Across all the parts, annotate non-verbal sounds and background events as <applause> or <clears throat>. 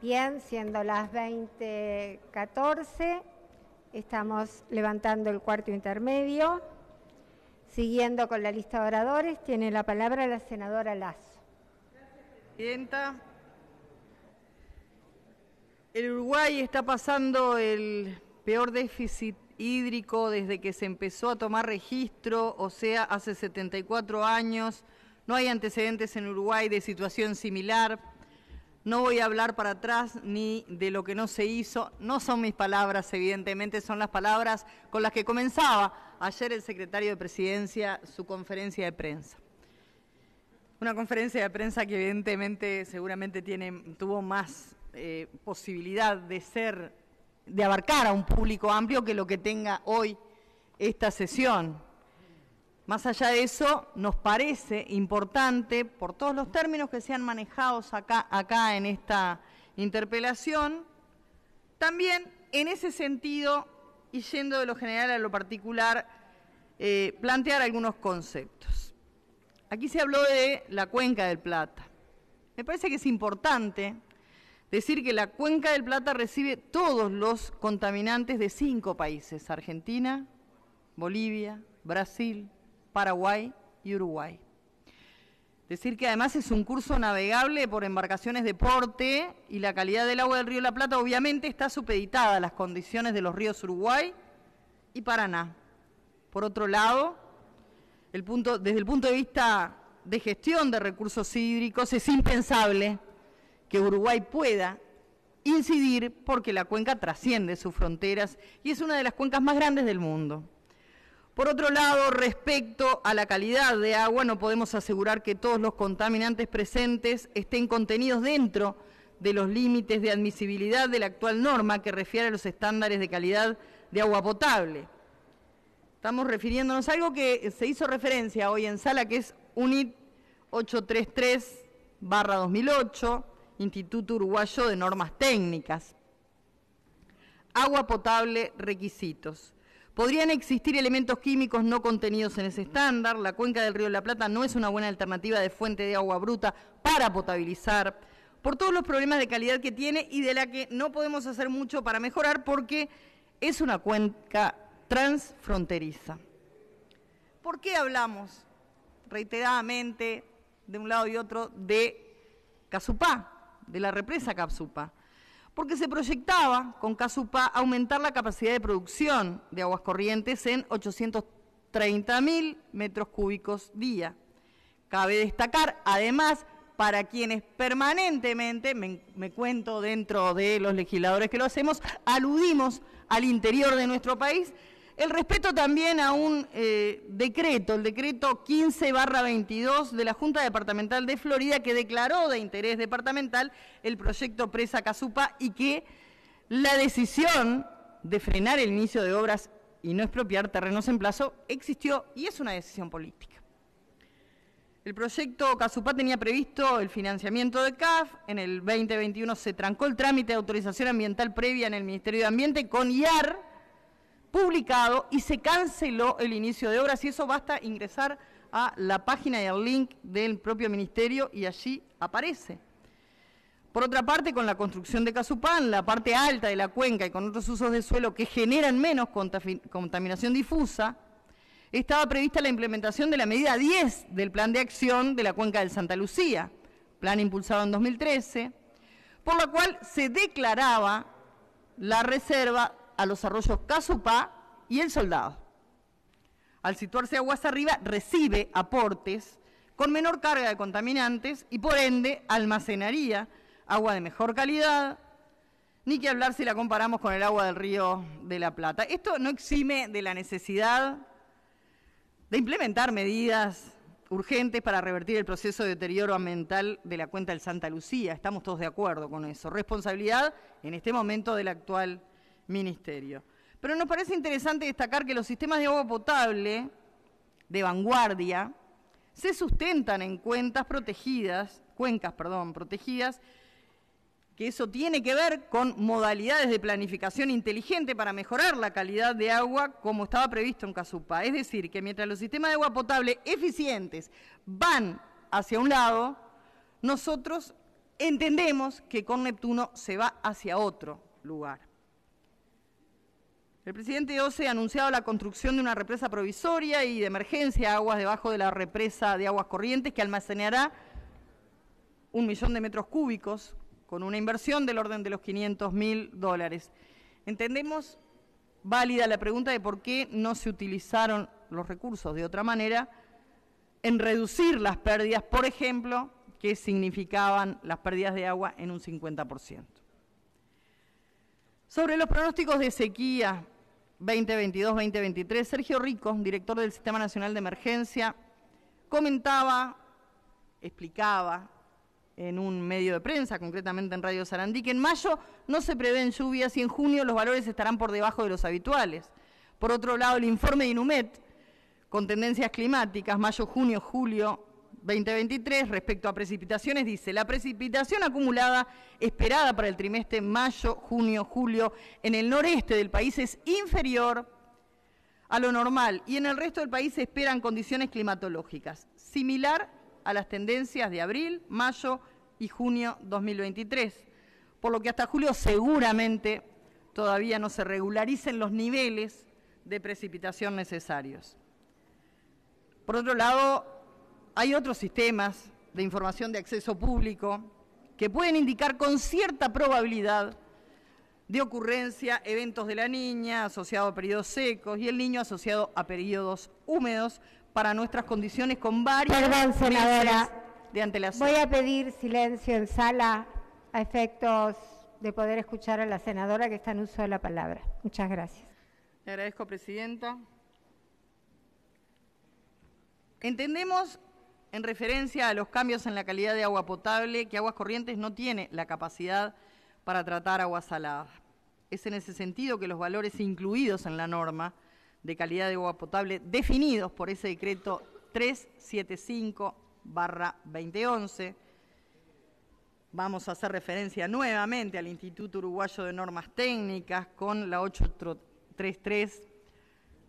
Bien, siendo las 20.14, estamos levantando el cuarto intermedio. Siguiendo con la lista de oradores, tiene la palabra la senadora Lazo. Presidenta, el Uruguay está pasando el peor déficit hídrico desde que se empezó a tomar registro, o sea, hace 74 años. No hay antecedentes en Uruguay de situación similar. No voy a hablar para atrás ni de lo que no se hizo. No son mis palabras, evidentemente, son las palabras con las que comenzaba ayer el secretario de Presidencia su conferencia de prensa. Una conferencia de prensa que evidentemente seguramente tiene, tuvo más eh, posibilidad de ser, de abarcar a un público amplio que lo que tenga hoy esta sesión. Más allá de eso, nos parece importante, por todos los términos que se han manejado acá, en esta interpelación, también en ese sentido, y yendo de lo general a lo particular, eh, plantear algunos conceptos. Aquí se habló de la cuenca del Plata. Me parece que es importante decir que la cuenca del Plata recibe todos los contaminantes de cinco países, Argentina, Bolivia, Brasil, Paraguay y Uruguay. Decir que además es un curso navegable por embarcaciones de porte y la calidad del agua del río La Plata obviamente está supeditada a las condiciones de los ríos Uruguay y Paraná. Por otro lado, desde el punto de vista de gestión de recursos hídricos es impensable que Uruguay pueda incidir porque la cuenca trasciende sus fronteras y es una de las cuencas más grandes del mundo. Por otro lado, respecto a la calidad de agua, no podemos asegurar que todos los contaminantes presentes estén contenidos dentro de los límites de admisibilidad de la actual norma que refiere a los estándares de calidad de agua potable. Estamos refiriéndonos a algo que se hizo referencia hoy en sala, que es UNIT 833-2008, Instituto Uruguayo de Normas Técnicas. Agua potable, requisitos. Podrían existir elementos químicos no contenidos en ese estándar. La cuenca del río de la Plata no es una buena alternativa de fuente de agua bruta para potabilizar, por todos los problemas de calidad que tiene y de la que no podemos hacer mucho para mejorar porque es una cuenca transfronteriza. ¿Por qué hablamos reiteradamente de un lado y otro de Casupá, de la represa Capsupa? Porque se proyectaba con Casupá aumentar la capacidad de producción de aguas corrientes en 830 mil metros cúbicos día. Cabe destacar, además, para quienes permanentemente, me, me, cuento dentro de los legisladores que lo hacemos, aludimos al interior de nuestro país, el respeto también a un eh, decreto, el decreto 15 barra 22 de la Junta Departamental de Florida que declaró de interés departamental el proyecto Presa Casupa y que la decisión de frenar el inicio de obras y no expropiar terrenos en plazo existió y es una decisión política. El proyecto Casupá tenía previsto el financiamiento de CAF, en el 2021 se trancó el trámite de autorización ambiental previa en el Ministerio de Ambiente con IAR, publicado y se canceló el inicio de obras y eso basta ingresar a la página y al link del propio ministerio y allí aparece. Por otra parte, con la construcción de Casupán, la parte alta de la cuenca y con otros usos de suelo que generan menos contaminación difusa, estaba prevista la implementación de la medida 10 del plan de acción de la cuenca del Santa Lucía, plan impulsado en 2013, por la cual se declaraba la reserva a los arroyos Casupá y El Soldado. Al situarse aguas arriba, recibe aportes con menor carga de contaminantes y por ende almacenaría agua de mejor calidad, ni que hablar si la comparamos con el agua del río de la Plata. Esto no exime de la necesidad de implementar medidas urgentes para revertir el proceso de deterioro ambiental de la cuenta del Santa Lucía. Estamos todos de acuerdo con eso. Responsabilidad en este momento del actual ministerio. Pero nos parece interesante destacar que los sistemas de agua potable de vanguardia se sustentan en cuentas protegidas, cuencas, perdón, protegidas, que eso tiene que ver con modalidades de planificación inteligente para mejorar la calidad de agua como estaba previsto en Casupa. Es decir, que mientras los sistemas de agua potable eficientes van hacia un lado, nosotros entendemos que con Neptuno se va hacia otro lugar. El presidente OCE ha anunciado la construcción de una represa provisoria y de emergencia aguas debajo de la represa de aguas corrientes que almacenará un millón de metros cúbicos con una inversión del orden de los 500 mil dólares. Entendemos válida la pregunta de por qué no se utilizaron los recursos de otra manera en reducir las pérdidas, por ejemplo, que significaban las pérdidas de agua en un 50%. Sobre los pronósticos de sequía 2022-2023, Sergio Rico, director del Sistema Nacional de Emergencia, comentaba, explicaba en un medio de prensa, concretamente en Radio Sarandí, que en mayo no se prevén lluvias y en junio los valores estarán por debajo de los habituales. Por otro lado, el informe de Inumet, con tendencias climáticas, mayo, junio, julio 2023, respecto a precipitaciones, dice, la precipitación acumulada esperada para el trimestre mayo, junio, julio en el noreste del país es inferior a lo normal y en el resto del país se esperan condiciones climatológicas, similar a las tendencias de abril, mayo y junio 2023, por lo que hasta julio seguramente todavía no se regularicen los niveles de precipitación necesarios. Por otro lado, hay otros sistemas de información de acceso público que pueden indicar con cierta probabilidad de ocurrencia eventos de la niña asociados a periodos secos y el niño asociado a periodos húmedos para nuestras condiciones con varias Perdón, senadora. de antelación. Voy a pedir silencio en sala a efectos de poder escuchar a la senadora que está en uso de la palabra. Muchas gracias. Le agradezco, Presidenta. Entendemos en referencia a los cambios en la calidad de agua potable, que Aguas Corrientes no tiene la capacidad para tratar agua salada. Es en ese sentido que los valores incluidos en la norma de calidad de agua potable definidos por ese decreto 375-2011, vamos a hacer referencia nuevamente al Instituto Uruguayo de Normas Técnicas con la 833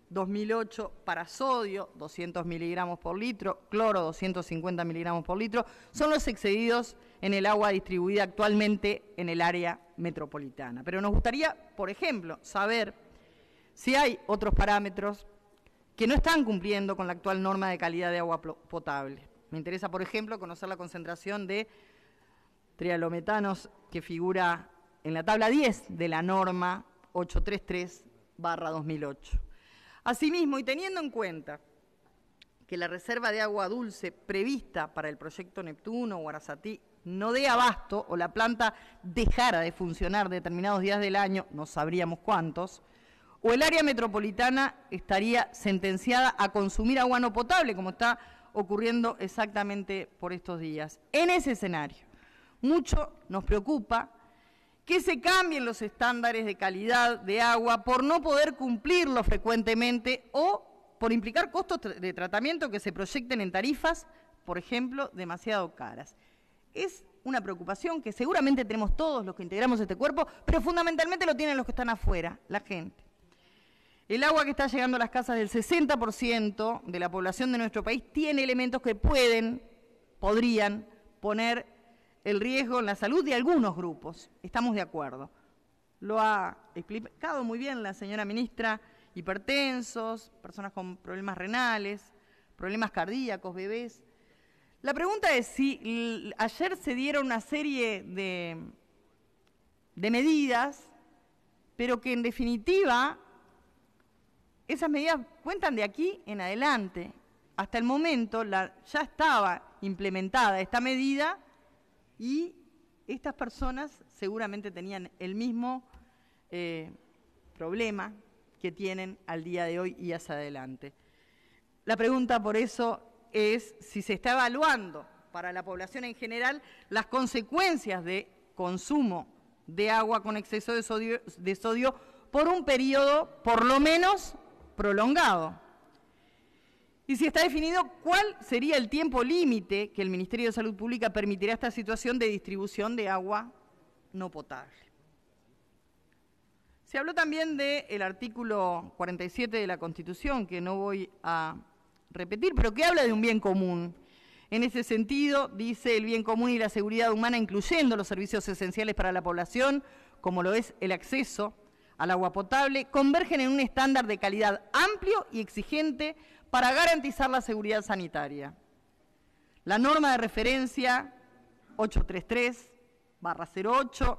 2008 para sodio, 200 miligramos por litro, cloro, 250 miligramos por litro, son los excedidos en el agua distribuida actualmente en el área metropolitana. Pero nos gustaría, por ejemplo, saber si hay otros parámetros que no están cumpliendo con la actual norma de calidad de agua potable. Me interesa, por ejemplo, conocer la concentración de trialometanos que figura en la tabla 10 de la norma 833-2008. Asimismo, y teniendo en cuenta que la reserva de agua dulce prevista para el proyecto Neptuno o Arasatí no dé abasto o la planta dejara de funcionar determinados días del año, no sabríamos cuántos, o el área metropolitana estaría sentenciada a consumir agua no potable, como está ocurriendo exactamente por estos días. En ese escenario, mucho nos preocupa que se cambien los estándares de calidad de agua por no poder cumplirlo frecuentemente o por implicar costos de tratamiento que se proyecten en tarifas, por ejemplo, demasiado caras. Es una preocupación que seguramente tenemos todos los que integramos este cuerpo, pero fundamentalmente lo tienen los que están afuera, la gente. El agua que está llegando a las casas del 60% de la población de nuestro país tiene elementos que pueden, podrían poner el riesgo en la salud de algunos grupos. Estamos de acuerdo. Lo ha explicado muy bien la señora ministra, hipertensos, personas con problemas renales, problemas cardíacos, bebés. La pregunta es si ayer se dieron una serie de, de medidas, pero que en definitiva esas medidas cuentan de aquí en adelante. Hasta el momento la, ya estaba implementada esta medida y estas personas seguramente tenían el mismo eh, problema que tienen al día de hoy y hacia adelante. La pregunta por eso es si se está evaluando para la población en general las consecuencias de consumo de agua con exceso de sodio, de sodio por un periodo por lo menos prolongado. Y si está definido cuál sería el tiempo límite que el Ministerio de Salud Pública permitirá esta situación de distribución de agua no potable. Se habló también del artículo 47 de la Constitución, que no voy a repetir, pero que habla de un bien común. En ese sentido, dice el bien común y la seguridad humana, incluyendo los servicios esenciales para la población, como lo es el acceso al agua potable, convergen en un estándar de calidad amplio y exigente para garantizar la seguridad sanitaria. La norma de referencia 833-08.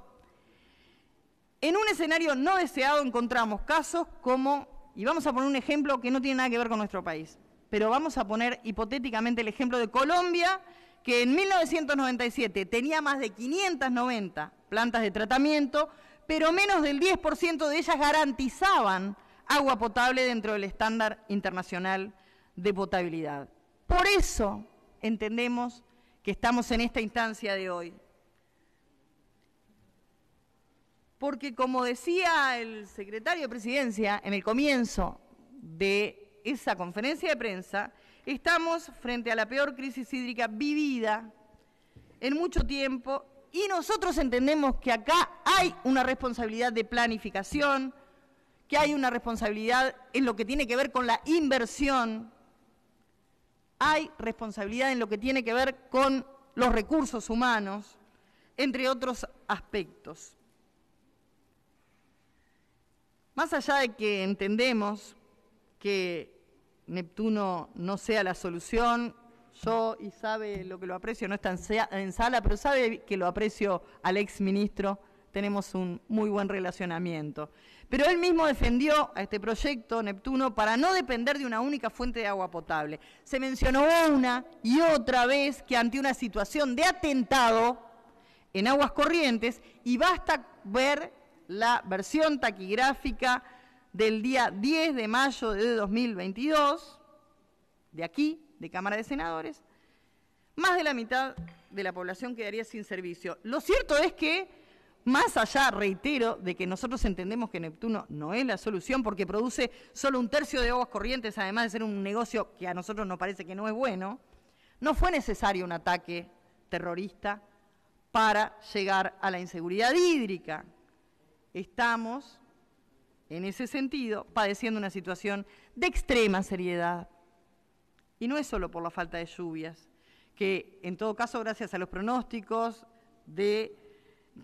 En un escenario no deseado encontramos casos como, y vamos a poner un ejemplo que no tiene nada que ver con nuestro país, pero vamos a poner hipotéticamente el ejemplo de Colombia, que en 1997 tenía más de 590 plantas de tratamiento, pero menos del 10% de ellas garantizaban agua potable dentro del estándar internacional de potabilidad. Por eso entendemos que estamos en esta instancia de hoy. Porque como decía el secretario de Presidencia en el comienzo de esa conferencia de prensa, estamos frente a la peor crisis hídrica vivida en mucho tiempo y nosotros entendemos que acá hay una responsabilidad de planificación, que hay una responsabilidad en lo que tiene que ver con la inversión, hay responsabilidad en lo que tiene que ver con los recursos humanos, entre otros aspectos. Más allá de que entendemos que Neptuno no sea la solución. Yo, y sabe lo que lo aprecio, no está en sala, pero sabe que lo aprecio al ex ministro, tenemos un muy buen relacionamiento. Pero él mismo defendió a este proyecto, Neptuno, para no depender de una única fuente de agua potable. Se mencionó una y otra vez que ante una situación de atentado en aguas corrientes, y basta ver la versión taquigráfica del día 10 de mayo de 2022, de aquí, de Cámara de Senadores, más de la mitad de la población quedaría sin servicio. Lo cierto es que, más allá, reitero, de que nosotros entendemos que Neptuno no es la solución porque produce solo un tercio de aguas corrientes, además de ser un negocio que a nosotros nos parece que no es bueno, no fue necesario un ataque terrorista para llegar a la inseguridad hídrica. Estamos en ese sentido, padeciendo una situación de extrema seriedad. Y no es solo por la falta de lluvias, que en todo caso, gracias a los pronósticos de,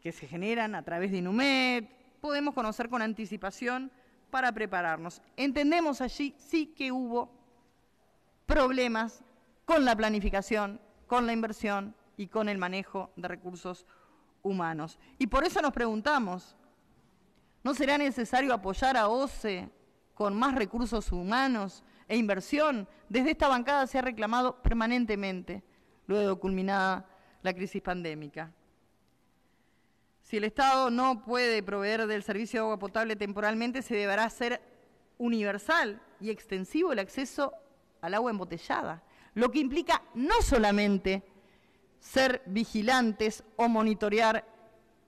que se generan a través de INUMED, podemos conocer con anticipación para prepararnos. Entendemos allí sí que hubo problemas con la planificación, con la inversión y con el manejo de recursos humanos. Y por eso nos preguntamos, ¿No será necesario apoyar a OCE con más recursos humanos e inversión? Desde esta bancada se ha reclamado permanentemente, luego culminada la crisis pandémica. Si el Estado no puede proveer del servicio de agua potable temporalmente, se deberá hacer universal y extensivo el acceso al agua embotellada, lo que implica no solamente ser vigilantes o monitorear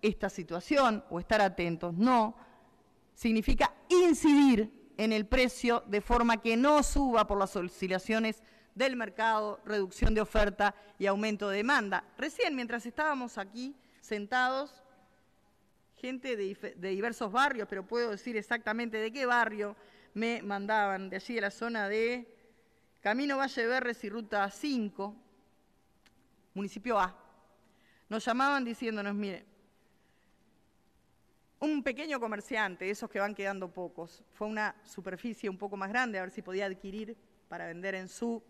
esta situación o estar atentos, no, significa incidir en el precio de forma que no suba por las oscilaciones del mercado, reducción de oferta y aumento de demanda. Recién, mientras estábamos aquí sentados, gente de, diversos barrios, pero puedo decir exactamente de qué barrio, me mandaban de allí de la zona de Camino Valle Berres y Ruta 5, municipio A. Nos llamaban diciéndonos, mire, un pequeño comerciante, esos que van quedando pocos, fue una superficie un poco más grande, a ver si podía adquirir para vender en su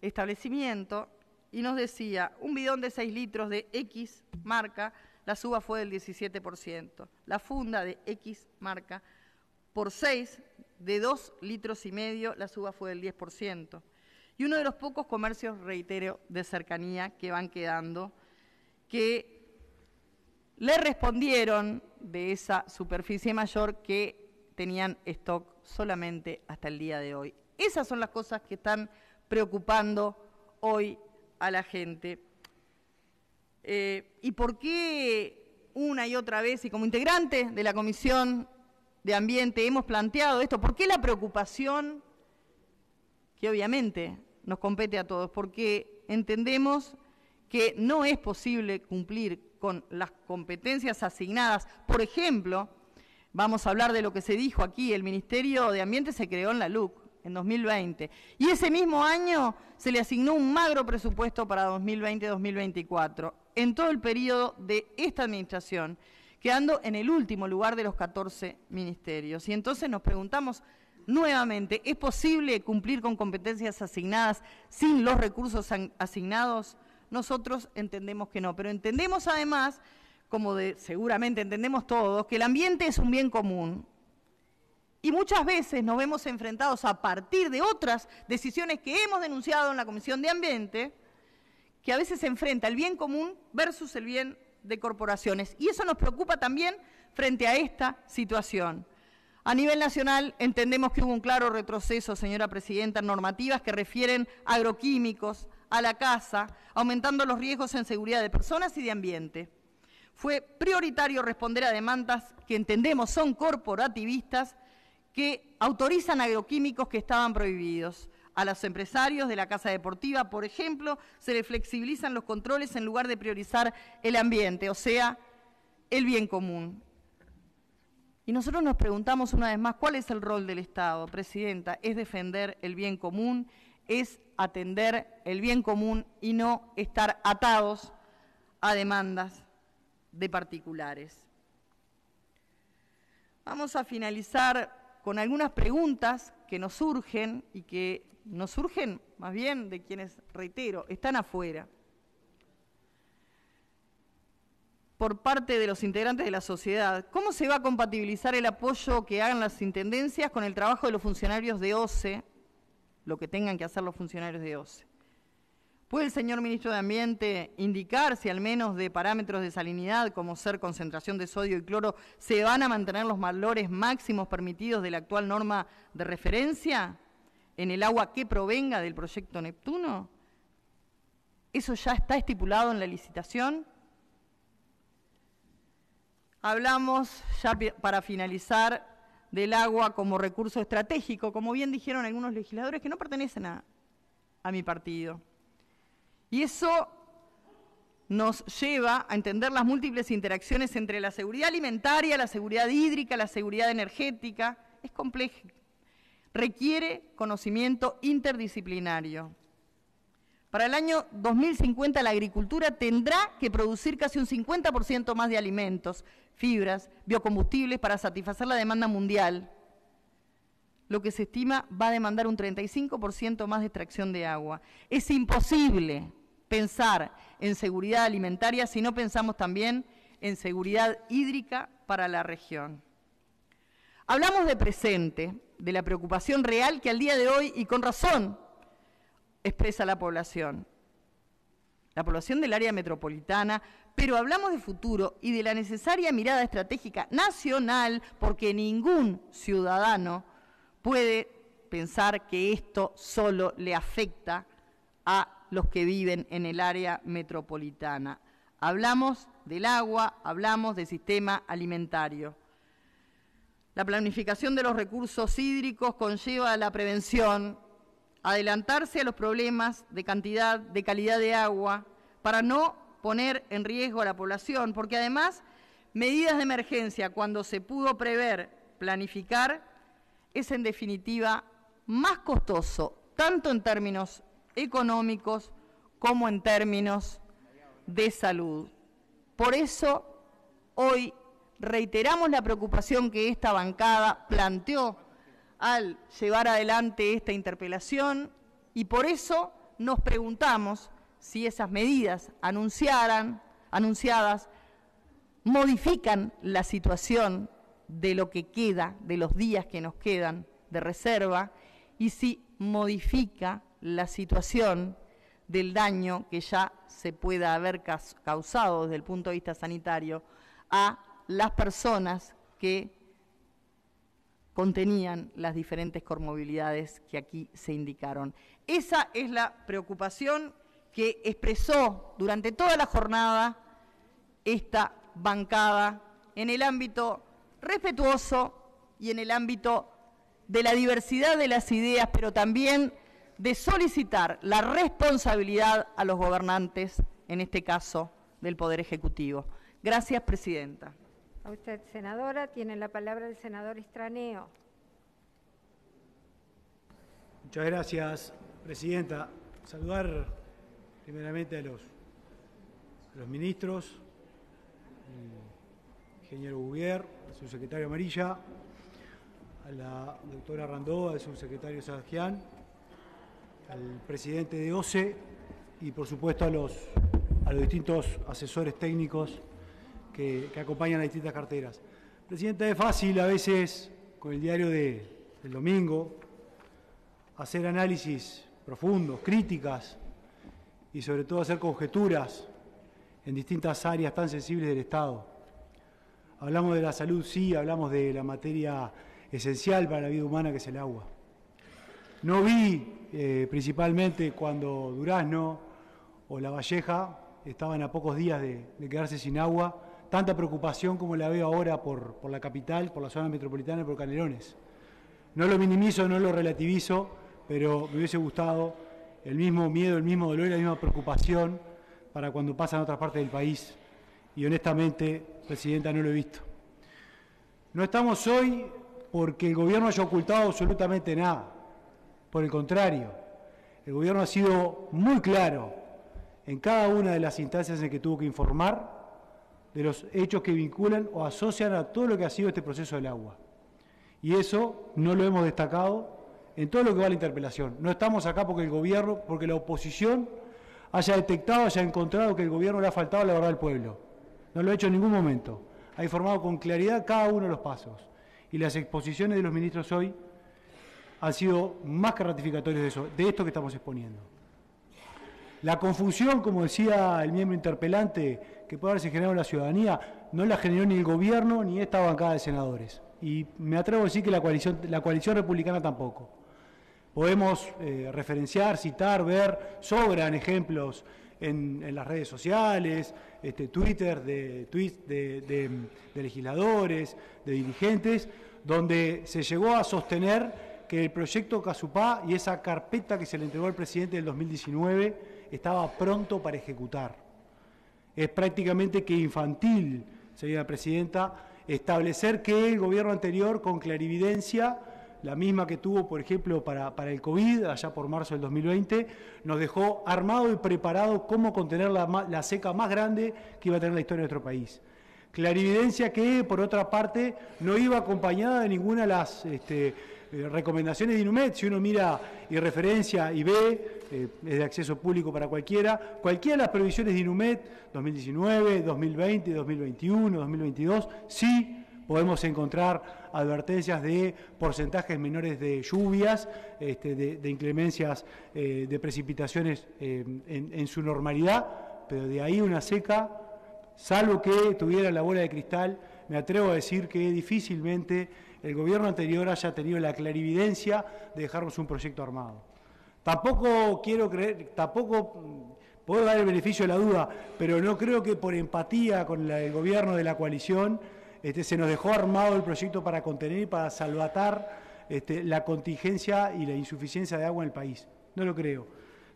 establecimiento, y nos decía, un bidón de 6 litros de X marca, la suba fue del 17%, la funda de X marca, por 6 de 2 litros y medio, la suba fue del 10%. Y uno de los pocos comercios, reitero, de cercanía que van quedando, que le respondieron de esa superficie mayor que tenían stock solamente hasta el día de hoy. Esas son las cosas que están preocupando hoy a la gente. Eh, ¿Y por qué una y otra vez, y como integrante de la Comisión de Ambiente, hemos planteado esto? ¿Por qué la preocupación que obviamente nos compete a todos? Porque entendemos que no es posible cumplir con las competencias asignadas. Por ejemplo, vamos a hablar de lo que se dijo aquí, el Ministerio de Ambiente se creó en la LUC, en 2020. Y ese mismo año se le asignó un magro presupuesto para 2020-2024 en todo el periodo de esta administración, quedando en el último lugar de los 14 ministerios. Y entonces nos preguntamos nuevamente, ¿es posible cumplir con competencias asignadas sin los recursos asignados? Nosotros entendemos que no, pero entendemos además, como de, seguramente entendemos todos, que el ambiente es un bien común y muchas veces nos vemos enfrentados a partir de otras decisiones que hemos denunciado en la Comisión de Ambiente, que a veces se enfrenta el bien común versus el bien de corporaciones. Y eso nos preocupa también frente a esta situación. A nivel nacional entendemos que hubo un claro retroceso, señora presidenta, en normativas que refieren agroquímicos, a la casa, aumentando los riesgos en seguridad de personas y de ambiente. Fue prioritario responder a demandas que entendemos son corporativistas que autorizan agroquímicos que estaban prohibidos. A los empresarios de la casa deportiva, por ejemplo, se les flexibilizan los controles en lugar de priorizar el ambiente, o sea, el bien común. Y nosotros nos preguntamos una vez más, ¿cuál es el rol del Estado, Presidenta? Es defender el bien común, es atender el bien común y no estar atados a demandas de particulares. Vamos a finalizar con algunas preguntas que nos surgen y que nos surgen más bien de quienes, reitero, están afuera. por parte de los integrantes de la sociedad. ¿Cómo se va a compatibilizar el apoyo que hagan las intendencias con el trabajo de los funcionarios de OCE, lo que tengan que hacer los funcionarios de OCE? ¿Puede el señor ministro de Ambiente indicar si al menos de parámetros de salinidad, como ser concentración de sodio y cloro, se van a mantener los valores máximos permitidos de la actual norma de referencia en el agua que provenga del proyecto Neptuno? ¿Eso ya está estipulado en la licitación? Hablamos, ya para finalizar, del agua como recurso estratégico, como bien dijeron algunos legisladores que no pertenecen a, a mi partido. Y eso nos lleva a entender las múltiples interacciones entre la seguridad alimentaria, la seguridad hídrica, la seguridad energética. Es complejo. Requiere conocimiento interdisciplinario. Para el año 2050 la agricultura tendrá que producir casi un 50% más de alimentos, fibras, biocombustibles para satisfacer la demanda mundial. Lo que se estima va a demandar un 35% más de extracción de agua. Es imposible pensar en seguridad alimentaria si no pensamos también en seguridad hídrica para la región. Hablamos de presente, de la preocupación real que al día de hoy, y con razón, expresa la población. La población del área metropolitana, pero hablamos de futuro y de la necesaria mirada estratégica nacional, porque ningún ciudadano puede pensar que esto solo le afecta a los que viven en el área metropolitana. Hablamos del agua, hablamos del sistema alimentario. La planificación de los recursos hídricos conlleva la prevención, adelantarse a los problemas de cantidad, de calidad de agua, para no poner en riesgo a la población, porque además medidas de emergencia, cuando se pudo prever, planificar, es en definitiva más costoso, tanto en términos económicos como en términos de salud. Por eso, hoy reiteramos la preocupación que esta bancada planteó al llevar adelante esta interpelación y por eso nos preguntamos si esas medidas anunciadas modifican la situación de lo que queda, de los días que nos quedan de reserva, y si modifica la situación del daño que ya se pueda haber causado desde el punto de vista sanitario a las personas que contenían las diferentes comorbilidades que aquí se indicaron. Esa es la preocupación que expresó durante toda la jornada esta bancada en el ámbito respetuoso y en el ámbito de la diversidad de las ideas, pero también de solicitar la responsabilidad a los gobernantes, en este caso del Poder Ejecutivo. Gracias, Presidenta. A usted, senadora. Tiene la palabra el senador Estraneo. Muchas gracias, Presidenta. Saludar primeramente a los, a los ministros, el ingeniero Gubier, al subsecretario Amarilla, a la doctora Randó, al subsecretario Sabastián, al presidente de OCE y por supuesto a los, a los distintos asesores técnicos que, que acompañan a distintas carteras. Presidenta, es fácil a veces con el diario de, del domingo hacer análisis profundos, críticas y sobre todo hacer conjeturas en distintas áreas tan sensibles del Estado. Hablamos de la salud, sí, hablamos de la materia esencial para la vida humana que es el agua. No vi, eh, principalmente cuando Durazno o La Valleja estaban a pocos días de, quedarse sin agua, tanta preocupación como la veo ahora por, la capital, por la zona metropolitana por Canelones. No lo minimizo, no lo relativizo, pero me hubiese gustado el mismo miedo, el mismo dolor la misma preocupación para cuando pasa en otras partes del país. Y honestamente, Presidenta, no lo he visto. No estamos hoy porque el gobierno haya ocultado absolutamente nada. Por el contrario, el gobierno ha sido muy claro en cada una de las instancias en que tuvo que informar de los hechos que vinculan o asocian a todo lo que ha sido este proceso del agua. Y eso no lo hemos destacado en todo lo que va a la interpelación. No estamos acá porque el gobierno, porque la oposición haya detectado, haya encontrado que el gobierno le ha faltado la verdad al pueblo. No lo ha hecho en ningún momento. Ha informado con claridad cada uno de los pasos. Y las exposiciones de los ministros hoy han sido más que ratificatorias de eso, de esto que estamos exponiendo. La confusión, como decía el miembro interpelante, que puede haberse generado en la ciudadanía, no la generó ni el gobierno ni esta bancada de senadores. Y me atrevo a decir que la coalición, la coalición republicana tampoco. Podemos eh, referenciar, citar, ver, sobran ejemplos en, las redes sociales, este, Twitter de legisladores, de dirigentes, donde se llegó a sostener que el proyecto Casupá y esa carpeta que se le entregó al presidente del 2019 estaba pronto para ejecutar. Es prácticamente que infantil, señora presidenta, establecer que el gobierno anterior, con clarividencia, la misma que tuvo, por ejemplo, para, para, el COVID, allá por marzo del 2020, nos dejó armado y preparado cómo contener la, la, seca más grande que iba a tener la historia de nuestro país. Clarividencia que, por otra parte, no iba acompañada de ninguna de las este, eh, recomendaciones de INUMED. Si uno mira y referencia y ve, eh, es de acceso público para cualquiera, cualquiera de las previsiones de INUMED, 2019, 2020, 2021, 2022, sí podemos encontrar advertencias de porcentajes menores de lluvias, este, de, inclemencias eh, de precipitaciones en, su normalidad, pero de ahí una seca, salvo que tuviera la bola de cristal, me atrevo a decir que difícilmente el gobierno anterior haya tenido la clarividencia de dejarnos un proyecto armado. Tampoco quiero creer, tampoco puedo dar el beneficio de la duda, pero no creo que por empatía con el gobierno de la coalición este, se nos dejó armado el proyecto para contener y para salvatar este, la contingencia y la insuficiencia de agua en el país. No lo creo.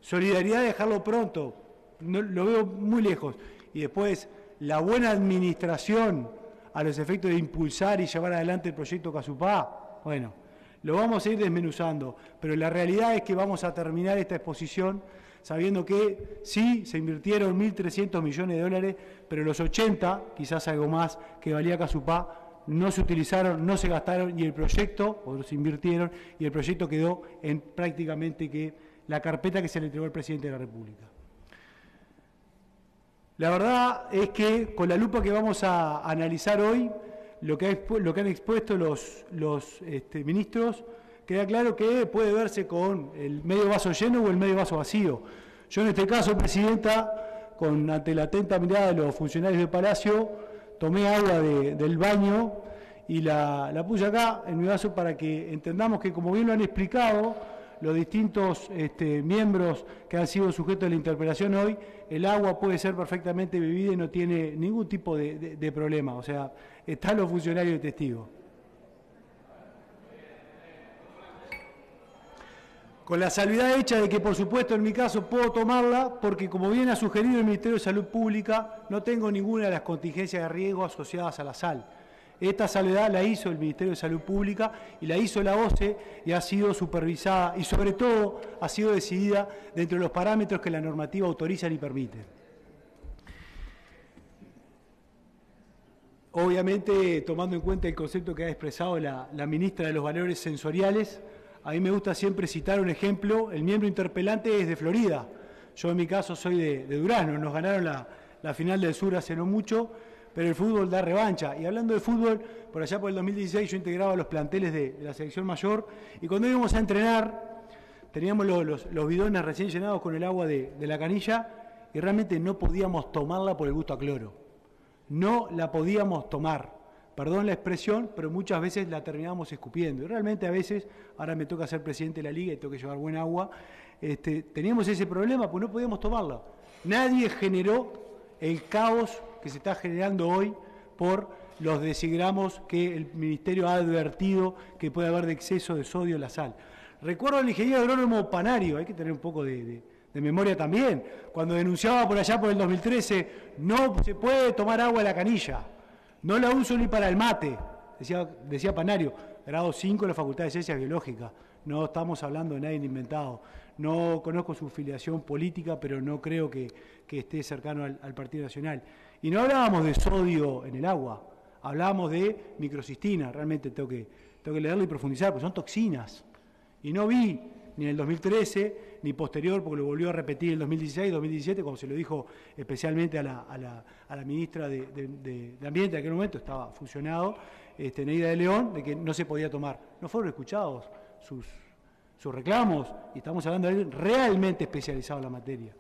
Solidaridad de dejarlo pronto, no, lo veo muy lejos. Y después, la buena administración a los efectos de impulsar y llevar adelante el proyecto Casupá, bueno, lo vamos a ir desmenuzando, pero la realidad es que vamos a terminar esta exposición sabiendo que sí, se invirtieron 1.300 millones de dólares, pero los 80, quizás algo más, que valía Casupá, no se utilizaron, no se gastaron y el proyecto, o se invirtieron, y el proyecto quedó en prácticamente que la carpeta que se le entregó al presidente de la República. La verdad es que con la lupa que vamos a analizar hoy, lo que, ha, lo que han expuesto los, los este, ministros, queda claro que puede verse con el medio vaso lleno o el medio vaso vacío. Yo en este caso, Presidenta, con, ante la atenta mirada de los funcionarios del Palacio, tomé agua de, del baño y la, la, puse acá en mi vaso para que entendamos que, como bien lo han explicado los distintos este, miembros que han sido sujetos de la interpelación hoy, el agua puede ser perfectamente bebida y no tiene ningún tipo de problema. O sea, están los funcionarios de testigos. con la salvedad hecha de que, por supuesto, en mi caso puedo tomarla, porque como bien ha sugerido el Ministerio de Salud Pública, no tengo ninguna de las contingencias de riesgo asociadas a la sal. Esta salvedad la hizo el Ministerio de Salud Pública y la hizo la OCE y ha sido supervisada y sobre todo ha sido decidida dentro de los parámetros que la normativa autoriza y permite. Obviamente, tomando en cuenta el concepto que ha expresado la, ministra de los valores sensoriales, a mí me gusta siempre citar un ejemplo. El miembro interpelante es de Florida. Yo en mi caso soy de, de Durazno. Nos ganaron la final del sur hace no mucho pero el fútbol da revancha. Y hablando de fútbol, por allá por el 2016 yo integraba los planteles de, la selección mayor y cuando íbamos a entrenar teníamos los, bidones recién llenados con el agua de, la canilla y realmente no podíamos tomarla por el gusto a cloro. No la podíamos tomar. Perdón la expresión, pero muchas veces la terminábamos escupiendo. Y realmente a veces, ahora me toca ser presidente de la liga y tengo que llevar buen agua, este, teníamos ese problema, pues no podíamos tomarla. Nadie generó el caos que se está generando hoy por los decigramos que el Ministerio ha advertido que puede haber de exceso de sodio en la sal. Recuerdo al ingeniero agrónomo Panario, hay que tener un poco de, memoria también, cuando denunciaba por allá por el 2013, no se puede tomar agua de la canilla, no la uso ni para el mate, decía, Panario, grado 5 de la Facultad de Ciencias Biológicas, no estamos hablando de nadie inventado. No conozco su filiación política, pero no creo que, esté cercano al Partido Nacional. Y no hablábamos de sodio en el agua, hablábamos de microcistina, realmente tengo que, tengo que leerlo y profundizar, porque son toxinas. Y no vi ni en el 2013 ni posterior, porque lo volvió a repetir en el 2016 2017, cuando se lo dijo especialmente a la, ministra de, Ambiente, en aquel momento estaba funcionado, este, Neida de León, de que no se podía tomar. No fueron escuchados sus, sus reclamos, y estamos hablando de alguien realmente especializado en la materia.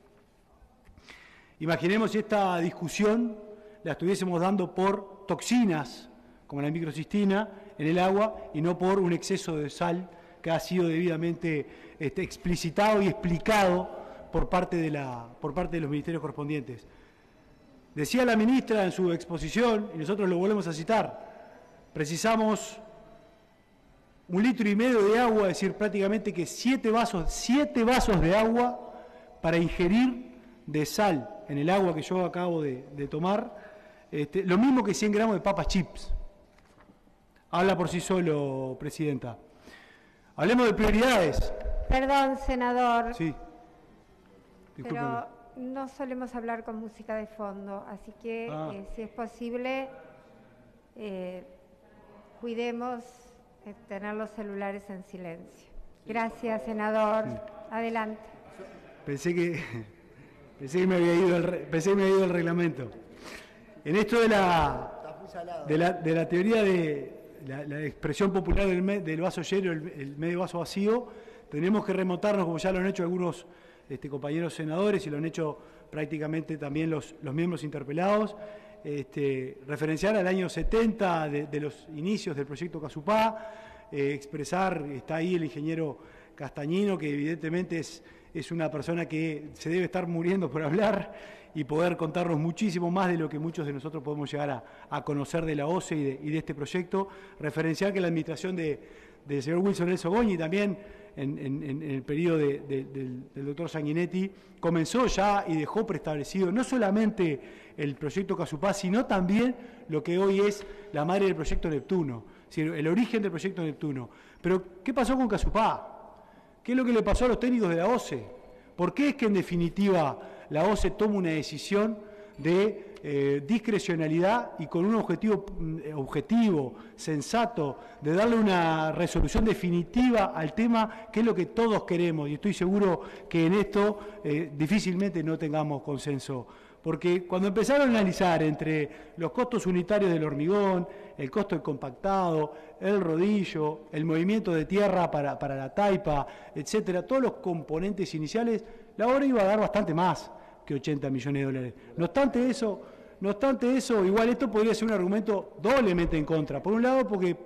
Imaginemos si esta discusión la estuviésemos dando por toxinas, como la microcistina, en el agua y no por un exceso de sal que ha sido debidamente este, explicitado y explicado por parte, de la, por parte de los ministerios correspondientes. Decía la ministra en su exposición, y nosotros lo volvemos a citar, precisamos un litro y medio de agua, es decir, prácticamente que siete vasos, siete vasos de agua para ingerir de sal en el agua que yo acabo de, tomar, este, lo mismo que 100 gramos de papas chips. Habla por sí solo, Presidenta. Hablemos de prioridades. Perdón, senador. Sí. Pero no solemos hablar con música de fondo, así que ah. eh, si es posible, eh, cuidemos eh, tener los celulares en silencio. Gracias, senador. Adelante. Pensé que Pensé que me había ido el, pensé que me había ido el reglamento. En esto de la, de la, de la teoría de la, expresión popular del, del vaso lleno, el, medio vaso vacío, tenemos que remontarnos, como ya lo han hecho algunos este, compañeros senadores y lo han hecho prácticamente también los, los miembros interpelados, este, referenciar al año 70 de, los inicios del proyecto Casupá, eh, expresar, está ahí el ingeniero Castañino, que evidentemente es es una persona que se debe estar muriendo por hablar y poder contarnos muchísimo más de lo que muchos de nosotros podemos llegar a, conocer de la OCE y de, este proyecto. Referenciar que la administración del señor Wilson Elso Goñi también en, el periodo del, doctor Sanguinetti comenzó ya y dejó preestablecido no solamente el proyecto Casupá, sino también lo que hoy es la madre del proyecto Neptuno, el origen del proyecto Neptuno. Pero, ¿qué pasó con Casupá? ¿Qué es lo que le pasó a los técnicos de la OCE? ¿Por qué es que en definitiva la OCE toma una decisión de eh, discrecionalidad y con un objetivo, mm, objetivo, sensato, de darle una resolución definitiva al tema, que es lo que todos queremos? Y estoy seguro que en esto eh, difícilmente no tengamos consenso porque cuando empezaron a analizar entre los costos unitarios del hormigón, el costo del compactado, el rodillo, el movimiento de tierra para, la taipa, etcétera, todos los componentes iniciales, la obra iba a dar bastante más que 80 millones de dólares. No obstante eso, no obstante eso, igual esto podría ser un argumento doblemente en contra. Por un lado, porque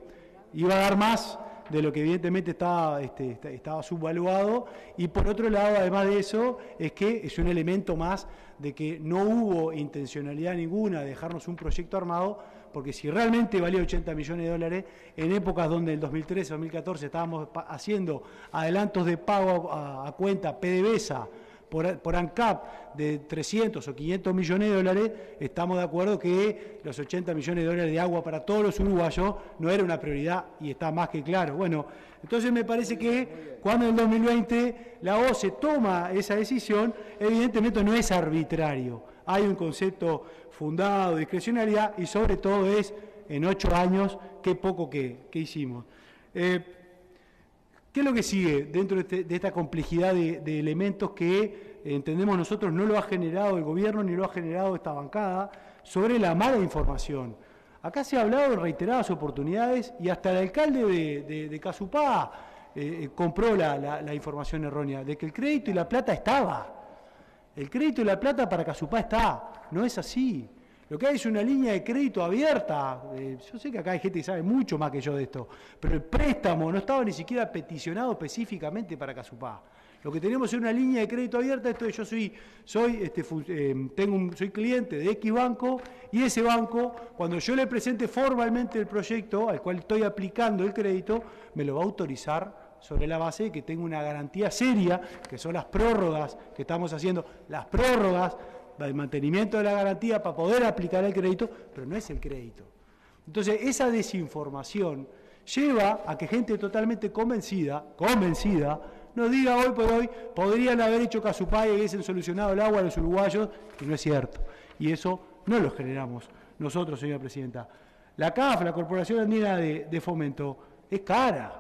iba a dar más de lo que evidentemente estaba, este, estaba subvaluado, y por otro lado, además de eso, es que es un elemento más de que no hubo intencionalidad ninguna de dejarnos un proyecto armado, porque si realmente valía 80 millones de dólares, en épocas donde en 2013, 2014 estábamos haciendo adelantos de pago a, cuenta PDVSA por, ANCAP de 300 o 500 millones de dólares, estamos de acuerdo que los 80 millones de dólares de agua para todos los uruguayos no era una prioridad y está más que claro. Bueno, entonces me parece que cuando en el 2020 la OCE toma esa decisión, evidentemente no es arbitrario. Hay un concepto fundado, de discrecionalidad y sobre todo es en ocho años qué poco que, hicimos. Eh, ¿Qué es lo que sigue dentro de, este, esta complejidad de, elementos que entendemos nosotros no lo ha generado el gobierno ni lo ha generado esta bancada sobre la mala información? Acá se ha hablado en reiteradas oportunidades y hasta el alcalde de, Casupá eh, eh, compró la, información errónea de que el crédito y la plata estaba. El crédito y la plata para Casupá está, no es así. Lo que hay es una línea de crédito abierta. Eh, yo sé que acá hay gente que sabe mucho más que yo de esto, pero el préstamo no estaba ni siquiera peticionado específicamente para Casupá. Lo que tenemos es una línea de crédito abierta, esto es, yo soy, soy, este, eh, tengo soy cliente de X banco y ese banco, cuando yo le presente formalmente el proyecto al cual estoy aplicando el crédito, me lo va a autorizar sobre la base de que tengo una garantía seria, que son las prórrogas que estamos haciendo, las prórrogas el mantenimiento de la garantía para poder aplicar el crédito, pero no es el crédito. Entonces, esa desinformación lleva a que gente totalmente convencida, convencida, nos diga hoy por hoy, podrían haber hecho Casupay y hubiesen solucionado el agua a los uruguayos, y no es cierto. Y eso no lo generamos nosotros, señora Presidenta. La CAF, la Corporación Andina de Fomento, es cara.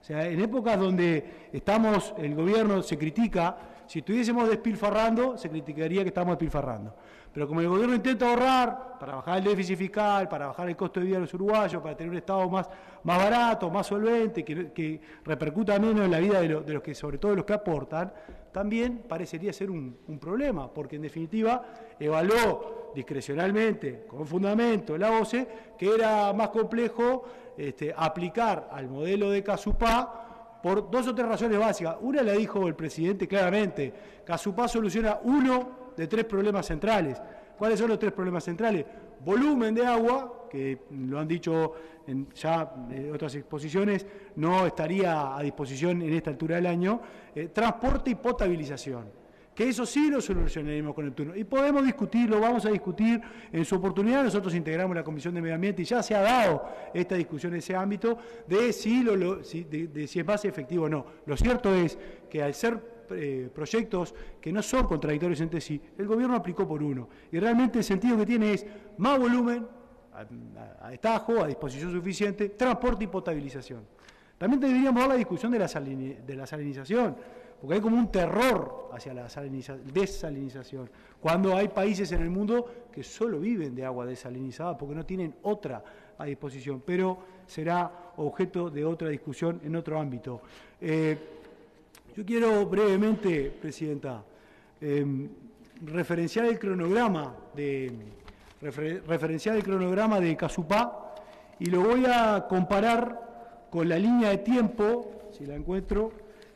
O sea, en épocas donde estamos, el gobierno se critica si estuviésemos despilfarrando, se criticaría que estamos despilfarrando. Pero como el gobierno intenta ahorrar para bajar el déficit fiscal, para bajar el costo de vida de los uruguayos, para tener un Estado más, más barato, más solvente, que, repercuta menos en la vida de, los que, sobre todo los que aportan, también parecería ser un, problema, porque en definitiva evaluó discrecionalmente, con fundamento, la OCE, que era más complejo este, aplicar al modelo de Casupá por dos o tres razones básicas. Una la dijo el presidente claramente, Casupá soluciona uno de tres problemas centrales. ¿Cuáles son los tres problemas centrales? Volumen de agua, que lo han dicho en ya en otras exposiciones, no estaría a disposición en esta altura del año, eh, transporte y potabilización que eso sí lo solucionaremos con el turno. Y podemos discutirlo, vamos a discutir en su oportunidad. Nosotros integramos la Comisión de Medio Ambiente y ya se ha dado esta discusión en ese ámbito de si, lo, de, si es más efectivo o no. Lo cierto es que al ser eh, proyectos que no son contradictorios entre sí, el gobierno aplicó por uno. Y realmente el sentido que tiene es más volumen, a, destajo, a disposición suficiente, transporte y potabilización. También deberíamos dar la discusión de la, de la salinización porque hay como un terror hacia la desalinización, cuando hay países en el mundo que solo viven de agua desalinizada porque no tienen otra a disposición, pero será objeto de otra discusión en otro ámbito. Eh, yo quiero brevemente, Presidenta, em, referenciar el cronograma de referenciar el cronograma de Casupá y lo voy a comparar con la línea de tiempo, si la encuentro,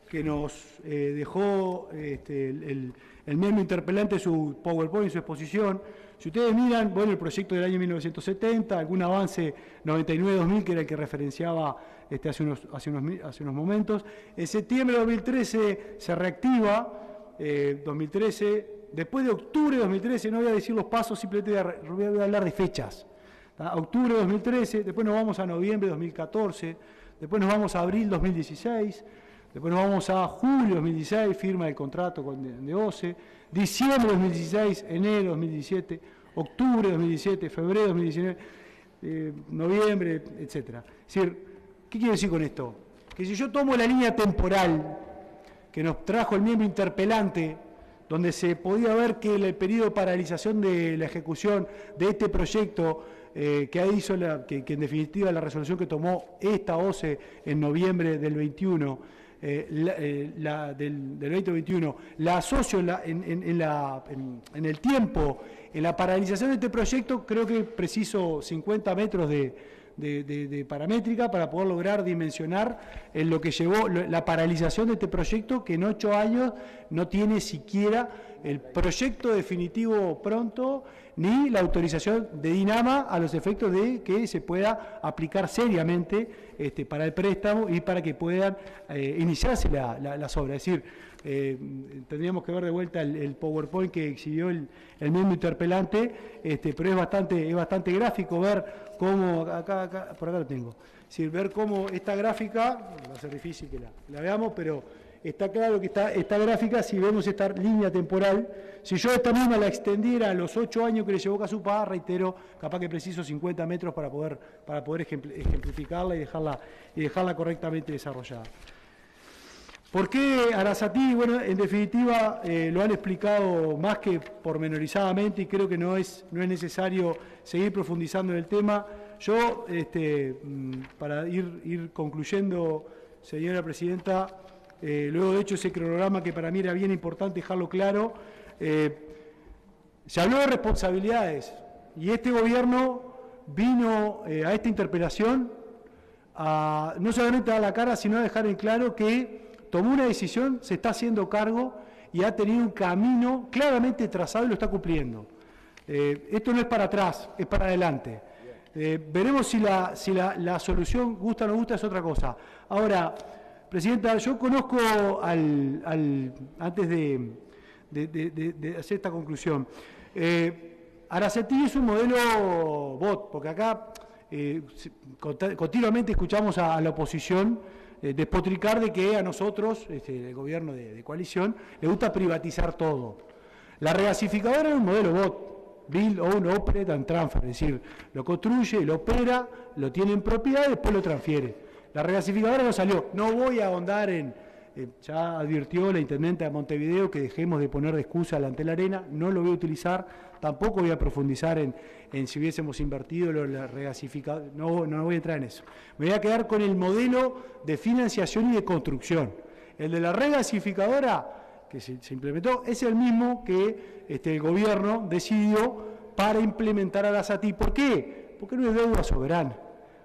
que nos eh, dejó este, el, mismo interpelante su PowerPoint, su exposición. Si ustedes miran, bueno, el proyecto del año 1970, algún avance 99-2000, que era el que referenciaba este, hace, unos, hace, unos, hace unos momentos. En septiembre de 2013 se reactiva, 2013, eh, después de octubre de 2013, no voy a decir los pasos, simplemente voy a, hablar de fechas. Octubre de 2013, después nos vamos a noviembre de 2014, después nos vamos a abril 2016, Después nos vamos a julio de 2016, firma el contrato con de OCE, diciembre de 2016, enero de 2017, octubre de 2017, febrero de 2019, eh, noviembre, etc. Es decir, ¿qué quiero decir con esto? Que si yo tomo la línea temporal que nos trajo el miembro interpelante, donde se podía ver que el periodo de paralización de la ejecución de este proyecto eh, que, hizo la, que, en definitiva la resolución que tomó esta OCE en noviembre del 21 eh, eh, la, del, 2021, la asocio en, la, en, el tiempo, en la paralización de este proyecto, creo que preciso 50 metros de, paramétrica para poder lograr dimensionar en lo que llevó la paralización de este proyecto, que en ocho años no tiene siquiera el proyecto definitivo pronto ni la autorización de Dinama a los efectos de que se pueda aplicar seriamente este, para el préstamo y para que puedan eh, iniciarse las obras. Es decir, eh, tendríamos que ver de vuelta el, PowerPoint que exhibió el, mismo interpelante, este, pero es bastante, es bastante gráfico ver cómo, acá, por acá lo tengo, ver cómo esta gráfica, va a ser difícil que la, veamos, pero está claro que esta, esta gráfica, si vemos esta línea temporal, si yo esta misma la extendiera a los ocho años que le llevó Casupá, reitero, capaz que preciso 50 metros para poder, para poder ejemplificarla y dejarla, y dejarla correctamente desarrollada. ¿Por qué Arasatí? Bueno, en definitiva eh, lo han explicado más que pormenorizadamente y creo que no es, no es necesario seguir profundizando en el tema. Yo, este, mm, para ir, ir, concluyendo, señora Presidenta, eh, luego de hecho ese cronograma que para mí era bien importante dejarlo claro, eh, se habló de responsabilidades y este gobierno vino a esta interpelación a no solamente a la cara, sino a dejar en claro que tomó una decisión, se está haciendo cargo y ha tenido un camino claramente trazado y lo está cumpliendo. Eh, esto no es para atrás, es para adelante. Eh, veremos si, la, si la, solución gusta o no gusta, es otra cosa. Ahora, Presidenta, yo conozco al, antes de, hacer esta conclusión, eh, Aracetí es un modelo bot, porque acá eh, continuamente escuchamos a la oposición eh, despotricar de que a nosotros, este, el gobierno de, coalición, le gusta privatizar todo. La regasificadora es un modelo bot, build, own, operate and transfer, es decir, lo construye, lo opera, lo tiene en propiedad y después lo transfiere. La regasificadora no salió. No voy a ahondar en, eh, ya advirtió la intendente de Montevideo que dejemos de poner de excusa delante de la arena, no lo voy a utilizar, tampoco voy a profundizar en, si hubiésemos invertido la regasificadora, no, no voy a entrar en eso. Me voy a quedar con el modelo de financiación y de construcción. El de la regasificadora que se, implementó es el mismo que este, el gobierno decidió para implementar a la SATI. ¿Por qué? Porque no es deuda soberana.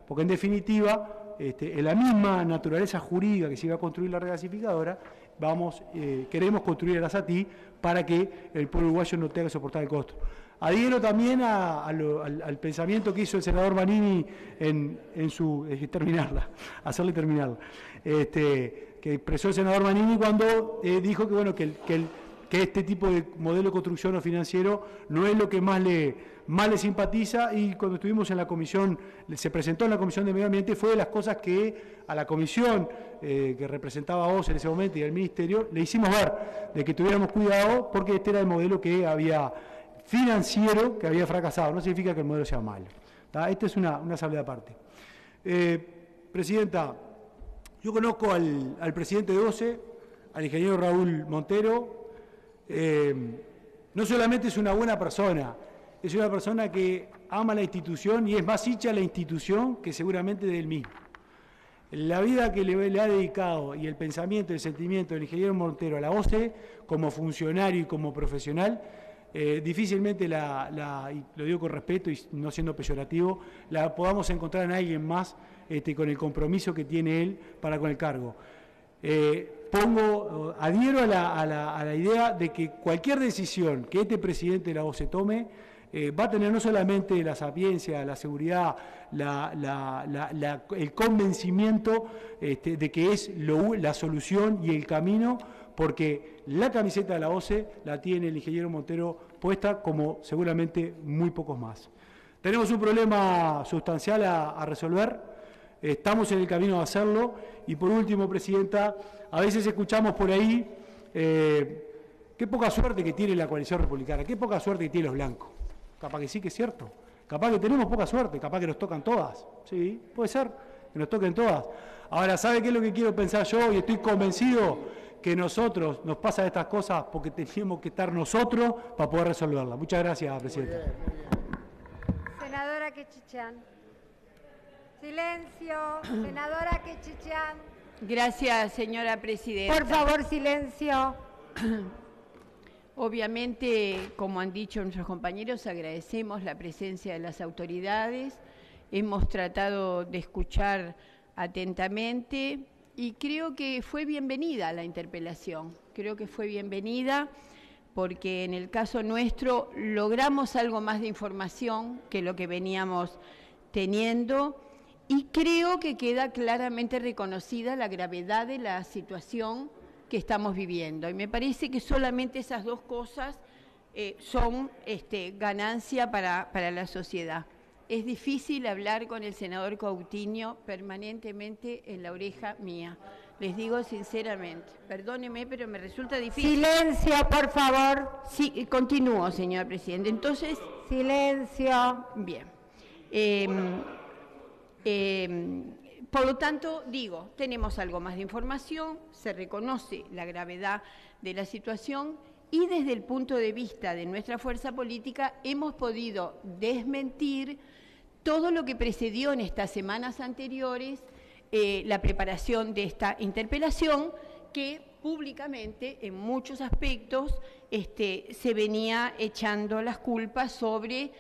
Porque en definitiva este, en la misma naturaleza jurídica que se iba a construir la regasificadora, vamos, eh, queremos construir la SATI para que el pueblo uruguayo no tenga que soportar el costo. Adhiero también al, pensamiento que hizo el senador Manini en, su terminarla, <laughs> hacerle terminarla, este, que expresó el senador Manini cuando eh, dijo que bueno que este tipo de modelo de construcción o financiero no es lo que más le más le simpatiza y cuando estuvimos en la comisión, se presentó en la comisión de medio ambiente, fue de las cosas que a la comisión eh, que representaba a vos en ese momento y al ministerio, le hicimos ver de que tuviéramos cuidado porque este era el modelo que había financiero que había fracasado, no significa que el modelo sea malo. Esta es una, una salida aparte. Eh, presidenta, yo conozco al, presidente de OCE, al ingeniero Raúl Montero, eh, no solamente es una buena persona, es una persona que ama la institución y es más hincha de la institución que seguramente de él mismo. La vida que le, ha dedicado y el pensamiento y el sentimiento del ingeniero Montero a la OCE, como funcionario y como profesional, eh, difícilmente la, y lo digo con respeto y no siendo peyorativo, la podamos encontrar en alguien más este, con el compromiso que tiene él para con el cargo. Eh, pongo, adhiero a la, a la idea de que cualquier decisión que este presidente de la OCE tome, eh, va a tener no solamente la sapiencia, la seguridad, el convencimiento este, de que es la solución y el camino, porque la camiseta de la OCE la tiene el ingeniero Montero puesta como seguramente muy pocos más. Tenemos un problema sustancial a, resolver, estamos en el camino de hacerlo y por último, Presidenta, a veces escuchamos por ahí eh, qué poca suerte que tiene la coalición republicana, qué poca suerte que tiene los blancos. Capaz que sí que es cierto. Capaz que tenemos poca suerte, capaz que nos tocan todas. Sí, puede ser que nos toquen todas. Ahora, ¿sabe qué es lo que quiero pensar yo? Y estoy convencido que nosotros nos pasa estas cosas porque tenemos que estar nosotros para poder resolverlas. Muchas gracias, Presidenta. Senadora Quechichán. Silencio. Senadora Quechichán. Gracias, señora Presidenta. Por favor, silencio. <clears throat> Obviamente, como han dicho nuestros compañeros, agradecemos la presencia de las autoridades, hemos tratado de escuchar atentamente y creo que fue bienvenida la interpelación, creo que fue bienvenida porque en el caso nuestro logramos algo más de información que lo que veníamos teniendo y creo que queda claramente reconocida la gravedad de la situación que estamos viviendo. Y me parece que solamente esas dos cosas eh, son este, ganancia para, para la sociedad. Es difícil hablar con el senador Coutinho permanentemente en la oreja mía. Les digo sinceramente, perdóneme, pero me resulta difícil. Silencio, por favor. Sí, continúo, señor presidente. Entonces. Silencio. Bien. Em, em, por lo tanto, digo, tenemos algo más de información, se reconoce la gravedad de la situación y desde el punto de vista de nuestra fuerza política hemos podido desmentir todo lo que precedió en estas semanas anteriores eh, la preparación de esta interpelación que públicamente en muchos aspectos este, se venía echando las culpas sobre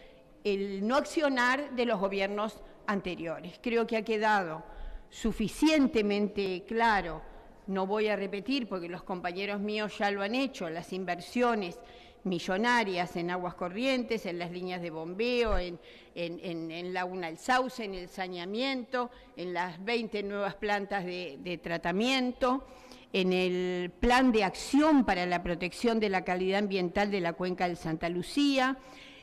el no accionar de los gobiernos anteriores. Creo que ha quedado suficientemente claro, no voy a repetir porque los compañeros míos ya lo han hecho, las inversiones millonarias en aguas corrientes, en las líneas de bombeo, en, en, en, Laguna del Sauce, en el saneamiento, en las 20 nuevas plantas de, de tratamiento, en el plan de acción para la protección de la calidad ambiental de la cuenca de Santa Lucía.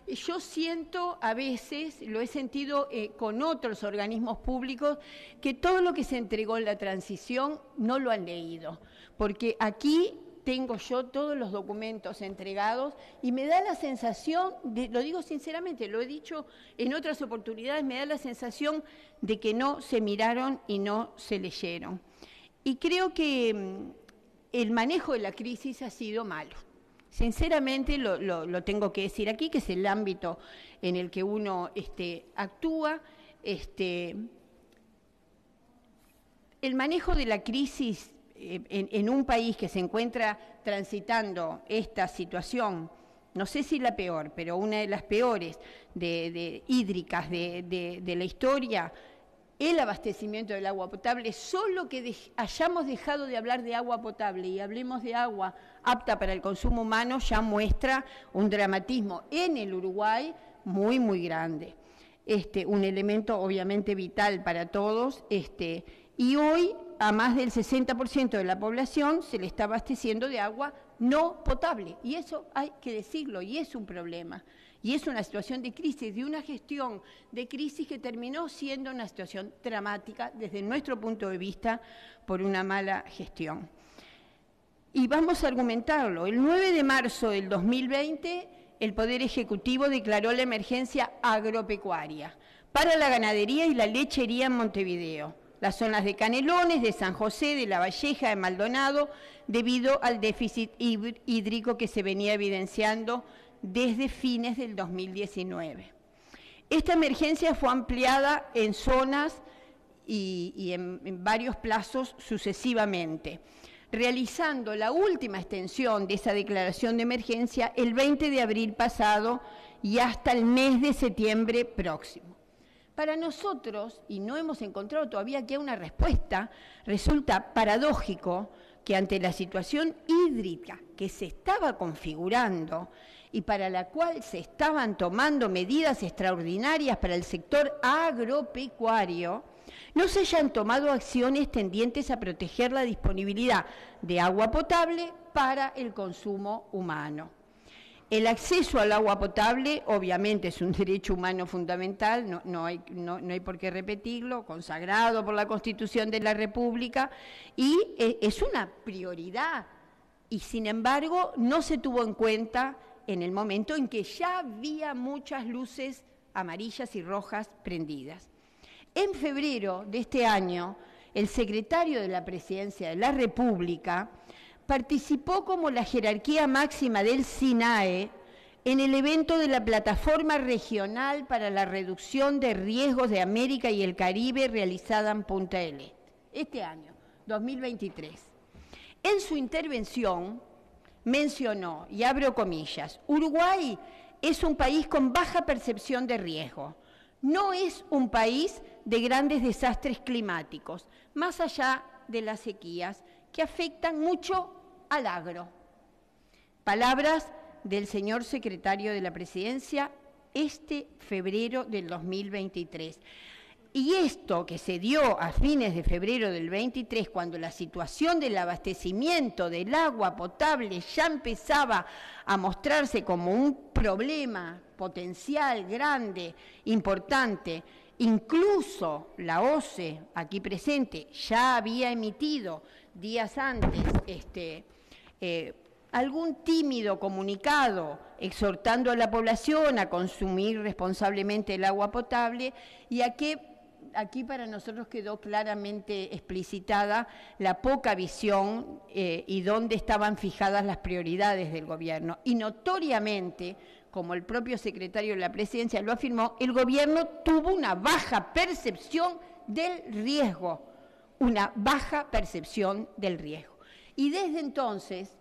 Yo siento a veces, lo he sentido eh, con otros organismos públicos, que todo lo que se entregó en la transición no lo han leído, porque aquí tengo yo todos los documentos entregados y me da la sensación, lo digo sinceramente, lo he dicho en otras oportunidades, me da la sensación de que no se miraron y no se leyeron. Y creo que mm, el manejo de la crisis ha sido malo. Sinceramente lo, tengo que decir aquí, que es el ámbito en el que uno este, actúa. Este, el manejo de la crisis eh, en, un país que se encuentra transitando esta situación, no sé si la peor, pero una de las peores de, hídricas de, la historia, el abastecimiento del agua potable, solo que hayamos dejado de hablar de agua potable y hablemos de agua apta para el consumo humano ya muestra un dramatismo en el Uruguay muy, muy grande. Este, un elemento obviamente vital para todos, este, y hoy a más del 60% de la población se le está abasteciendo de agua no potable. Y eso hay que decirlo, y es un problema. Y es una situación de crisis, de una gestión de crisis que terminó siendo una situación dramática desde nuestro punto de vista por una mala gestión. Y vamos a argumentarlo. El 9 de marzo del 2020, el Poder Ejecutivo declaró la emergencia agropecuaria para la ganadería y la lechería en Montevideo las zonas de Canelones, de San José, de La Valleja, de Maldonado, debido al déficit hídrico que se venía evidenciando desde fines del 2019. Esta emergencia fue ampliada en zonas y, en, varios plazos sucesivamente, realizando la última extensión de esa declaración de emergencia el 20 de abril pasado y hasta el mes de septiembre próximo. Para nosotros, y no hemos encontrado todavía que una respuesta, resulta paradójico que ante la situación hídrica que se estaba configurando y para la cual se estaban tomando medidas extraordinarias para el sector agropecuario, no se hayan tomado acciones tendientes a proteger la disponibilidad de agua potable para el consumo humano. El acceso al agua potable, obviamente, es un <laughs> derecho humano fundamental, no, hay, por qué repetirlo, consagrado por la Constitución de la República, y eh, es una prioridad. Y sin embargo, no se tuvo en cuenta en el momento en que ya había muchas luces amarillas y rojas prendidas. En febrero de este año, el secretario de la Presidencia de la República participó como la jerarquía máxima del SINAE en el evento de la Plataforma Regional para la Reducción de Riesgos de América y el Caribe realizada en Punta del Este, este año, 2023. En su intervención mencionó, y abro comillas, Uruguay es un país con baja percepción de riesgo. No es un país de grandes desastres climáticos, más allá de las sequías que afectan mucho al agro. Palabras del señor secretario de la Presidencia este febrero del 2023. Y esto que se dio a fines de febrero del 23, cuando la situación del abastecimiento del agua potable ya empezaba a mostrarse como un problema potencial, grande, importante, incluso la OCE, aquí presente, ya había emitido días antes este, eh, algún tímido comunicado exhortando a la población a consumir responsablemente el agua potable y a que aquí para nosotros quedó claramente explicitada la poca visión eh, y dónde estaban fijadas las prioridades del gobierno. Y notoriamente, como el propio secretario de la presidencia lo afirmó, el gobierno tuvo una baja percepción del riesgo, una baja percepción del riesgo. Y desde entonces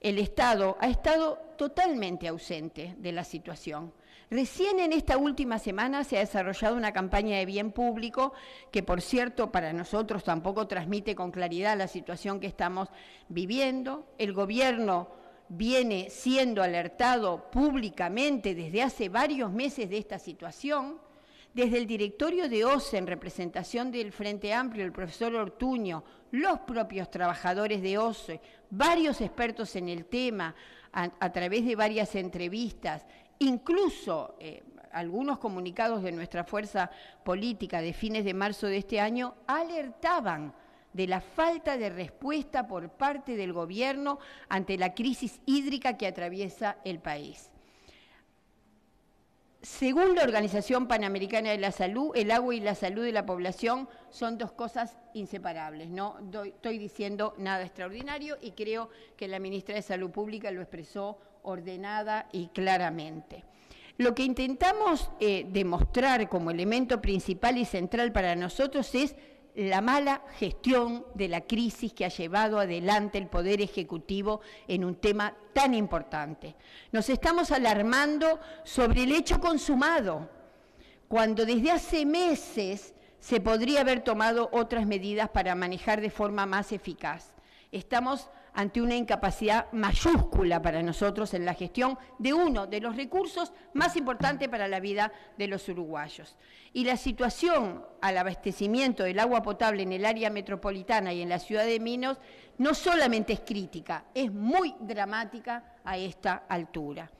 el Estado ha estado totalmente ausente de la situación. Recién en esta última semana se ha desarrollado una campaña de bien público que, por cierto, para nosotros tampoco transmite con claridad la situación que estamos viviendo. El gobierno viene siendo alertado públicamente desde hace varios meses de esta situación. Desde el directorio de OCE, en representación del Frente Amplio, el profesor Ortuño, los propios trabajadores de OCE, varios expertos en el tema, a, través de varias entrevistas, incluso eh, algunos comunicados de nuestra fuerza política de fines de marzo de este año, alertaban de la falta de respuesta por parte del gobierno ante la crisis hídrica que atraviesa el país. Según la Organización Panamericana de la Salud, el agua y la salud de la población son dos cosas inseparables. No estoy diciendo nada extraordinario y creo que la ministra de Salud Pública lo expresó ordenada y claramente. Lo que intentamos eh, demostrar como elemento principal y central para nosotros es la mala gestión de la crisis que ha llevado adelante el Poder Ejecutivo en un tema tan importante. Nos estamos alarmando sobre el hecho consumado, cuando desde hace meses se podría haber tomado otras medidas para manejar de forma más eficaz. Estamos ante una incapacidad mayúscula para nosotros en la gestión de uno de los recursos más importantes para la vida de los uruguayos. Y la situación al abastecimiento del agua potable en el área metropolitana y en la ciudad de Minos no solamente es crítica, es muy dramática a esta altura.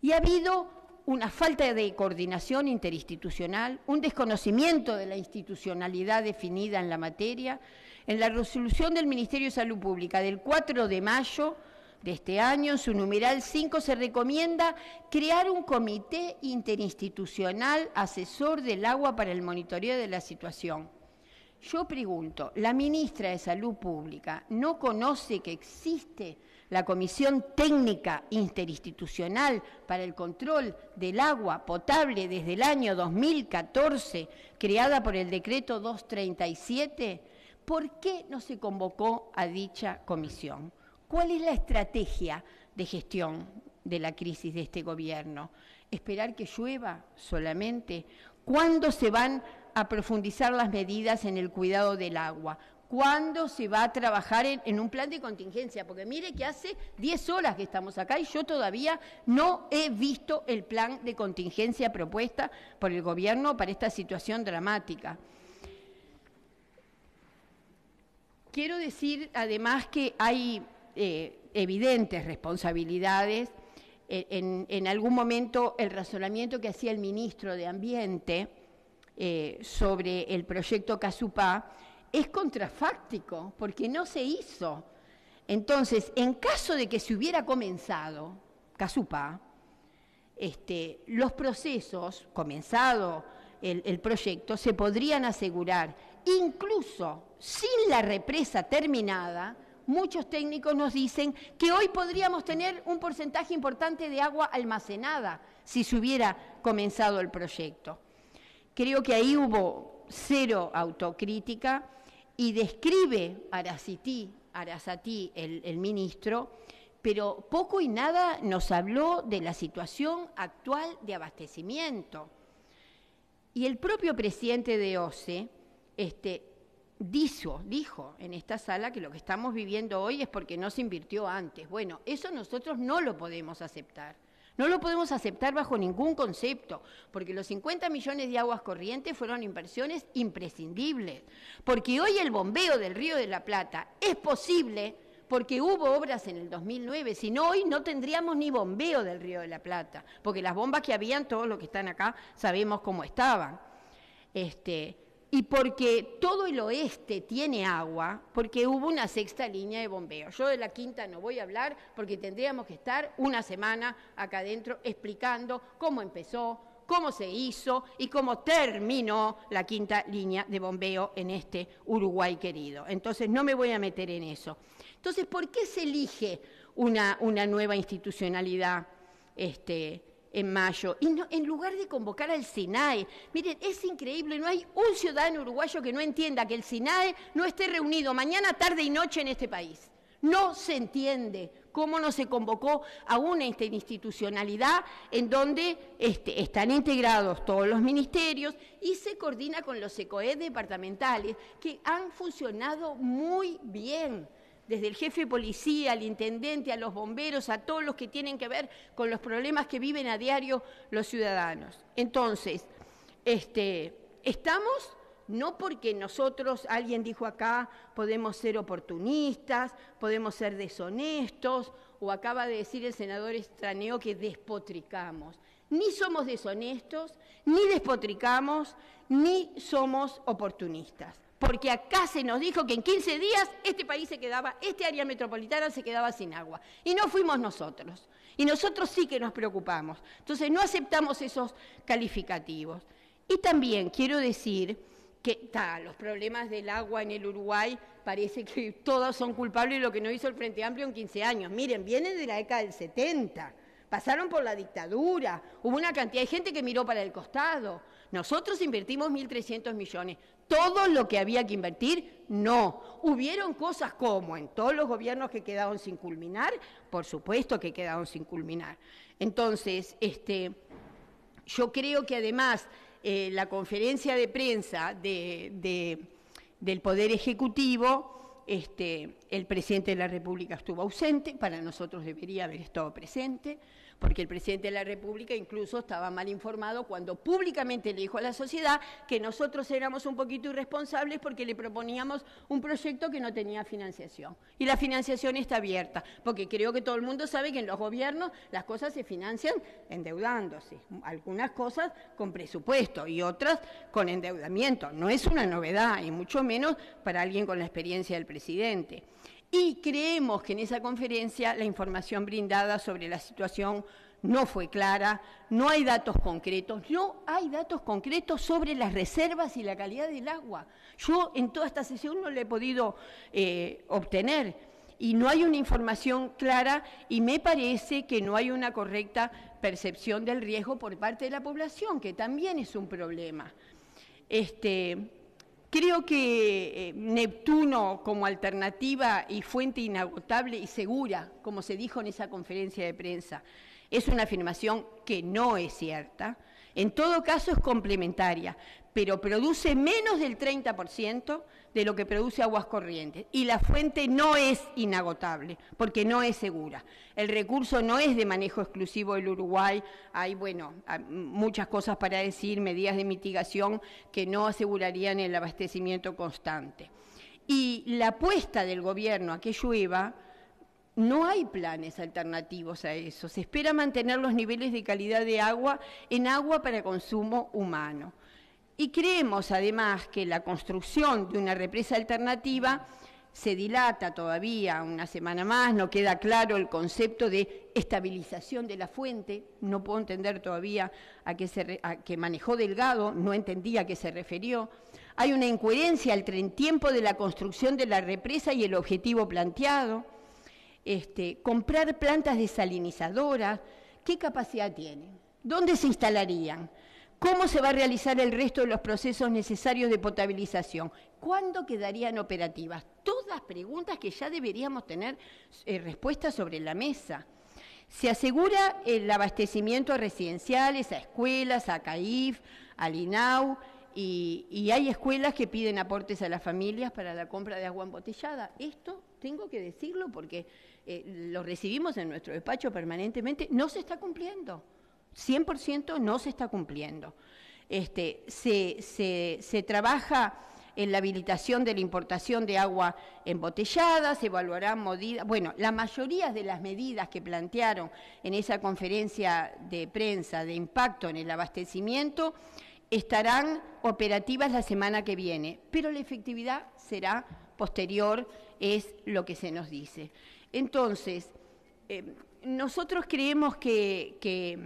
Y ha habido una falta de coordinación interinstitucional, un desconocimiento de la institucionalidad definida en la materia, en la resolución del Ministerio de Salud Pública del 4 de mayo de este año, en su numeral 5, se recomienda crear un comité interinstitucional asesor del agua para el monitoreo de la situación. Yo pregunto, ¿la ministra de Salud Pública no conoce que existe la Comisión Técnica Interinstitucional para el Control del Agua Potable desde el año 2014, creada por el decreto 237? ¿Por qué no se convocó a dicha comisión? ¿Cuál es la estrategia de gestión de la crisis de este gobierno? ¿Esperar que llueva solamente? ¿Cuándo se van a profundizar las medidas en el cuidado del agua? ¿Cuándo se va a trabajar en, un plan de contingencia? Porque mire que hace 10 horas que estamos acá y yo todavía no he visto el plan de contingencia propuesta por el gobierno para esta situación dramática. Quiero decir además que hay eh, evidentes responsabilidades. E, en, algún momento el razonamiento que hacía el ministro de Ambiente eh, sobre el proyecto Casupá es contrafáctico, porque no se hizo. Entonces, en caso de que se hubiera comenzado Casupá, este, los procesos, comenzado el proyecto, se podrían asegurar incluso sin la represa terminada, muchos técnicos nos dicen que hoy podríamos tener un porcentaje importante de agua almacenada si se hubiera comenzado el proyecto. Creo que ahí hubo cero autocrítica y describe Arasatí, Arasatí el, el ministro, pero poco y nada nos habló de la situación actual de abastecimiento. Y el propio presidente de OCE este, dijo, dijo en esta sala que lo que estamos viviendo hoy es porque no se invirtió antes. Bueno, eso nosotros no lo podemos aceptar. No lo podemos aceptar bajo ningún concepto, porque los 50 millones de aguas corrientes fueron inversiones imprescindibles, porque hoy el bombeo del Río de la Plata es posible porque hubo obras en el 2009, si no hoy no tendríamos ni bombeo del Río de la Plata, porque las bombas que habían, todos los que están acá, sabemos cómo estaban. Este, y porque todo el oeste tiene agua, porque hubo una sexta línea de bombeo. Yo de la quinta no voy a hablar porque tendríamos que estar una semana acá adentro explicando cómo empezó, cómo se hizo y cómo terminó la quinta línea de bombeo en este Uruguay querido. Entonces no me voy a meter en eso. Entonces, ¿por qué se elige una, una nueva institucionalidad? Este, en mayo, y en lugar de convocar al SINAE, miren, es increíble, no hay un ciudadano uruguayo que no entienda que el SINAE no esté reunido mañana, tarde y noche en este país. No se entiende cómo no se convocó a una institucionalidad en donde este, están integrados todos los ministerios y se coordina con los ECOE departamentales, que han funcionado muy bien desde el jefe de policía, al intendente, a los bomberos, a todos los que tienen que ver con los problemas que viven a diario los ciudadanos. Entonces, este, estamos no porque nosotros, alguien dijo acá, podemos ser oportunistas, podemos ser deshonestos, o acaba de decir el senador Estraneo que despotricamos. Ni somos deshonestos, ni despotricamos, ni somos oportunistas porque acá se nos dijo que en 15 días este país se quedaba, este área metropolitana se quedaba sin agua. Y no fuimos nosotros. Y nosotros sí que nos preocupamos. Entonces no aceptamos esos calificativos. Y también quiero decir que los problemas del agua en el Uruguay parece que todos son culpables de lo que no hizo el Frente Amplio en 15 años. Miren, vienen de la década del 70, pasaron por la dictadura, hubo una cantidad de gente que miró para el costado. Nosotros invertimos 1.300 millones. Todo lo que había que invertir, no. Hubieron cosas como en todos los gobiernos que quedaron sin culminar, por supuesto que quedaron sin culminar. Entonces, este, yo creo que además eh, la conferencia de prensa del Poder Ejecutivo, este, el presidente de la República estuvo ausente, para nosotros debería haber estado presente porque el presidente de la República incluso estaba mal informado cuando públicamente le dijo a la sociedad que nosotros éramos un poquito irresponsables porque le proponíamos un proyecto que no tenía financiación. Y la financiación está abierta, porque creo que todo el mundo sabe que en los gobiernos las cosas se financian endeudándose, algunas cosas con presupuesto y otras con endeudamiento. No es una novedad, y mucho menos para alguien con la experiencia del presidente. Y creemos que en esa conferencia la información brindada sobre la situación no fue clara, no hay datos concretos, no hay datos concretos sobre las reservas y la calidad del agua. Yo en toda esta sesión no la he podido eh, obtener y no hay una información clara y me parece que no hay una correcta percepción del riesgo por parte de la población, que también es un problema. Este, Creo que eh, Neptuno como alternativa y fuente inagotable y segura, como se dijo en esa conferencia de prensa, es una afirmación que no es cierta. En todo caso es complementaria, pero produce menos del 30% de lo que produce aguas corrientes. Y la fuente no es inagotable, porque no es segura. El recurso no es de manejo exclusivo del Uruguay. Hay, bueno, muchas cosas para decir, medidas de mitigación que no asegurarían el abastecimiento constante. Y la apuesta del gobierno a que llueva, no hay planes alternativos a eso. Se espera mantener los niveles de calidad de agua en agua para consumo humano. Y creemos además que la construcción de una represa alternativa se dilata todavía una semana más, no queda claro el concepto de estabilización de la fuente, no puedo entender todavía a qué, se, manejó Delgado, no entendía a qué se refirió. Hay una incoherencia entre el tiempo de la construcción de la represa y el objetivo planteado. Este, comprar plantas desalinizadoras, ¿qué capacidad tienen? ¿Dónde se instalarían? ¿Cómo se va a realizar el resto de los procesos necesarios de potabilización? ¿Cuándo quedarían operativas? Todas preguntas que ya deberíamos tener eh, respuestas sobre la mesa. Se asegura el abastecimiento a residenciales, a escuelas, a CAIF, al INAU, y, y, hay escuelas que piden aportes a las familias para la compra de agua embotellada. Esto tengo que decirlo porque eh, lo recibimos en nuestro despacho permanentemente, no se está cumpliendo. 100% no se está cumpliendo. Este, se, se trabaja en la habilitación de la importación de agua embotellada, se evaluarán medidas, bueno, la mayoría de las medidas que plantearon en esa conferencia de prensa de impacto en el abastecimiento estarán operativas la semana que viene, pero la efectividad será posterior, es lo que se nos dice. Entonces, eh, nosotros creemos que, que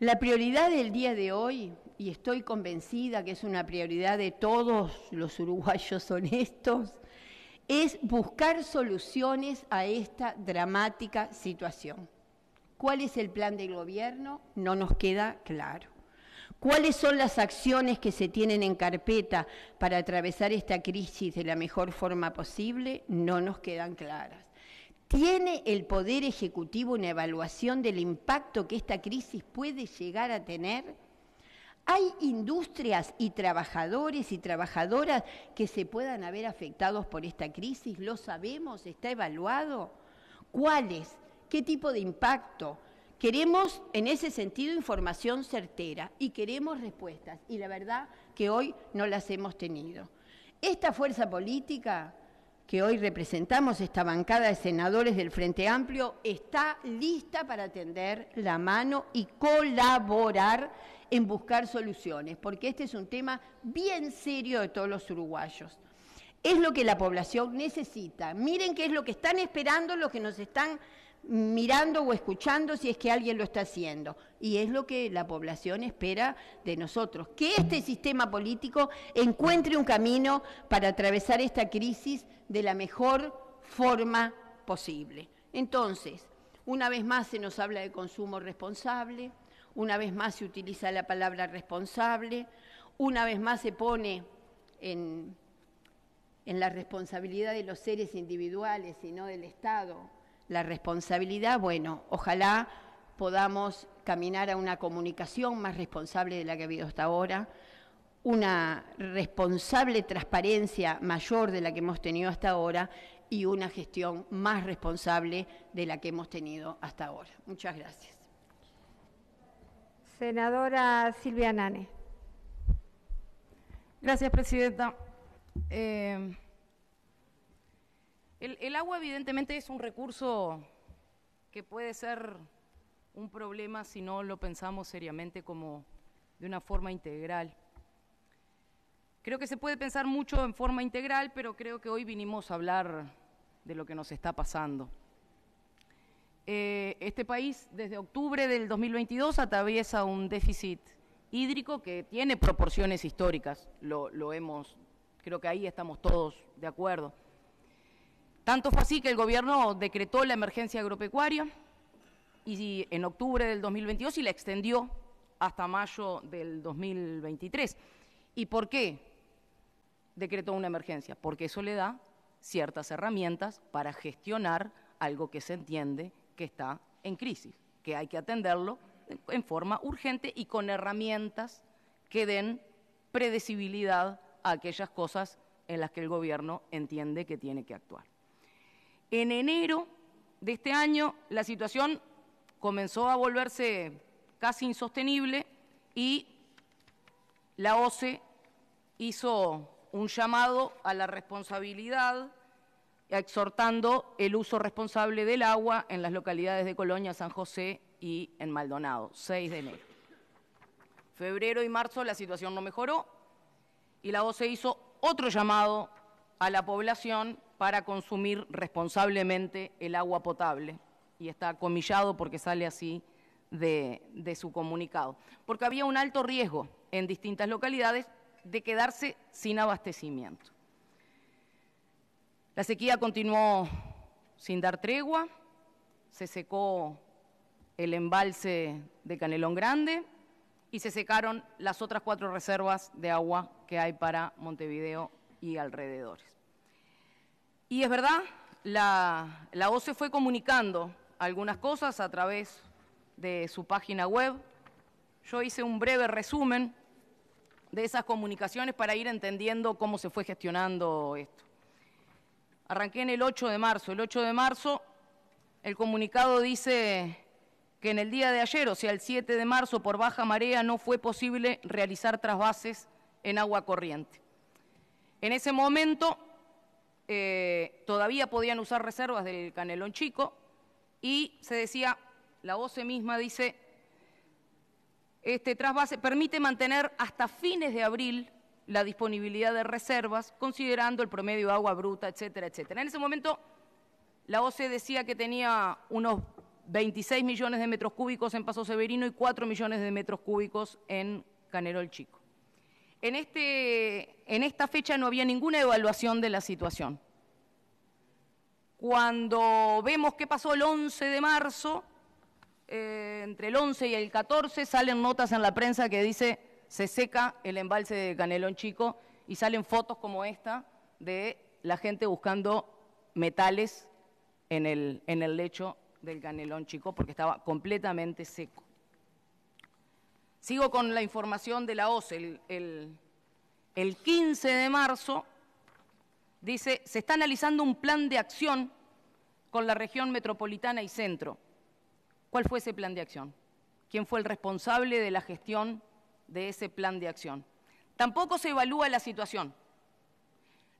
la prioridad del día de hoy y estoy convencida que es una prioridad de todos los uruguayos honestos, es buscar soluciones a esta dramática situación. ¿Cuál es el plan del gobierno? No nos queda claro. ¿Cuáles son las acciones que se tienen en carpeta para atravesar esta crisis de la mejor forma posible? No nos quedan claras. ¿Tiene el Poder Ejecutivo una evaluación del impacto que esta crisis puede llegar a tener? ¿Hay industrias y trabajadores y trabajadoras que se puedan haber afectados por esta crisis? ¿Lo sabemos? ¿Está evaluado? ¿Cuáles? ¿Qué tipo de impacto? Queremos, en ese sentido, información certera y queremos respuestas. Y la verdad que hoy no las hemos tenido. Esta fuerza política que hoy representamos, esta bancada de senadores del Frente Amplio, está lista para atender la mano y colaborar en buscar soluciones, porque este es un tema bien serio de todos los uruguayos. Es lo que la población necesita. Miren qué es lo que están esperando los que nos están mirando o escuchando si es que alguien lo está haciendo. Y es lo que la población espera de nosotros, que este sistema político encuentre un camino para atravesar esta crisis de la mejor forma posible. Entonces, una vez más se nos habla de consumo responsable, una vez más se utiliza la palabra responsable, una vez más se pone en, la responsabilidad de los seres individuales y no del Estado la responsabilidad, bueno, ojalá podamos caminar a una comunicación más responsable de la que ha habido hasta ahora, una responsable transparencia mayor de la que hemos tenido hasta ahora y una gestión más responsable de la que hemos tenido hasta ahora. Muchas gracias. Senadora Silvia Nane. Gracias, Presidenta. Eh, el, agua evidentemente es un recurso que puede ser un problema si no lo pensamos seriamente como de una forma integral. Creo que se puede pensar mucho en forma integral, pero creo que hoy vinimos a hablar de lo que nos está pasando. Eh, este país desde octubre del 2022 atraviesa un déficit hídrico que tiene proporciones históricas, lo, hemos, creo que ahí estamos todos de acuerdo. Tanto fue así que el gobierno decretó la emergencia agropecuaria y en octubre del 2022 y la extendió hasta mayo del 2023. ¿Y por qué decretó una emergencia? Porque eso le da ciertas herramientas para gestionar algo que se entiende que está en crisis, que hay que atenderlo en forma urgente y con herramientas que den predecibilidad a aquellas cosas en las que el gobierno entiende que tiene que actuar. En enero de este año la situación comenzó a volverse casi insostenible y la OCE hizo un llamado a la responsabilidad exhortando el uso responsable del agua en las localidades de Colonia, San José y en Maldonado, 6 de enero. Febrero y marzo la situación no mejoró y la OCE hizo otro llamado a la población para consumir responsablemente el agua potable y está comillado porque sale así de, de su comunicado, porque había un alto riesgo en distintas localidades de quedarse sin abastecimiento. La sequía continuó sin dar tregua, se secó el embalse de Canelón Grande y se secaron las otras cuatro reservas de agua que hay para Montevideo y alrededores. Y es verdad, la, OCE fue comunicando algunas cosas a través de su página web. Yo hice un breve resumen de esas comunicaciones para ir entendiendo cómo se fue gestionando esto. Arranqué en el 8 de marzo. El 8 de marzo el comunicado dice que en el día de ayer, o sea, el 7 de marzo, por baja marea, no fue posible realizar trasvases en agua corriente. En ese momento eh, todavía podían usar reservas del Canelón Chico y se decía, la OCE misma dice, este trasvase permite mantener hasta fines de abril la disponibilidad de reservas, considerando el promedio de agua bruta, etcétera, etcétera. En ese momento, la OCE decía que tenía unos 26 millones de metros cúbicos en Paso Severino y 4 millones de metros cúbicos en Canerol Chico. En, este, en esta fecha no había ninguna evaluación de la situación. Cuando vemos qué pasó el 11 de marzo, eh, entre el 11 y el 14 salen notas en la prensa que dice se seca el embalse de Canelón Chico y salen fotos como esta de la gente buscando metales en el, en el lecho del Canelón Chico porque estaba completamente seco. Sigo con la información de la OCE. El, el 15 de marzo dice, se está analizando un plan de acción con la región metropolitana y centro. ¿Cuál fue ese plan de acción? ¿Quién fue el responsable de la gestión de ese plan de acción? Tampoco se evalúa la situación.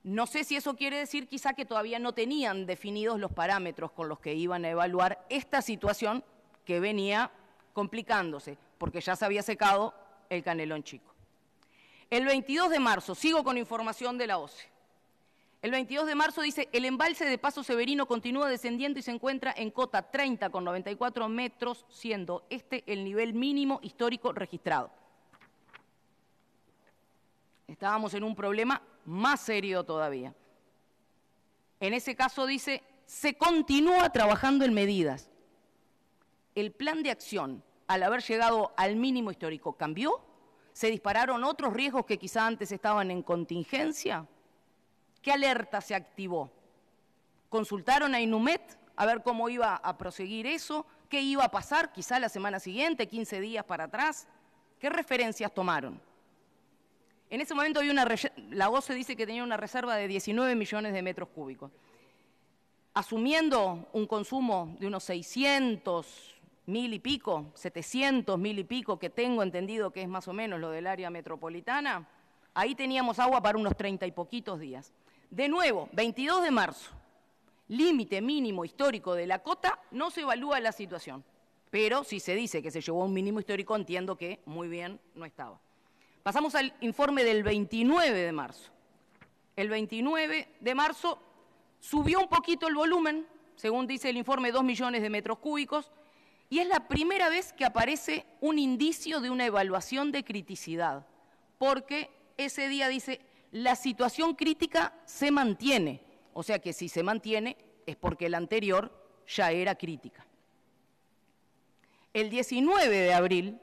No sé si eso quiere decir quizá que todavía no tenían definidos los parámetros con los que iban a evaluar esta situación que venía complicándose, porque ya se había secado el canelón chico. El 22 de marzo, sigo con información de la OCE, el 22 de marzo dice, el embalse de Paso Severino continúa descendiendo y se encuentra en cota 30,94 metros, siendo este el nivel mínimo histórico registrado. Estábamos en un problema más serio todavía. En ese caso dice, se continúa trabajando en medidas. El plan de acción, al haber llegado al mínimo histórico, ¿cambió? ¿Se dispararon otros riesgos que quizá antes estaban en contingencia? ¿Qué alerta se activó? ¿Consultaron a Inumet a ver cómo iba a proseguir eso? ¿Qué iba a pasar quizá la semana siguiente, 15 días para atrás? ¿Qué referencias tomaron? En ese momento había una la OCE dice que tenía una reserva de 19 millones de metros cúbicos. Asumiendo un consumo de unos 600 mil y pico, 700 mil y pico, que tengo entendido que es más o menos lo del área metropolitana, ahí teníamos agua para unos 30 y poquitos días. De nuevo, 22 de marzo, límite mínimo histórico de la cota, no se evalúa la situación. Pero si se dice que se llevó a un mínimo histórico, entiendo que muy bien no estaba. Pasamos al informe del 29 de marzo. El 29 de marzo subió un poquito el volumen, según dice el informe, 2 millones de metros cúbicos, y es la primera vez que aparece un indicio de una evaluación de criticidad, porque ese día dice la situación crítica se mantiene. O sea que si se mantiene es porque la anterior ya era crítica. El 19 de abril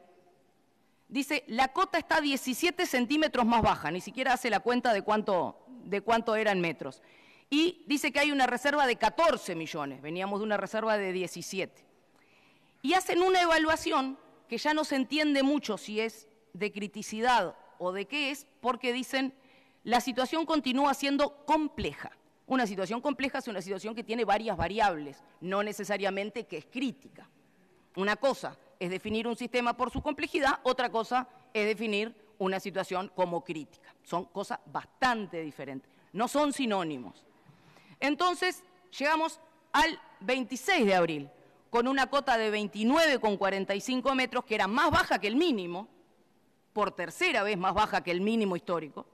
dice, la cota está 17 centímetros más baja, ni siquiera hace la cuenta de cuánto, de cuánto era en metros. Y dice que hay una reserva de 14 millones, veníamos de una reserva de 17. Y hacen una evaluación que ya no se entiende mucho si es de criticidad o de qué es, porque dicen la situación continúa siendo compleja. Una situación compleja es una situación que tiene varias variables, no necesariamente que es crítica. Una cosa es definir un sistema por su complejidad, otra cosa es definir una situación como crítica. Son cosas bastante diferentes, no son sinónimos. Entonces, llegamos al 26 de abril, con una cota de 29,45 metros, que era más baja que el mínimo, por tercera vez más baja que el mínimo histórico,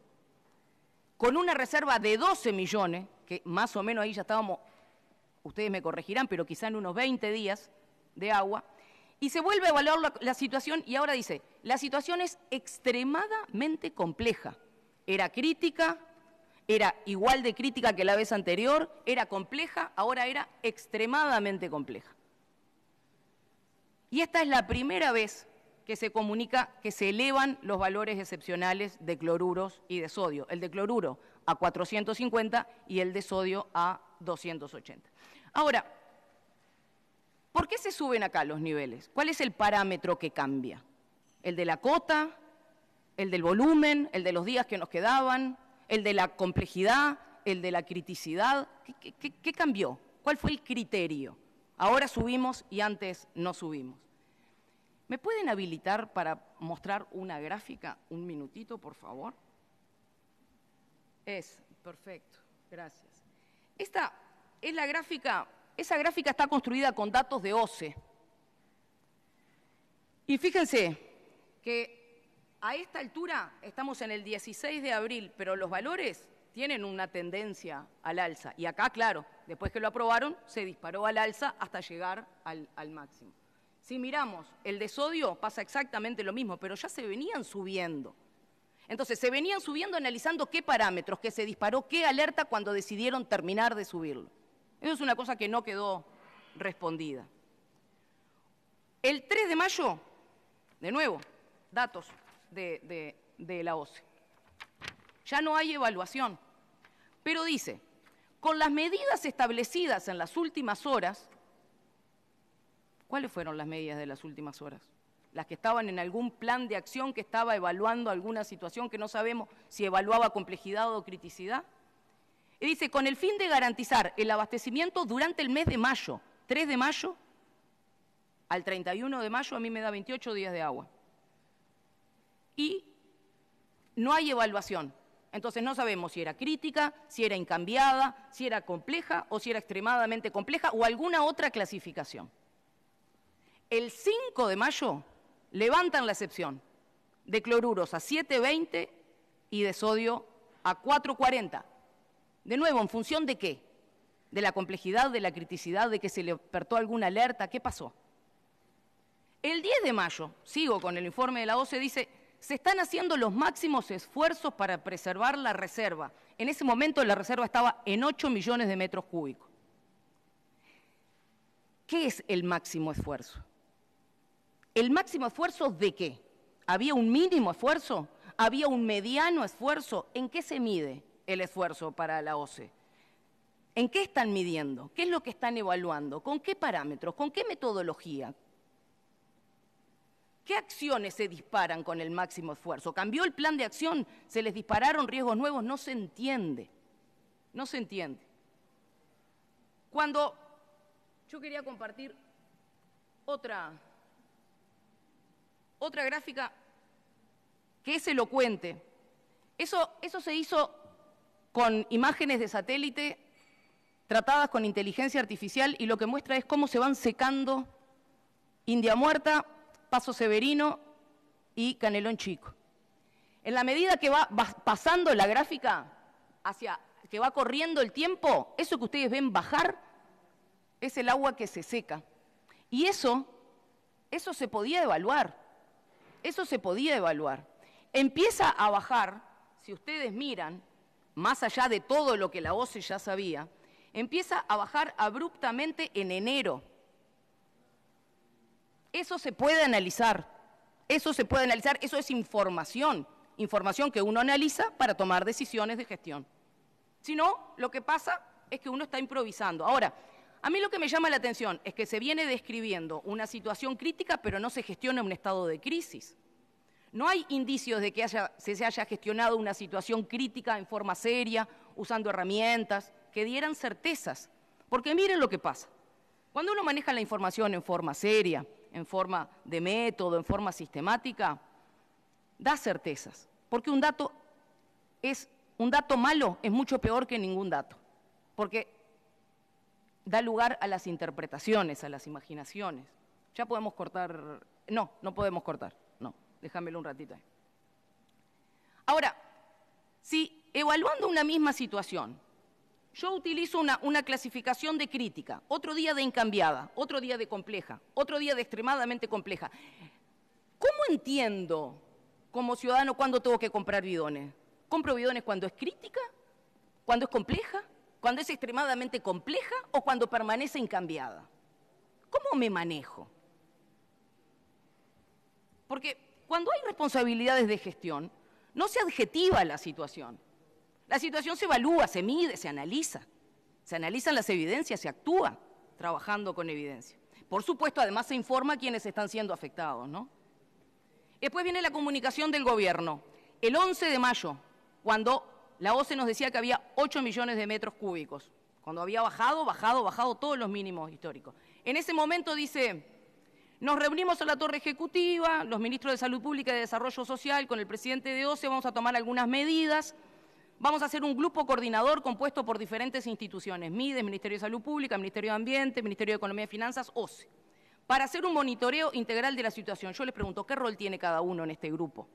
con una reserva de 12 millones, que más o menos ahí ya estábamos, ustedes me corregirán, pero quizá en unos 20 días de agua, y se vuelve a evaluar la, la, situación y ahora dice, la situación es extremadamente compleja. Era crítica, era igual de crítica que la vez anterior, era compleja, ahora era extremadamente compleja. Y esta es la primera vez que se comunica que se elevan los valores excepcionales de cloruros y de sodio. El de cloruro a 450 y el de sodio a 280. Ahora, ¿por qué se suben acá los niveles? ¿Cuál es el parámetro que cambia? ¿El de la cota? ¿El del volumen? ¿El de los días que nos quedaban? ¿El de la complejidad? el de la criticidad? ¿Qué, cambió? ¿Cuál fue el criterio? Ahora subimos y antes no subimos. ¿Me pueden habilitar para mostrar una gráfica? Un minutito, por favor. Es, perfecto, gracias. Esta es la gráfica, esa gráfica está construida con datos de OCE. Y fíjense que a esta altura estamos en el 16 de abril, pero los valores tienen una tendencia al alza. Y acá, claro, después que lo aprobaron, se disparó al alza hasta llegar al, máximo. Si miramos el de sodio, pasa exactamente lo mismo, pero ya se venían subiendo. Entonces, se venían subiendo analizando qué parámetros, que se disparó, qué alerta cuando decidieron terminar de subirlo. Eso es una cosa que no quedó respondida. El 3 de mayo, de nuevo, datos de, la OCE. Ya no hay evaluación, pero dice, con las medidas establecidas en las últimas horas, ¿cuáles fueron las medidas de las últimas horas? las que estaban en algún plan de acción que estaba evaluando alguna situación que no sabemos si evaluaba complejidad o criticidad. Y dice, con el fin de garantizar el abastecimiento durante el mes de mayo, 3 de mayo al 31 de mayo, a mí me da 28 días de agua. Y no hay evaluación. Entonces no sabemos si era crítica, si era incambiada, si era compleja o si era extremadamente compleja o alguna otra clasificación. El 5 de mayo levantan la excepción de cloruros a 7,20 y de sodio a 4,40. De nuevo, ¿en función de qué? De la complejidad, de la criticidad, de que se le apertó alguna alerta, ¿qué pasó? El 10 de mayo, sigo con el informe de la OCE, dice, se están haciendo los máximos esfuerzos para preservar la reserva. En ese momento la reserva estaba en 8 millones de metros cúbicos. ¿Qué es el máximo esfuerzo? ¿El máximo esfuerzo de qué? ¿Había un mínimo esfuerzo? ¿Había un mediano esfuerzo? ¿En qué se mide el esfuerzo para la OCE? ¿En qué están midiendo? ¿Qué es lo que están evaluando? ¿Con qué parámetros? ¿Con qué metodología? ¿Qué acciones se disparan con el máximo esfuerzo? ¿Cambió el plan de acción? ¿Se les dispararon riesgos nuevos? No se entiende. No se entiende. Cuando yo quería compartir otra otra gráfica que es elocuente. Eso, eso se hizo con imágenes de satélite tratadas con inteligencia artificial y lo que muestra es cómo se van secando India Muerta, Paso Severino y Canelón Chico. En la medida que va pasando la gráfica hacia que va corriendo el tiempo, eso que ustedes ven bajar es el agua que se seca. Y eso, eso se podía evaluar. Eso se podía evaluar. Empieza a bajar, si ustedes miran, más allá de todo lo que la OCE ya sabía, empieza a bajar abruptamente en enero. Eso se puede analizar, eso se puede analizar, eso es información, información que uno analiza para tomar decisiones de gestión. Si no, lo que pasa es que uno está improvisando. Ahora, a mí lo que me llama la atención es que se viene describiendo una situación crítica, pero no se gestiona un estado de crisis. No hay indicios de que se haya gestionado una situación crítica en forma seria, usando herramientas que dieran certezas. Porque miren lo que pasa. Cuando uno maneja la información en forma seria, en forma de método, en forma sistemática, da certezas. Porque un dato es un dato malo es mucho peor que ningún dato. Porque da lugar a las interpretaciones, a las imaginaciones. Ya podemos cortar. No, no podemos cortar. No, déjamelo un ratito ahí. Ahora, si evaluando una misma situación, yo utilizo una, clasificación de crítica, otro día de incambiada, otro día de compleja, otro día de extremadamente compleja. ¿Cómo entiendo como ciudadano cuándo tengo que comprar bidones? ¿Compro bidones cuando es crítica? ¿Cuando es compleja? cuando es extremadamente compleja o cuando permanece incambiada. ¿Cómo me manejo? Porque cuando hay responsabilidades de gestión, no se adjetiva la situación. La situación se evalúa, se mide, se analiza. Se analizan las evidencias, se actúa trabajando con evidencia. Por supuesto, además se informa a quienes están siendo afectados, ¿no? Después viene la comunicación del gobierno. El 11 de mayo, cuando la OCE nos decía que había 8 millones de metros cúbicos, cuando había bajado, bajado, bajado todos los mínimos históricos. En ese momento dice, nos reunimos en la torre ejecutiva, los ministros de Salud Pública y de Desarrollo Social, con el presidente de OCE, vamos a tomar algunas medidas, vamos a hacer un grupo coordinador compuesto por diferentes instituciones, MIDES, Ministerio de Salud Pública, Ministerio de Ambiente, Ministerio de Economía y Finanzas, OCE, para hacer un monitoreo integral de la situación. Yo les pregunto, ¿qué rol tiene cada uno en este grupo?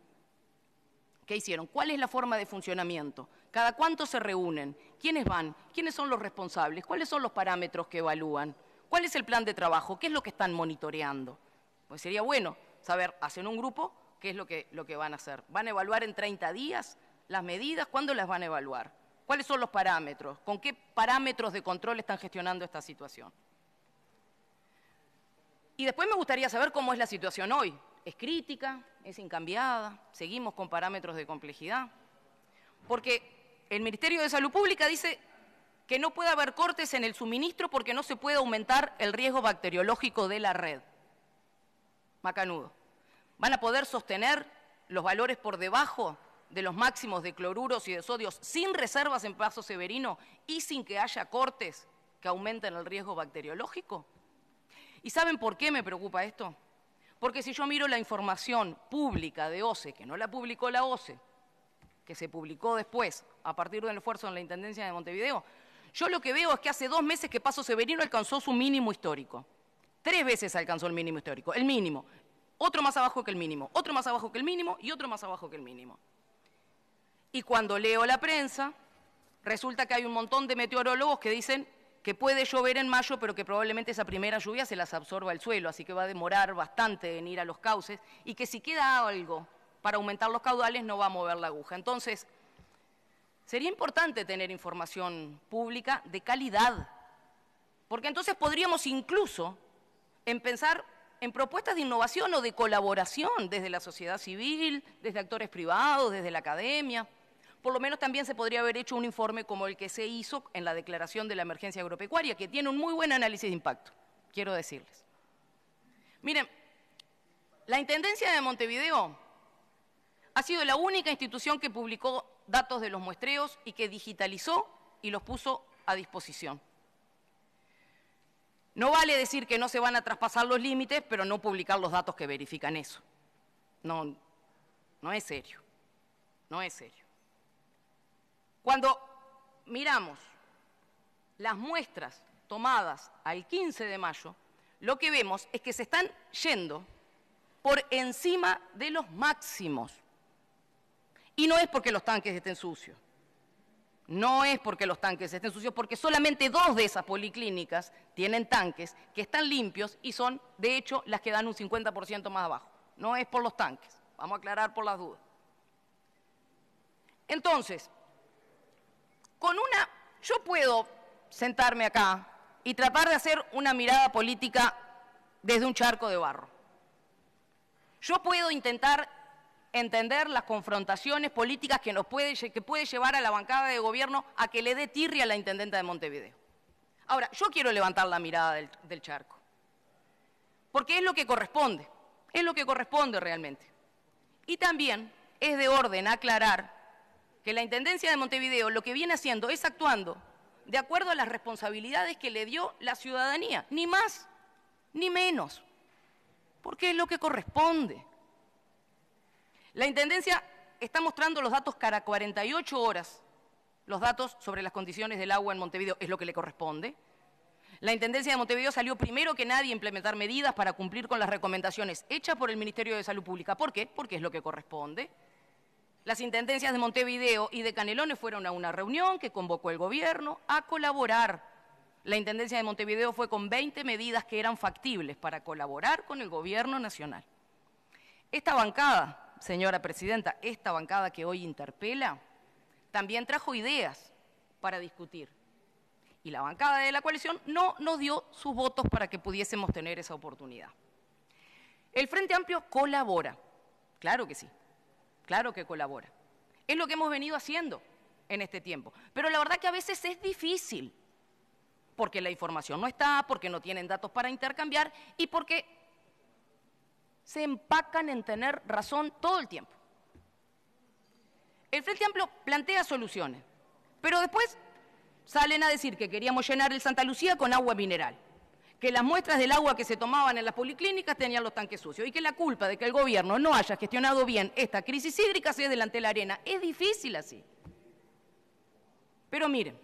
¿Qué hicieron? ¿Cuál es la forma de funcionamiento? ¿Cada cuánto se reúnen? ¿Quiénes van? ¿Quiénes son los responsables? ¿Cuáles son los parámetros que evalúan? ¿Cuál es el plan de trabajo? ¿Qué es lo que están monitoreando? Pues sería bueno saber, hacen un grupo, qué es lo que, lo que van a hacer. ¿Van a evaluar en 30 días las medidas? ¿Cuándo las van a evaluar? ¿Cuáles son los parámetros? ¿Con qué parámetros de control están gestionando esta situación? Y después me gustaría saber cómo es la situación hoy. ¿Es crítica? ¿Es incambiada? ¿Seguimos con parámetros de complejidad? Porque el Ministerio de Salud Pública dice que no puede haber cortes en el suministro porque no se puede aumentar el riesgo bacteriológico de la red. Macanudo. ¿Van a poder sostener los valores por debajo de los máximos de cloruros y de sodios sin reservas en Paso Severino y sin que haya cortes que aumenten el riesgo bacteriológico? ¿Y saben por qué me preocupa esto? Porque si yo miro la información pública de OCE, que no la publicó la OCE, que se publicó después, a partir del esfuerzo en la Intendencia de Montevideo, yo lo que veo es que hace dos meses que Paso Severino alcanzó su mínimo histórico. Tres veces alcanzó el mínimo histórico, el mínimo. Otro más abajo que el mínimo, otro más abajo que el mínimo y otro más abajo que el mínimo. Y cuando leo la prensa, resulta que hay un montón de meteorólogos que dicen que puede llover en mayo, pero que probablemente esa primera lluvia se las absorba el suelo, así que va a demorar bastante en ir a los cauces, y que si queda algo para aumentar los caudales no va a mover la aguja. Entonces, sería importante tener información pública de calidad, porque entonces podríamos incluso en pensar en propuestas de innovación o de colaboración desde la sociedad civil, desde actores privados, desde la academia por lo menos también se podría haber hecho un informe como el que se hizo en la declaración de la emergencia agropecuaria, que tiene un muy buen análisis de impacto, quiero decirles. Miren, la Intendencia de Montevideo ha sido la única institución que publicó datos de los muestreos y que digitalizó y los puso a disposición. No vale decir que no se van a traspasar los límites, pero no publicar los datos que verifican eso. No, no es serio, no es serio. Cuando miramos las muestras tomadas al 15 de mayo, lo que vemos es que se están yendo por encima de los máximos. Y no es porque los tanques estén sucios. No es porque los tanques estén sucios, porque solamente dos de esas policlínicas tienen tanques que están limpios y son, de hecho, las que dan un 50% más abajo. No es por los tanques. Vamos a aclarar por las dudas. Entonces, con una, yo puedo sentarme acá y tratar de hacer una mirada política desde un charco de barro. Yo puedo intentar entender las confrontaciones políticas que, nos puede, que puede llevar a la bancada de gobierno a que le dé tirria a la intendenta de Montevideo. Ahora, yo quiero levantar la mirada del, del charco, porque es lo que corresponde, es lo que corresponde realmente. Y también es de orden aclarar que la Intendencia de Montevideo lo que viene haciendo es actuando de acuerdo a las responsabilidades que le dio la ciudadanía, ni más ni menos, porque es lo que corresponde. La Intendencia está mostrando los datos cada 48 horas, los datos sobre las condiciones del agua en Montevideo, es lo que le corresponde. La Intendencia de Montevideo salió primero que nadie a implementar medidas para cumplir con las recomendaciones hechas por el Ministerio de Salud Pública. ¿Por qué? Porque es lo que corresponde. Las intendencias de Montevideo y de Canelones fueron a una reunión que convocó el gobierno a colaborar. La intendencia de Montevideo fue con 20 medidas que eran factibles para colaborar con el gobierno nacional. Esta bancada, señora presidenta, esta bancada que hoy interpela, también trajo ideas para discutir. Y la bancada de la coalición no nos dio sus votos para que pudiésemos tener esa oportunidad. El Frente Amplio colabora, claro que sí, Claro que colabora. Es lo que hemos venido haciendo en este tiempo. Pero la verdad que a veces es difícil, porque la información no está, porque no tienen datos para intercambiar y porque se empacan en tener razón todo el tiempo. El Frente Amplio plantea soluciones, pero después salen a decir que queríamos llenar el Santa Lucía con agua mineral, que las muestras del agua que se tomaban en las policlínicas tenían los tanques sucios y que la culpa de que el gobierno no haya gestionado bien esta crisis hídrica se delante de la arena. Es difícil así. Pero miren,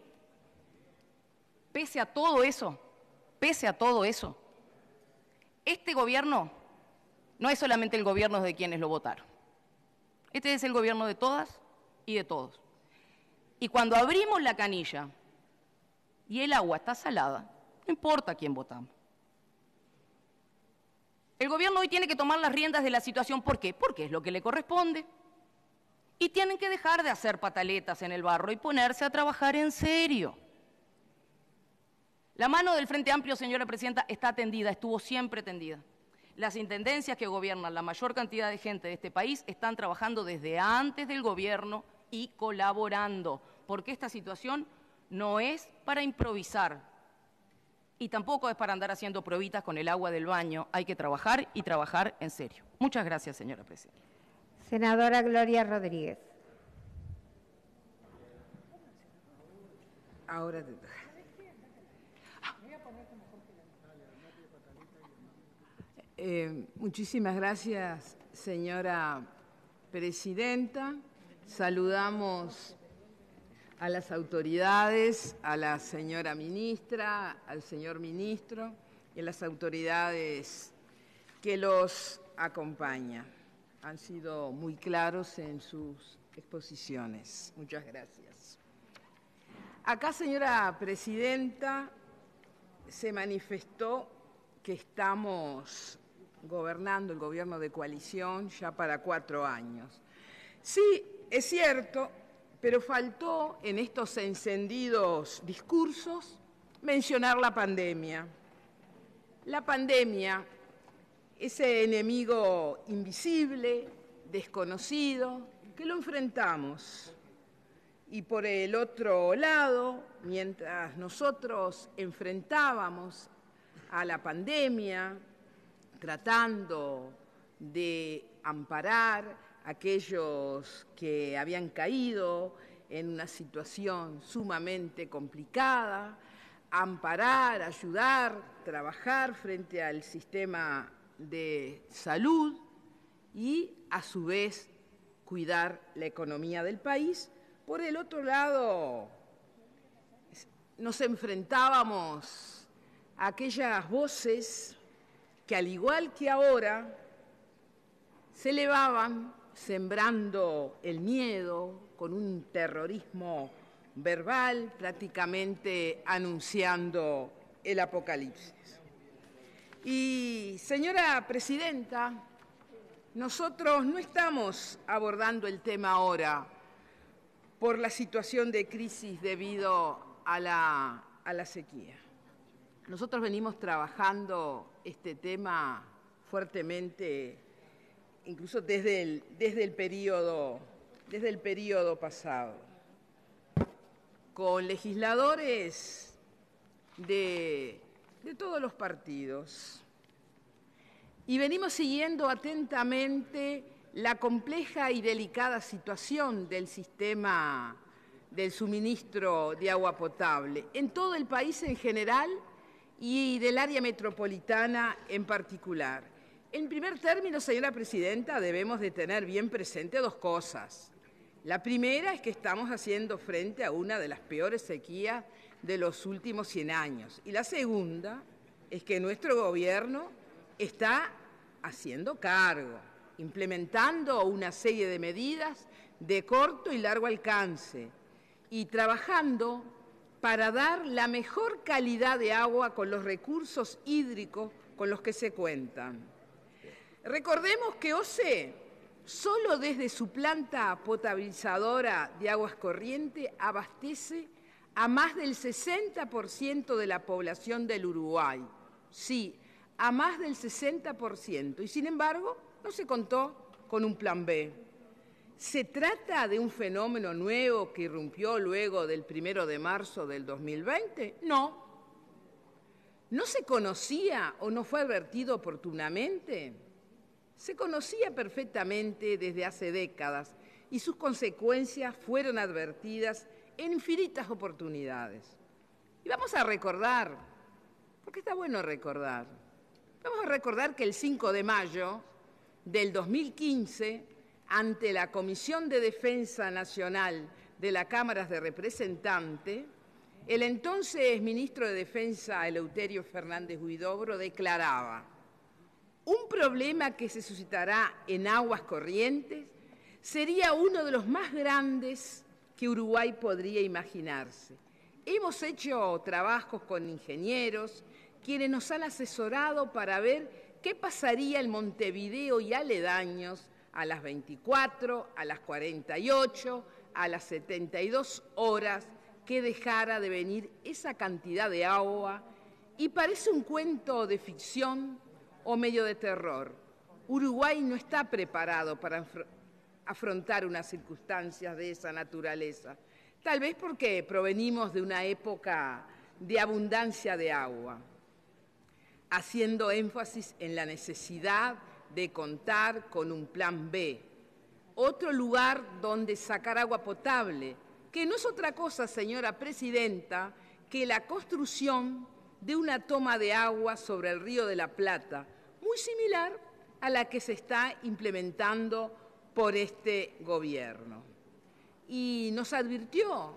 pese a todo eso, pese a todo eso, este gobierno no es solamente el gobierno de quienes lo votaron. Este es el gobierno de todas y de todos. Y cuando abrimos la canilla y el agua está salada, no importa quién votamos. El gobierno hoy tiene que tomar las riendas de la situación. ¿Por qué? Porque es lo que le corresponde. Y tienen que dejar de hacer pataletas en el barro y ponerse a trabajar en serio. La mano del Frente Amplio, señora Presidenta, está tendida, estuvo siempre tendida. Las intendencias que gobiernan la mayor cantidad de gente de este país están trabajando desde antes del gobierno y colaborando, porque esta situación no es para improvisar y tampoco es para andar haciendo probitas con el agua del baño. Hay que trabajar y trabajar en serio. Muchas gracias, señora Presidenta. Senadora Gloria Rodríguez. Ahora Eh, muchísimas gracias, señora presidenta. Saludamos a las autoridades, a la señora ministra, al señor ministro y a las autoridades que los acompañan. Han sido muy claros en sus exposiciones. Muchas gracias. Acá, señora presidenta, se manifestó que estamos gobernando el gobierno de coalición ya para cuatro años. Sí, es cierto, pero faltó en estos encendidos discursos mencionar la pandemia. La pandemia, ese enemigo invisible, desconocido, que lo enfrentamos. Y por el otro lado, mientras nosotros enfrentábamos a la pandemia, tratando de amparar aquellos que habían caído en una situación sumamente complicada, amparar, ayudar, trabajar frente al sistema de salud y a su vez cuidar la economía del país. Por el otro lado, nos enfrentábamos a aquellas voces que al igual que ahora se elevaban sembrando el miedo con un terrorismo verbal, prácticamente anunciando el apocalipsis. Y señora presidenta, nosotros no estamos abordando el tema ahora por la situación de crisis debido a la, a la sequía. Nosotros venimos trabajando este tema fuertemente, incluso desde el, desde el, periodo, desde el pasado, con legisladores de, de todos los partidos. Y venimos siguiendo atentamente la compleja y delicada situación del sistema del suministro de agua potable en todo el país en general y del área metropolitana en particular. En primer término, señora presidenta, debemos de tener bien presente dos cosas. La primera es que estamos haciendo frente a una de las peores sequías de los últimos 100 años. Y la segunda es que nuestro gobierno está haciendo cargo, implementando una serie de medidas de corto y largo alcance y trabajando para dar la mejor calidad de agua con los recursos hídricos con los que se cuentan. Recordemos que OCE, solo desde su planta potabilizadora de aguas corrientes, abastece a más del 60% de la población del Uruguay. Sí, a más del 60%. Y sin embargo, no se contó con un plan B. ¿Se trata de un fenómeno nuevo que irrumpió luego del primero de marzo del 2020? No. ¿No se conocía o no fue advertido oportunamente? Se conocía perfectamente desde hace décadas y sus consecuencias fueron advertidas en infinitas oportunidades. Y vamos a recordar, porque está bueno recordar, vamos a recordar que el 5 de mayo del 2015, ante la Comisión de Defensa Nacional de la Cámara de Representantes, el entonces ministro de Defensa, Eleuterio Fernández Huidobro, declaraba, un problema que se suscitará en aguas corrientes sería uno de los más grandes que Uruguay podría imaginarse. Hemos hecho trabajos con ingenieros, quienes nos han asesorado para ver qué pasaría en Montevideo y aledaños a las 24, a las 48, a las 72 horas que dejara de venir esa cantidad de agua y parece un cuento de ficción o medio de terror. Uruguay no está preparado para afrontar unas circunstancias de esa naturaleza, tal vez porque provenimos de una época de abundancia de agua, haciendo énfasis en la necesidad de contar con un plan B, otro lugar donde sacar agua potable, que no es otra cosa, señora presidenta, que la construcción de una toma de agua sobre el río de la Plata, muy similar a la que se está implementando por este gobierno. Y nos advirtió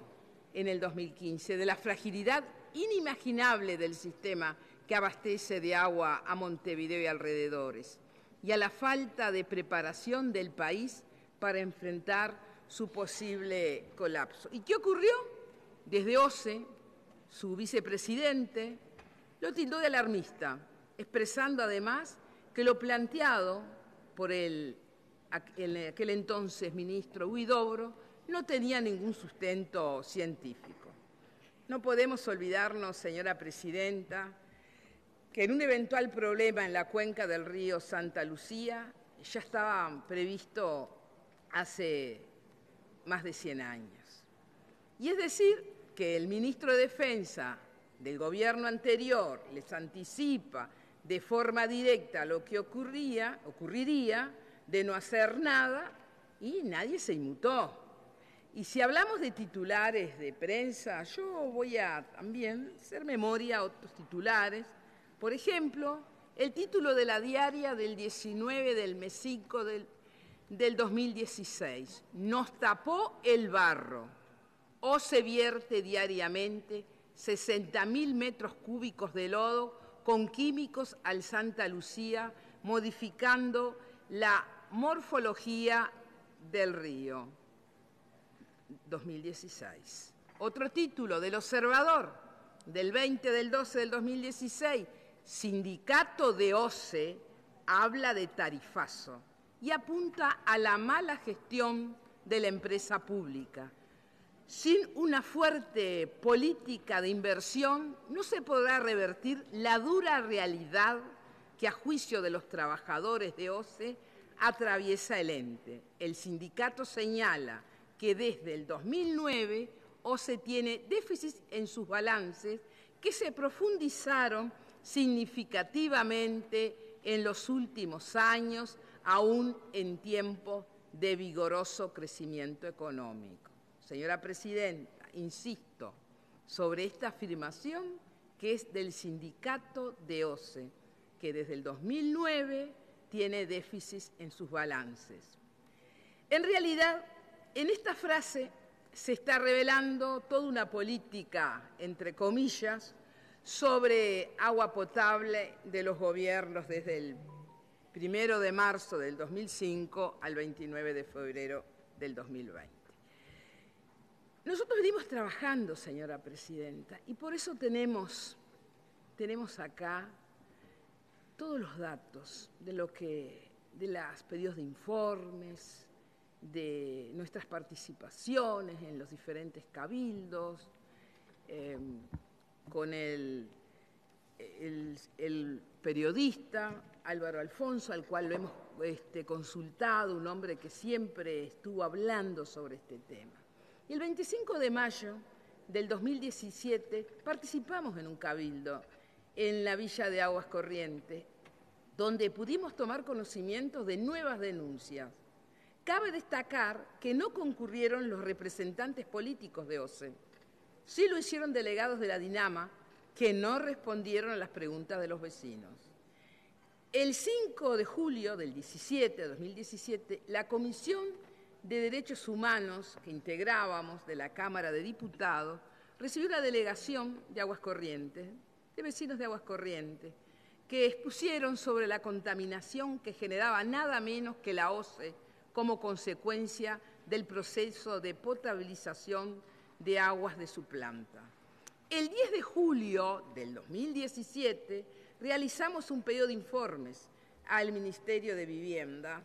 en el 2015 de la fragilidad inimaginable del sistema que abastece de agua a Montevideo y alrededores, y a la falta de preparación del país para enfrentar su posible colapso. ¿Y qué ocurrió? Desde OCE, su vicepresidente, lo tildó de alarmista, expresando además que lo planteado por el aquel entonces ministro Huidobro, no tenía ningún sustento científico. No podemos olvidarnos, señora presidenta, que en un eventual problema en la cuenca del río Santa Lucía ya estaba previsto hace más de 100 años. Y es decir, que el ministro de Defensa del gobierno anterior les anticipa de forma directa lo que ocurría, ocurriría de no hacer nada y nadie se inmutó. Y si hablamos de titulares de prensa, yo voy a también hacer memoria a otros titulares. Por ejemplo, el título de la diaria del 19 del mes 5 del, del 2016. Nos tapó el barro. O se vierte diariamente 60.000 metros cúbicos de lodo con químicos al Santa Lucía, modificando la Morfología del río, 2016. Otro título del Observador, del 20 del 12 del 2016, Sindicato de OCE habla de tarifazo y apunta a la mala gestión de la empresa pública. Sin una fuerte política de inversión no se podrá revertir la dura realidad que a juicio de los trabajadores de OCE atraviesa el ente. El sindicato señala que desde el 2009 OCE tiene déficits en sus balances que se profundizaron significativamente en los últimos años, aún en tiempos de vigoroso crecimiento económico. Señora Presidenta, insisto sobre esta afirmación que es del sindicato de OCE, que desde el 2009 tiene déficits en sus balances. En realidad, en esta frase se está revelando toda una política, entre comillas, sobre agua potable de los gobiernos desde el primero de marzo del 2005 al 29 de febrero del 2020. Nosotros venimos trabajando, señora presidenta, y por eso tenemos, tenemos acá todos los datos de lo que de los pedidos de informes, de nuestras participaciones en los diferentes cabildos, em, con el, periodista Álvaro Alfonso, al cual lo hemos este, consultado, un hombre que siempre estuvo hablando sobre este tema. El 25 de mayo del 2017 participamos en un cabildo en la Villa de Aguas Corrientes, donde pudimos tomar conocimiento de nuevas denuncias Cabe destacar que no concurrieron los representantes políticos de OCE. Sí lo hicieron delegados de la Dinama, que no respondieron a las preguntas de los vecinos. El 5 de julio del 17, 2017, la Comisión de Derechos Humanos que integrábamos de la Cámara de Diputados recibió una delegación de Aguas Corrientes, de vecinos de Aguas Corrientes, que expusieron sobre la contaminación que generaba nada menos que la OCE como consecuencia del proceso de potabilización de aguas de su planta. El 10 de julio del 2017 realizamos un pedido de informes al Ministerio de Vivienda,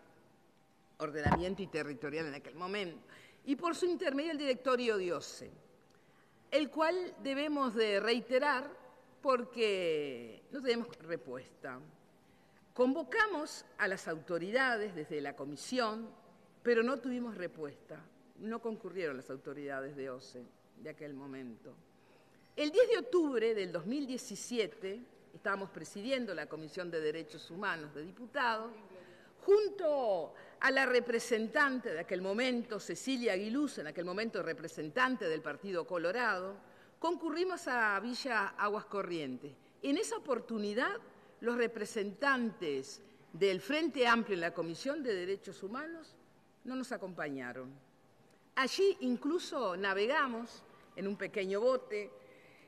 Ordenamiento y Territorial en aquel momento, y por su intermedio el directorio de OCE, el cual debemos de reiterar porque no tenemos respuesta. Convocamos a las autoridades desde la comisión, pero no tuvimos respuesta. No concurrieron las autoridades de OCE de aquel momento. El 10 de octubre del 2017, estábamos presidiendo la Comisión de Derechos Humanos de Diputados, junto a la representante de aquel momento, Cecilia Aguiluz, en aquel momento representante del Partido Colorado, concurrimos a Villa Aguas Corrientes. En esa oportunidad, los representantes del Frente Amplio en la Comisión de Derechos Humanos no nos acompañaron. Allí incluso navegamos en un pequeño bote,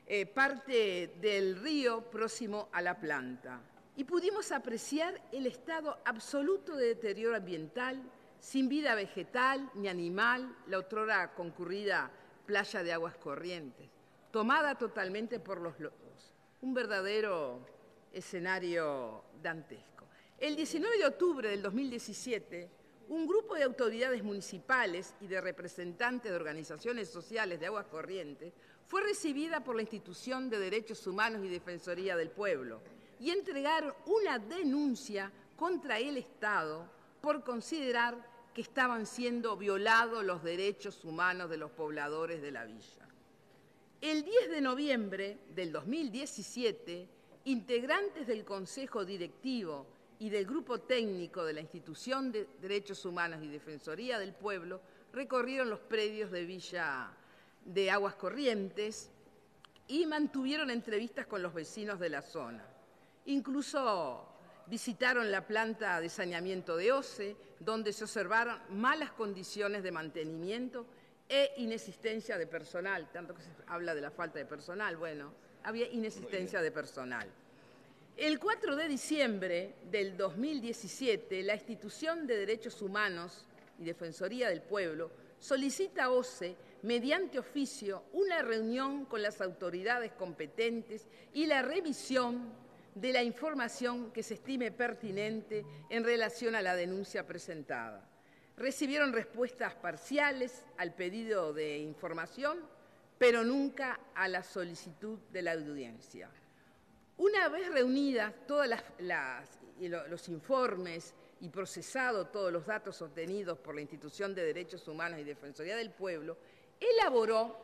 eh, parte del río próximo a la planta, y pudimos apreciar el estado absoluto de deterioro ambiental, sin vida vegetal ni animal, la otrora concurrida playa de aguas corrientes tomada totalmente por los lobos. Un verdadero escenario dantesco. El 19 de octubre del 2017, un grupo de autoridades municipales y de representantes de organizaciones sociales de aguas corrientes fue recibida por la Institución de Derechos Humanos y Defensoría del Pueblo y entregaron una denuncia contra el Estado por considerar que estaban siendo violados los derechos humanos de los pobladores de la villa. El 10 de noviembre del 2017, integrantes del Consejo Directivo y del Grupo Técnico de la Institución de Derechos Humanos y Defensoría del Pueblo recorrieron los predios de Villa de Aguas Corrientes y mantuvieron entrevistas con los vecinos de la zona. Incluso visitaron la planta de saneamiento de OCE, donde se observaron malas condiciones de mantenimiento e inexistencia de personal, tanto que se habla de la falta de personal, bueno, había inexistencia de personal. El 4 de diciembre del 2017, la Institución de Derechos Humanos y Defensoría del Pueblo solicita a OCE, mediante oficio, una reunión con las autoridades competentes y la revisión de la información que se estime pertinente en relación a la denuncia presentada recibieron respuestas parciales al pedido de información, pero nunca a la solicitud de la audiencia. Una vez reunidas todos los informes y procesado todos los datos obtenidos por la Institución de Derechos Humanos y Defensoría del Pueblo, elaboró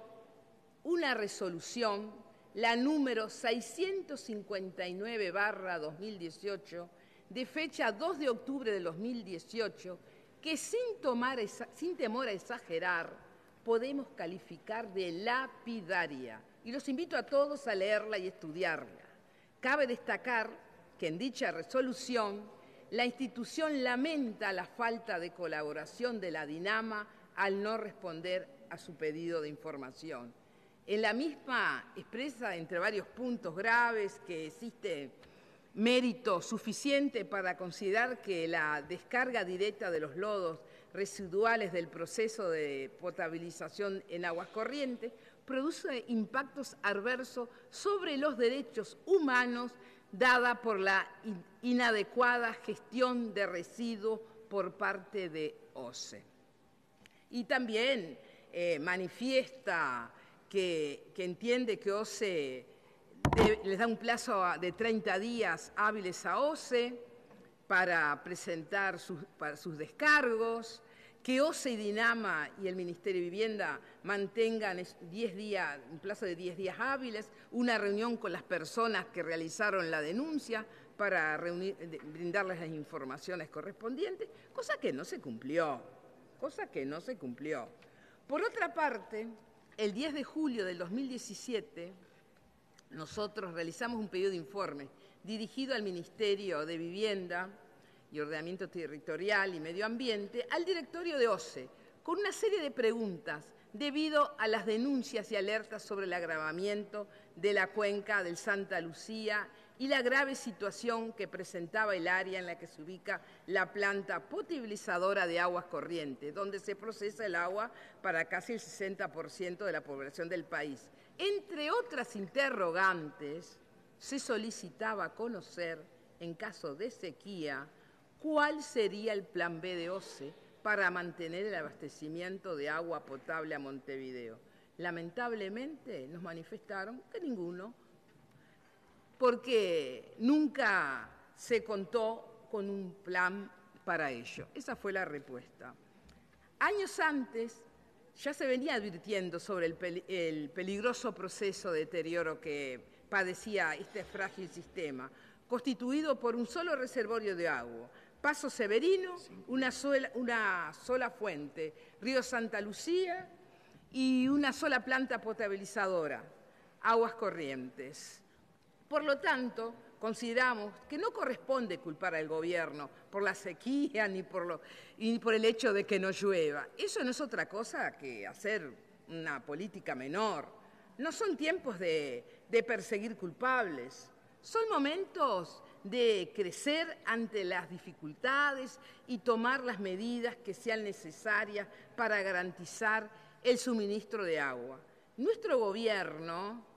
una resolución, la número 659-2018, de fecha 2 de octubre de 2018, que sin, sin temor a exagerar podemos calificar de lapidaria. Y los invito a todos a leerla y estudiarla. Cabe destacar que en dicha resolución la institución lamenta la falta de colaboración de la Dinama al no responder a su pedido de información. En la misma expresa entre varios puntos graves que existe mérito suficiente para considerar que la descarga directa de los lodos residuales del proceso de potabilización en aguas corrientes produce impactos adversos sobre los derechos humanos dada por la inadecuada gestión de residuos por parte de OCE. Y también eh, manifiesta que, entiende que OCE les da un plazo de 30 días hábiles a OCE para presentar sus, sus descargos, que OCE y Dinama y el Ministerio de Vivienda mantengan 10 días, un plazo de 10 días hábiles, una reunión con las personas que realizaron la denuncia para brindarles las informaciones correspondientes, cosa que no se cumplió. cosa que no se cumplió. Por otra parte, el 10 de julio del 2017, nosotros realizamos un pedido de informe dirigido al Ministerio de Vivienda y Ordenamiento Territorial y Medio Ambiente, al directorio de OCE, con una serie de preguntas debido a las denuncias y alertas sobre el agravamiento de la cuenca del Santa Lucía y la grave situación que presentaba el área en la que se ubica la planta potabilizadora de aguas corrientes, donde se procesa el agua para casi el 60% de la población del país. Entre otras interrogantes, se solicitaba conocer, en caso de sequía, cuál sería el plan B de OCE para mantener el abastecimiento de agua potable a Montevideo. Lamentablemente nos manifestaron que ninguno, porque nunca se contó con un plan para ello. Esa fue la respuesta. Años antes ya se venía advirtiendo sobre el, peligroso proceso de deterioro que padecía este frágil sistema, constituido por un solo reservorio de agua, Paso Severino, una sola, fuente, Río Santa Lucía y una sola planta potabilizadora, aguas corrientes. Por lo tanto, consideramos que no corresponde culpar al gobierno por la sequía ni por, el hecho de que no llueva. Eso no es otra cosa que hacer una política menor. No son tiempos de, de perseguir culpables, son momentos de crecer ante las dificultades y tomar las medidas que sean necesarias para garantizar el suministro de agua. Nuestro gobierno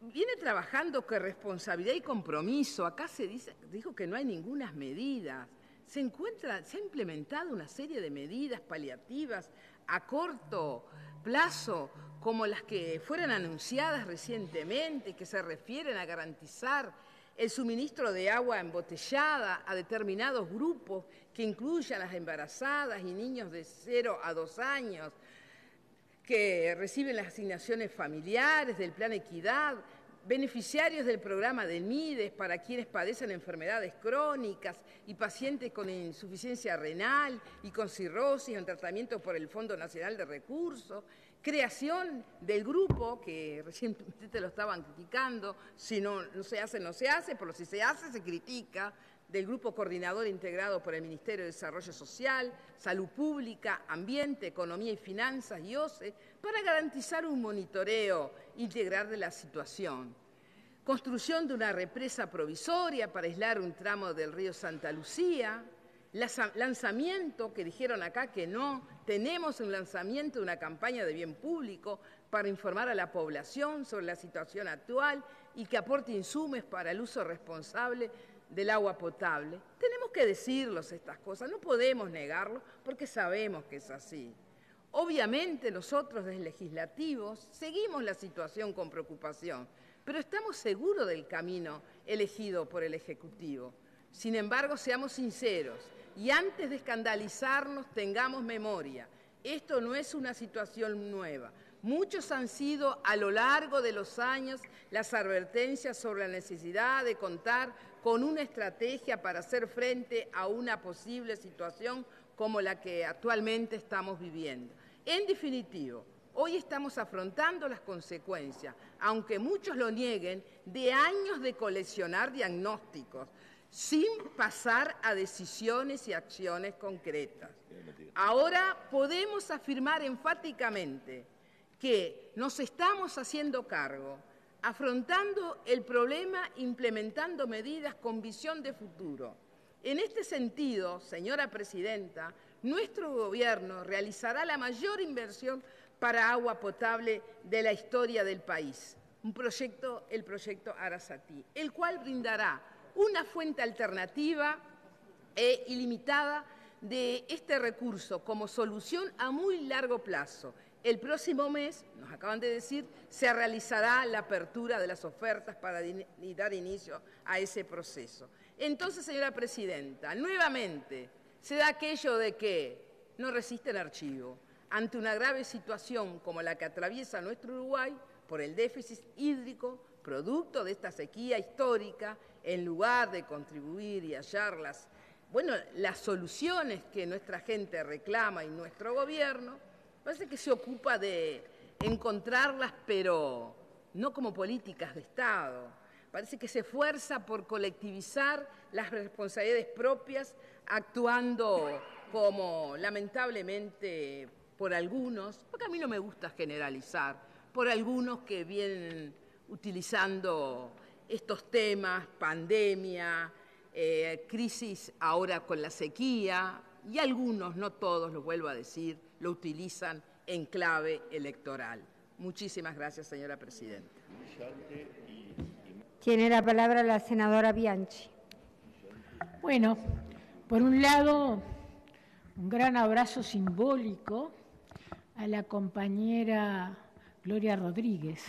viene trabajando con responsabilidad y compromiso. Acá se dijo que no hay ninguna medida. Se, encuentra, se ha implementado una serie de medidas paliativas a corto plazo, como las que fueron anunciadas recientemente, que se refieren a garantizar el suministro de agua embotellada a determinados grupos que incluyan a las embarazadas y niños de 0 a 2 años, que reciben las asignaciones familiares del Plan Equidad, beneficiarios del programa de MIDES para quienes padecen enfermedades crónicas y pacientes con insuficiencia renal y con cirrosis en tratamiento por el Fondo Nacional de Recursos, creación del grupo, que recientemente te <laughs> lo estaban criticando, si no, no se hace, no se hace, pero si se hace, se critica, del grupo coordinador integrado por el Ministerio de Desarrollo Social, Salud Pública, Ambiente, Economía y Finanzas y OCE, para garantizar un monitoreo integral de la situación. Construcción de una represa provisoria para aislar un tramo del río Santa Lucía, lanzamiento, que dijeron acá que no, tenemos un lanzamiento de una campaña de bien público para informar a la población sobre la situación actual y que aporte insumos para el uso responsable del agua potable. Tenemos que decirlos estas cosas, no podemos negarlo porque sabemos que es así. Obviamente nosotros desde legislativos seguimos la situación con preocupación, pero estamos seguros del camino elegido por el Ejecutivo. Sin embargo, seamos sinceros, y antes de escandalizarnos, tengamos memoria. Esto no es una situación nueva. Muchos han sido a lo largo de los años las advertencias sobre la necesidad de contar con una estrategia para hacer frente a una posible situación como la que actualmente estamos viviendo. En definitivo, hoy estamos afrontando las consecuencias, aunque muchos lo nieguen, de años de coleccionar diagnósticos, sin pasar a decisiones y acciones concretas. Ahora podemos afirmar enfáticamente que nos estamos haciendo cargo, afrontando el problema, implementando medidas con visión de futuro. En este sentido, señora Presidenta, nuestro Gobierno realizará la mayor inversión para agua potable de la historia del país, un proyecto, el proyecto Arasatí, el cual brindará una fuente alternativa e ilimitada de este recurso como solución a muy largo plazo. El próximo mes, nos acaban de decir, se realizará la apertura de las ofertas para dar inicio a ese proceso. Entonces, señora Presidenta, nuevamente se da aquello de que no resiste el archivo. Ante una grave situación como la que atraviesa nuestro Uruguay por el déficit hídrico, producto de esta sequía histórica, en lugar de contribuir y hallar las bueno, las soluciones que nuestra gente reclama y nuestro gobierno, parece que se ocupa de encontrarlas, pero no como políticas de Estado. Parece que se esfuerza por colectivizar las responsabilidades propias, actuando como lamentablemente por algunos, porque a mí no me gusta generalizar, por algunos que vienen utilizando estos temas, pandemia, eh, crisis ahora con la sequía, y algunos, no todos, lo vuelvo a decir, lo utilizan en clave electoral. Muchísimas gracias, señora Presidenta. Tiene la palabra la senadora Bianchi. Bueno, por un lado, un gran abrazo simbólico a la compañera Gloria Rodríguez.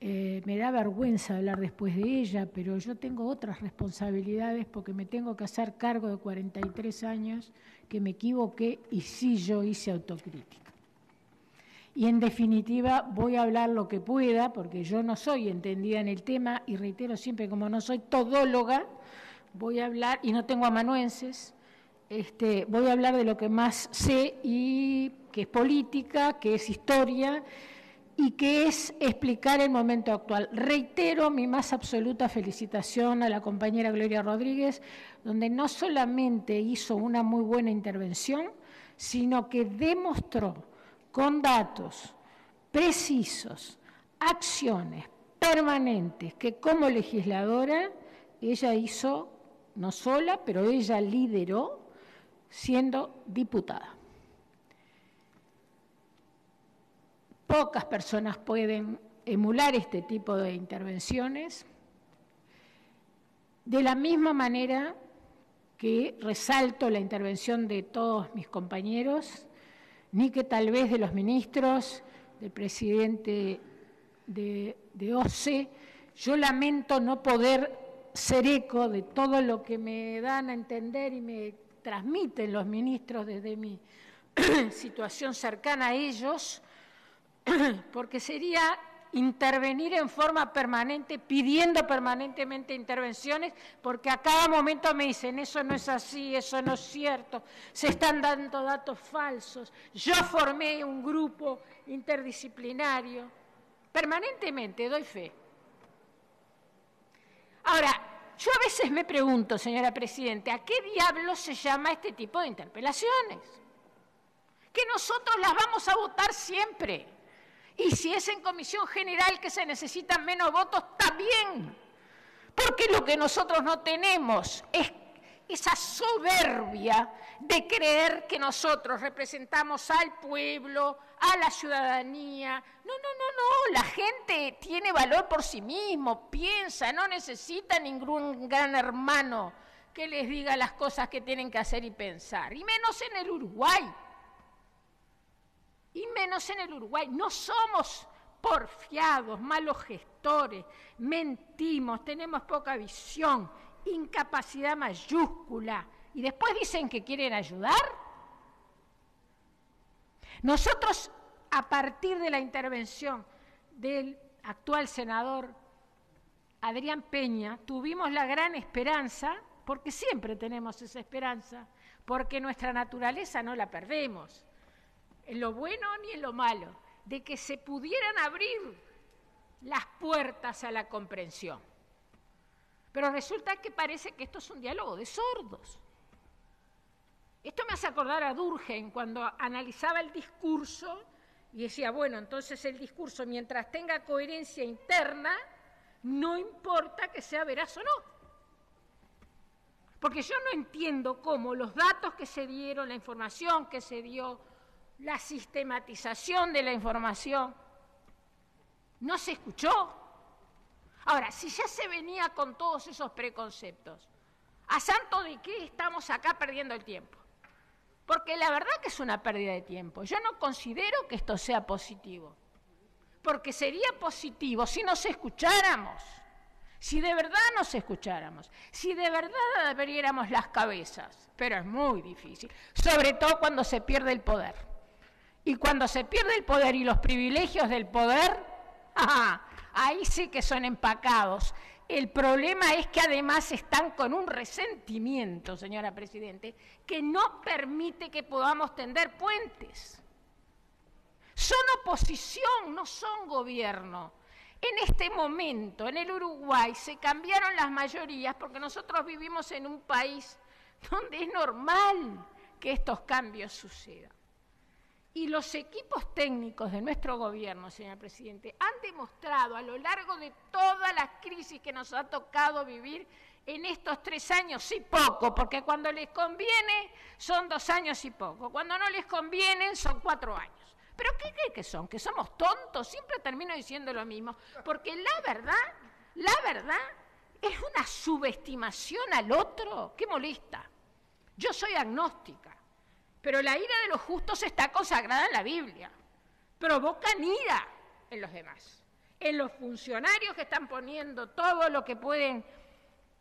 Eh, me da vergüenza hablar después de ella, pero yo tengo otras responsabilidades porque me tengo que hacer cargo de 43 años que me equivoqué y sí yo hice autocrítica. Y en definitiva voy a hablar lo que pueda, porque yo no soy entendida en el tema y reitero siempre, como no soy todóloga, voy a hablar, y no tengo amanuenses, este, voy a hablar de lo que más sé y que es política, que es historia y que es explicar el momento actual. Reitero mi más absoluta felicitación a la compañera Gloria Rodríguez, donde no solamente hizo una muy buena intervención, sino que demostró con datos precisos, acciones permanentes, que como legisladora ella hizo, no sola, pero ella lideró siendo diputada. Pocas personas pueden emular este tipo de intervenciones. De la misma manera que resalto la intervención de todos mis compañeros, ni que tal vez de los ministros, del presidente de, OCE, yo lamento no poder ser eco de todo lo que me dan a entender y me transmiten los ministros desde mi <clears throat> situación cercana a ellos, <coughs> porque sería intervenir en forma permanente, pidiendo permanentemente intervenciones, porque a cada momento me dicen, eso no es así, eso no es cierto, se están dando datos falsos, yo formé un grupo interdisciplinario, permanentemente doy fe. Ahora, yo a veces me pregunto, señora Presidenta, ¿a qué diablo se llama este tipo de interpelaciones? Que nosotros las vamos a votar siempre. Y si es en comisión general que se necesitan menos votos, también. Porque lo que nosotros no tenemos es esa soberbia de creer que nosotros representamos al pueblo, a la ciudadanía. No, no, no, no, la gente tiene valor por sí mismo, piensa, no necesita ningún gran hermano que les diga las cosas que tienen que hacer y pensar, y menos en el Uruguay. Y menos en el Uruguay. No somos porfiados, malos gestores, mentimos, tenemos poca visión incapacidad mayúscula, y después dicen que quieren ayudar. Nosotros, a partir de la intervención del actual senador Adrián Peña, tuvimos la gran esperanza, porque siempre tenemos esa esperanza, porque nuestra naturaleza no la perdemos, en lo bueno ni en lo malo, de que se pudieran abrir las puertas a la comprensión. Pero resulta que parece que esto es un diálogo de sordos. Esto me hace acordar a Durgen cuando analizaba el discurso y decía, bueno, entonces el discurso, mientras tenga coherencia interna, no importa que sea veraz o no. Porque yo no entiendo cómo los datos que se dieron, la información que se dio, la sistematización de la información, no se escuchó. Ahora, si ya se venía con todos esos preconceptos, ¿a santo de qué estamos acá perdiendo el tiempo? Porque la verdad que es una pérdida de tiempo. Yo no considero que esto sea positivo. Porque sería positivo si nos escucháramos, si de verdad nos escucháramos, si de verdad abriéramos las cabezas. Pero es muy difícil, sobre todo cuando se pierde el poder. Y cuando se pierde el poder y los privilegios del poder, <laughs> ahí sí que son empacados. El problema es que además están con un resentimiento, señora Presidente, que no permite que podamos tender puentes. Son oposición, no son gobierno. En este momento, en el Uruguay, se cambiaron las mayorías porque nosotros vivimos en un país donde es normal que estos cambios sucedan. Y los equipos técnicos de nuestro gobierno, señor presidente, han demostrado a lo largo de todas las crisis que nos ha tocado vivir en estos tres años y poco, porque cuando les conviene son dos años y poco, cuando no les conviene son cuatro años. ¿Pero qué cree que son? ¿Que somos tontos? Siempre termino diciendo lo mismo, porque la verdad, la verdad es una subestimación al otro que molesta. Yo soy agnóstica. Pero la ira de los justos está consagrada en la Biblia. Provocan ira en los demás, en los funcionarios que están poniendo todo lo que pueden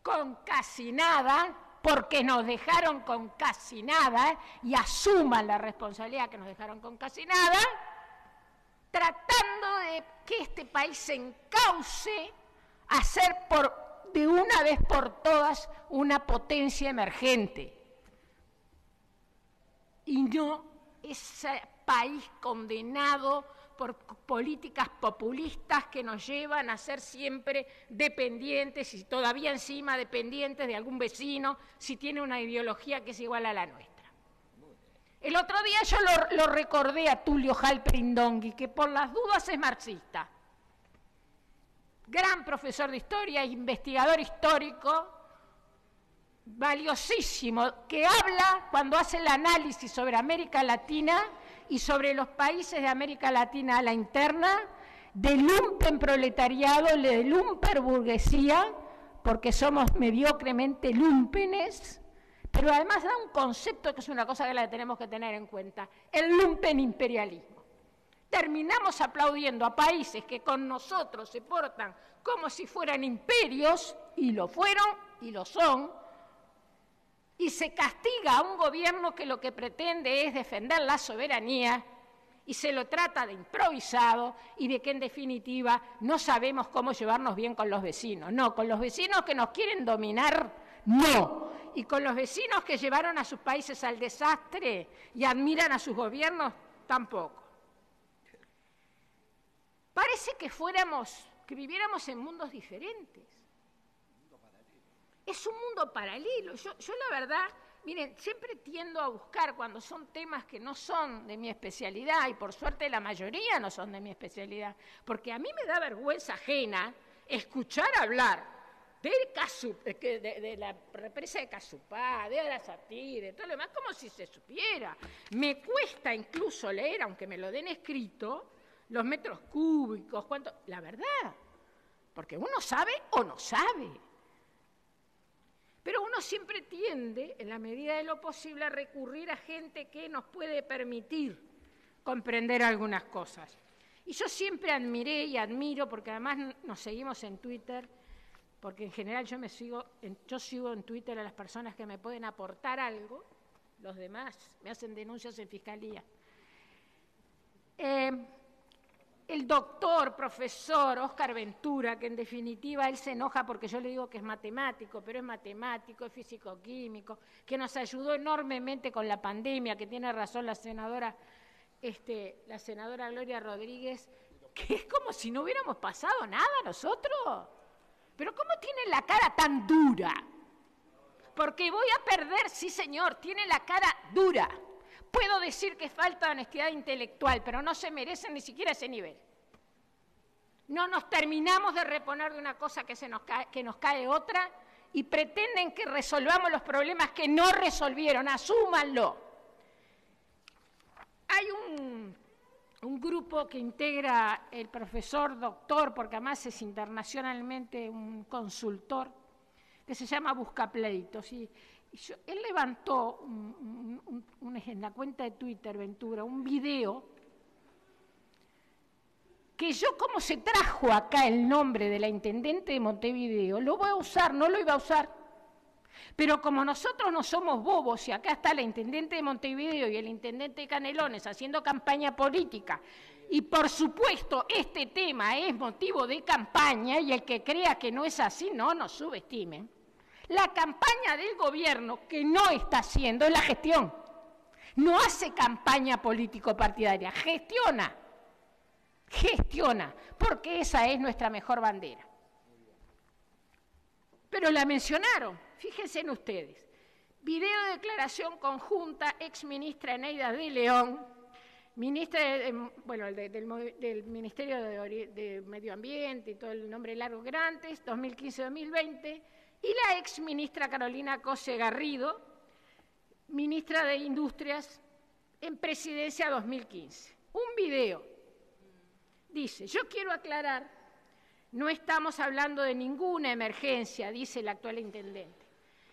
con casi nada, porque nos dejaron con casi nada, y asuman la responsabilidad que nos dejaron con casi nada, tratando de que este país se encauce a ser por, de una vez por todas una potencia emergente y no ese país condenado por políticas populistas que nos llevan a ser siempre dependientes y todavía encima dependientes de algún vecino si tiene una ideología que es igual a la nuestra. El otro día yo lo, recordé a Tulio Halperindongui, que por las dudas es marxista. Gran profesor de historia, investigador histórico, valiosísimo que habla cuando hace el análisis sobre América Latina y sobre los países de América Latina a la interna, de lumpen proletariado, de lumpen burguesía, porque somos mediocremente lumpenes, pero además da un concepto que es una cosa que la tenemos que tener en cuenta, el lumpen imperialismo. Terminamos aplaudiendo a países que con nosotros se portan como si fueran imperios, y lo fueron y lo son, y se castiga a un gobierno que lo que pretende es defender la soberanía y se lo trata de improvisado y de que en definitiva no sabemos cómo llevarnos bien con los vecinos. No, con los vecinos que nos quieren dominar, no. Y con los vecinos que llevaron a sus países al desastre y admiran a sus gobiernos, tampoco. Parece que fuéramos, que viviéramos en mundos diferentes es un mundo paralelo. Yo, la verdad, miren, siempre tiendo a buscar cuando son temas que no son de mi especialidad, y por suerte la mayoría no son de mi especialidad, porque a mí me da vergüenza ajena escuchar hablar de, la represa de Casupá, de Arasatí, de todo lo demás, como si se supiera. Me cuesta incluso leer, aunque me lo den escrito, los metros cúbicos, cuánto, la verdad, porque uno sabe o no sabe. Pero uno siempre tiende, en la medida de lo posible, a recurrir a gente que nos puede permitir comprender algunas cosas. Y yo siempre admiré y admiro, porque además nos seguimos en Twitter, porque en general yo me sigo, yo sigo en Twitter a las personas que me pueden aportar algo, los demás me hacen denuncias en fiscalía. Eh, el doctor, profesor Oscar Ventura, que en definitiva él se enoja porque yo le digo que es matemático, pero es matemático, es físico-químico, que nos ayudó enormemente con la pandemia, que tiene razón la senadora, este, la senadora Gloria Rodríguez, que es como si no hubiéramos pasado nada nosotros. Pero ¿cómo tiene la cara tan dura? Porque voy a perder, sí señor, tiene la cara dura. Puedo decir que falta honestidad intelectual, pero no se merecen ni siquiera ese nivel. No nos terminamos de reponer de una cosa que, se nos, cae, que nos cae otra y pretenden que resolvamos los problemas que no resolvieron. Asúmanlo. Hay un, grupo que integra el profesor doctor, porque además es internacionalmente un consultor, que se llama Buscapleitos. Y él levantó en la cuenta de Twitter, Ventura, un video que yo como se trajo acá el nombre de la intendente de Montevideo, lo voy a usar, no lo iba a usar, Pero como nosotros no somos bobos y acá está la intendente de Montevideo y el intendente de Canelones haciendo campaña política, y por supuesto este tema es motivo de campaña y el que crea que no es así, no nos subestimen. La campaña del gobierno que no está haciendo es la gestión. No hace campaña político-partidaria, gestiona. Gestiona, porque esa es nuestra mejor bandera. Pero la mencionaron, fíjense en ustedes. Video de declaración conjunta, ex ministra Eneida de León, ministra bueno, del, Ministerio de, Medio Ambiente y todo el nombre largo Grantes, 2015-2020, y la ex ministra Carolina Cose Garrido, ministra de Industrias en presidencia 2015. Un video. Dice, yo quiero aclarar, no estamos hablando de ninguna emergencia, dice el actual intendente.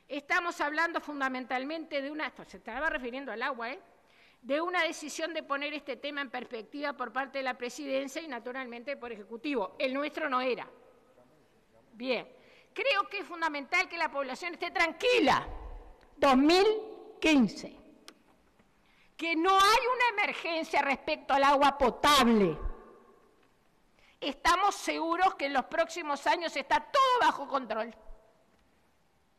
Estamos hablando fundamentalmente de una, se estaba refiriendo al agua, ¿eh? de una decisión de poner este tema en perspectiva por parte de la presidencia y naturalmente por Ejecutivo. El nuestro no era. Bien, creo que es fundamental que la población esté tranquila. 2015. Que no hay una emergencia respecto al agua potable. Estamos seguros que en los próximos años está todo bajo control.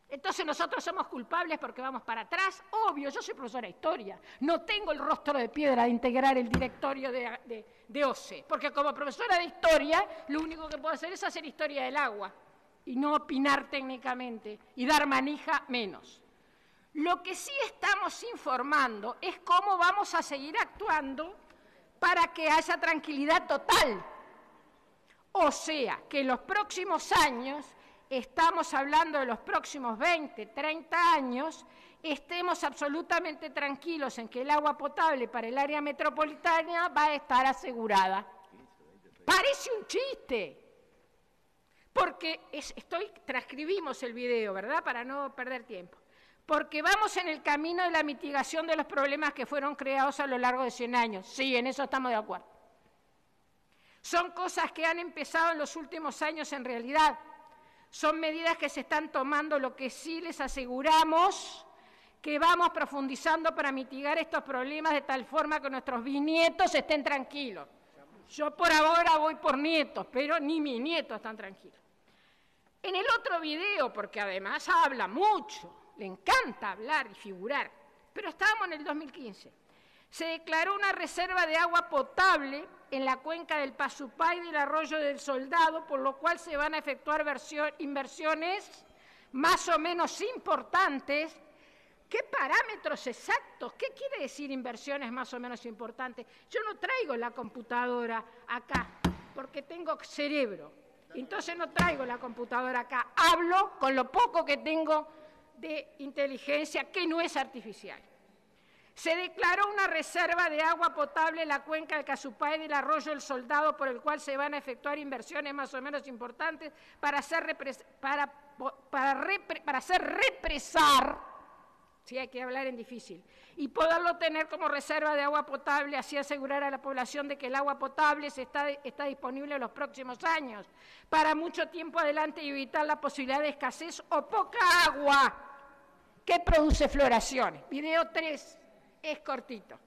Entonces nosotros somos culpables porque vamos para atrás. Obvio, yo soy profesora de historia. No tengo el rostro de piedra de integrar el directorio de, OCE, porque como profesora de historia lo único que puedo hacer es hacer historia del agua y no opinar técnicamente y dar manija menos. Lo que sí estamos informando es cómo vamos a seguir actuando para que haya tranquilidad total. O sea, que en los próximos años estamos hablando de los próximos 20, 30 años, estemos absolutamente tranquilos en que el agua potable para el área metropolitana va a estar asegurada. Parece un chiste, porque estoy, transcribimos el video, ¿verdad? Para no perder tiempo. Porque vamos en el camino de la mitigación de los problemas que fueron creados a lo largo de 100 años. Sí, en eso estamos de acuerdo. Son cosas que han empezado en los últimos años en realidad son medidas que se están tomando, lo que sí les aseguramos que vamos profundizando para mitigar estos problemas de tal forma que nuestros bisnietos estén tranquilos. Yo por ahora voy por nietos, pero ni mis nietos están tranquilos. En el otro video, porque además habla mucho, le encanta hablar y figurar, pero estábamos en el 2015, se declaró una reserva de agua potable en la cuenca del Pasupay y del arroyo del Soldado, por lo cual se van a efectuar inversiones más o menos importantes. ¿Qué parámetros exactos? ¿Qué quiere decir inversiones más o menos importantes? Yo no traigo la computadora acá porque tengo cerebro. Entonces no traigo la computadora acá. Hablo con lo poco que tengo de inteligencia que no es artificial. Se declaró una reserva de agua potable en la cuenca del Casupay y del arroyo El Soldado, por el cual se van a efectuar inversiones más o menos importantes para hacer, para, para, hacer represar, hay que hablar en difícil, y poderlo tener como reserva de agua potable, así asegurar a la población de que el agua potable está, está disponible en los próximos años, para mucho tiempo adelante y evitar la posibilidad de escasez o poca agua que produce floraciones. Video 3 es cortito.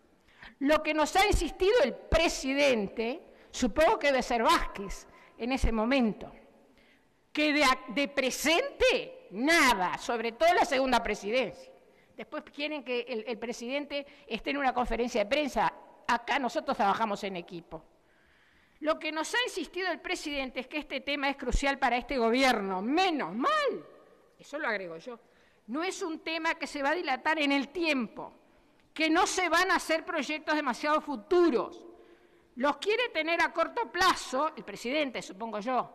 Lo que nos ha insistido el presidente, supongo que debe ser Vázquez en ese momento, que de, presente nada, sobre todo la segunda presidencia. Después quieren que el, presidente esté en una conferencia de prensa. Acá nosotros trabajamos en equipo. Lo que nos ha insistido el presidente es que este tema es crucial para este gobierno. Menos mal, eso lo agrego yo. No es un tema que se va a dilatar en el tiempo que no se van a hacer proyectos demasiado futuros. Los quiere tener a corto plazo, el presidente, supongo yo.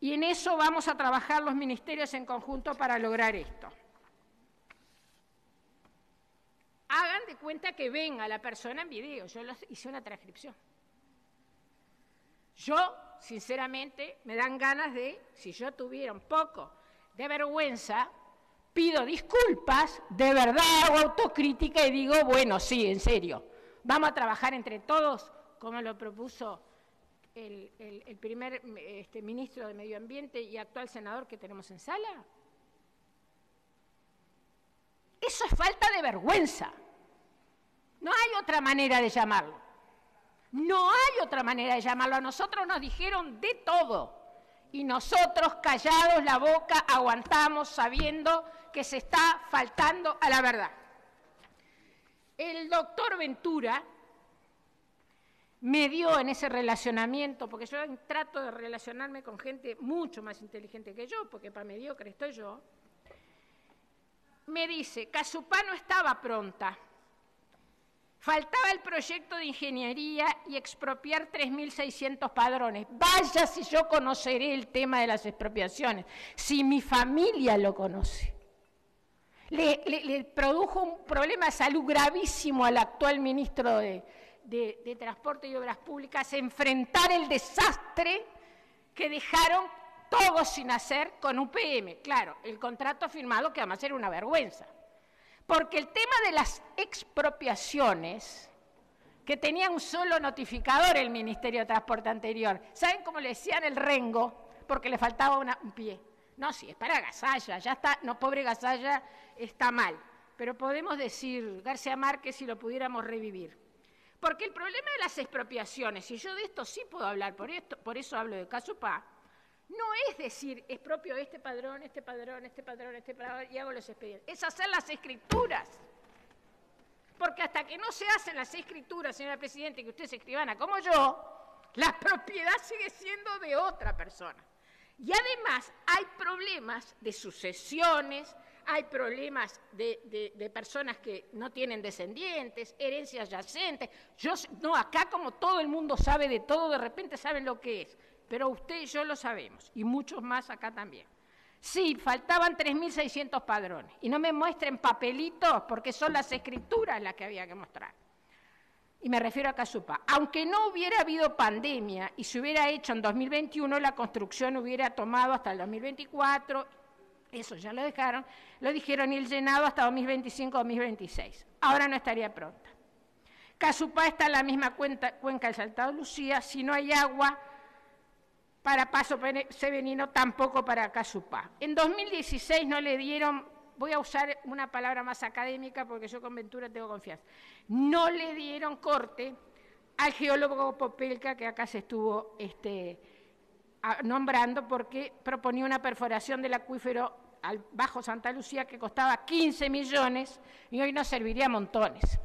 Y en eso vamos a trabajar los ministerios en conjunto para lograr esto. Hagan de cuenta que venga la persona en video. Yo hice una transcripción. Yo, sinceramente, me dan ganas de, si yo tuviera un poco de vergüenza, pido disculpas, de verdad hago autocrítica y digo, bueno, sí, en serio, vamos a trabajar entre todos, como lo propuso el, primer este, ministro de Medio Ambiente y actual senador que tenemos en sala. Eso es falta de vergüenza. No hay otra manera de llamarlo. No hay otra manera de llamarlo. A nosotros nos dijeron de todo. Y nosotros callados la boca aguantamos sabiendo que se está faltando a la verdad. El doctor Ventura me dio en ese relacionamiento, porque yo trato de relacionarme con gente mucho más inteligente que yo, porque para mediocre estoy yo, me dice, Casupá no estaba pronta, faltaba el proyecto de ingeniería y expropiar 3.600 padrones. Vaya si yo conoceré el tema de las expropiaciones, si mi familia lo conoce. Le, produjo un problema de salud gravísimo al actual ministro de, de, Transporte y Obras Públicas enfrentar el desastre que dejaron todos sin hacer con UPM. Claro, el contrato firmado que además era una vergüenza. Porque el tema de las expropiaciones, que tenía un solo notificador el Ministerio de Transporte anterior, ¿saben cómo le decían el rengo? Porque le faltaba un pie. No, si es para Gasalla, ya está, no, pobre Gasalla está mal. Pero podemos decir García Márquez si lo pudiéramos revivir. Porque el problema de las expropiaciones, y yo de esto sí puedo hablar, por, esto, por eso hablo de Casupá, no es decir, es propio este padrón, este padrón, este padrón, este padrón, y hago los expedientes. Es hacer las escrituras. Porque hasta que no se hacen las escrituras, señora Presidenta, que usted es escribana como yo, la propiedad sigue siendo de otra persona. Y además hay problemas de sucesiones, hay problemas de, personas que no tienen descendientes, herencias yacentes. Yo, no, acá como todo el mundo sabe de todo, de repente saben lo que es. Pero usted y yo lo sabemos, y muchos más acá también. Sí, faltaban 3.600 padrones. Y no me muestren papelitos porque son las escrituras las que había que mostrar. Y me refiero a Casupa. Aunque no hubiera habido pandemia y se hubiera hecho en 2021, la construcción hubiera tomado hasta el 2024 eso ya lo dejaron, lo dijeron y el llenado hasta 2025-2026. Ahora no estaría pronta. Casupá está en la misma cuenca del Saltado Lucía, si no hay agua para Paso Sevenino, tampoco para Casupá. En 2016 no le dieron, voy a usar una palabra más académica porque yo con Ventura tengo confianza, no le dieron corte al geólogo Popelka que acá se estuvo este, nombrando porque proponía una perforación del acuífero al Bajo Santa Lucía que costaba 15 millones y hoy nos serviría montones.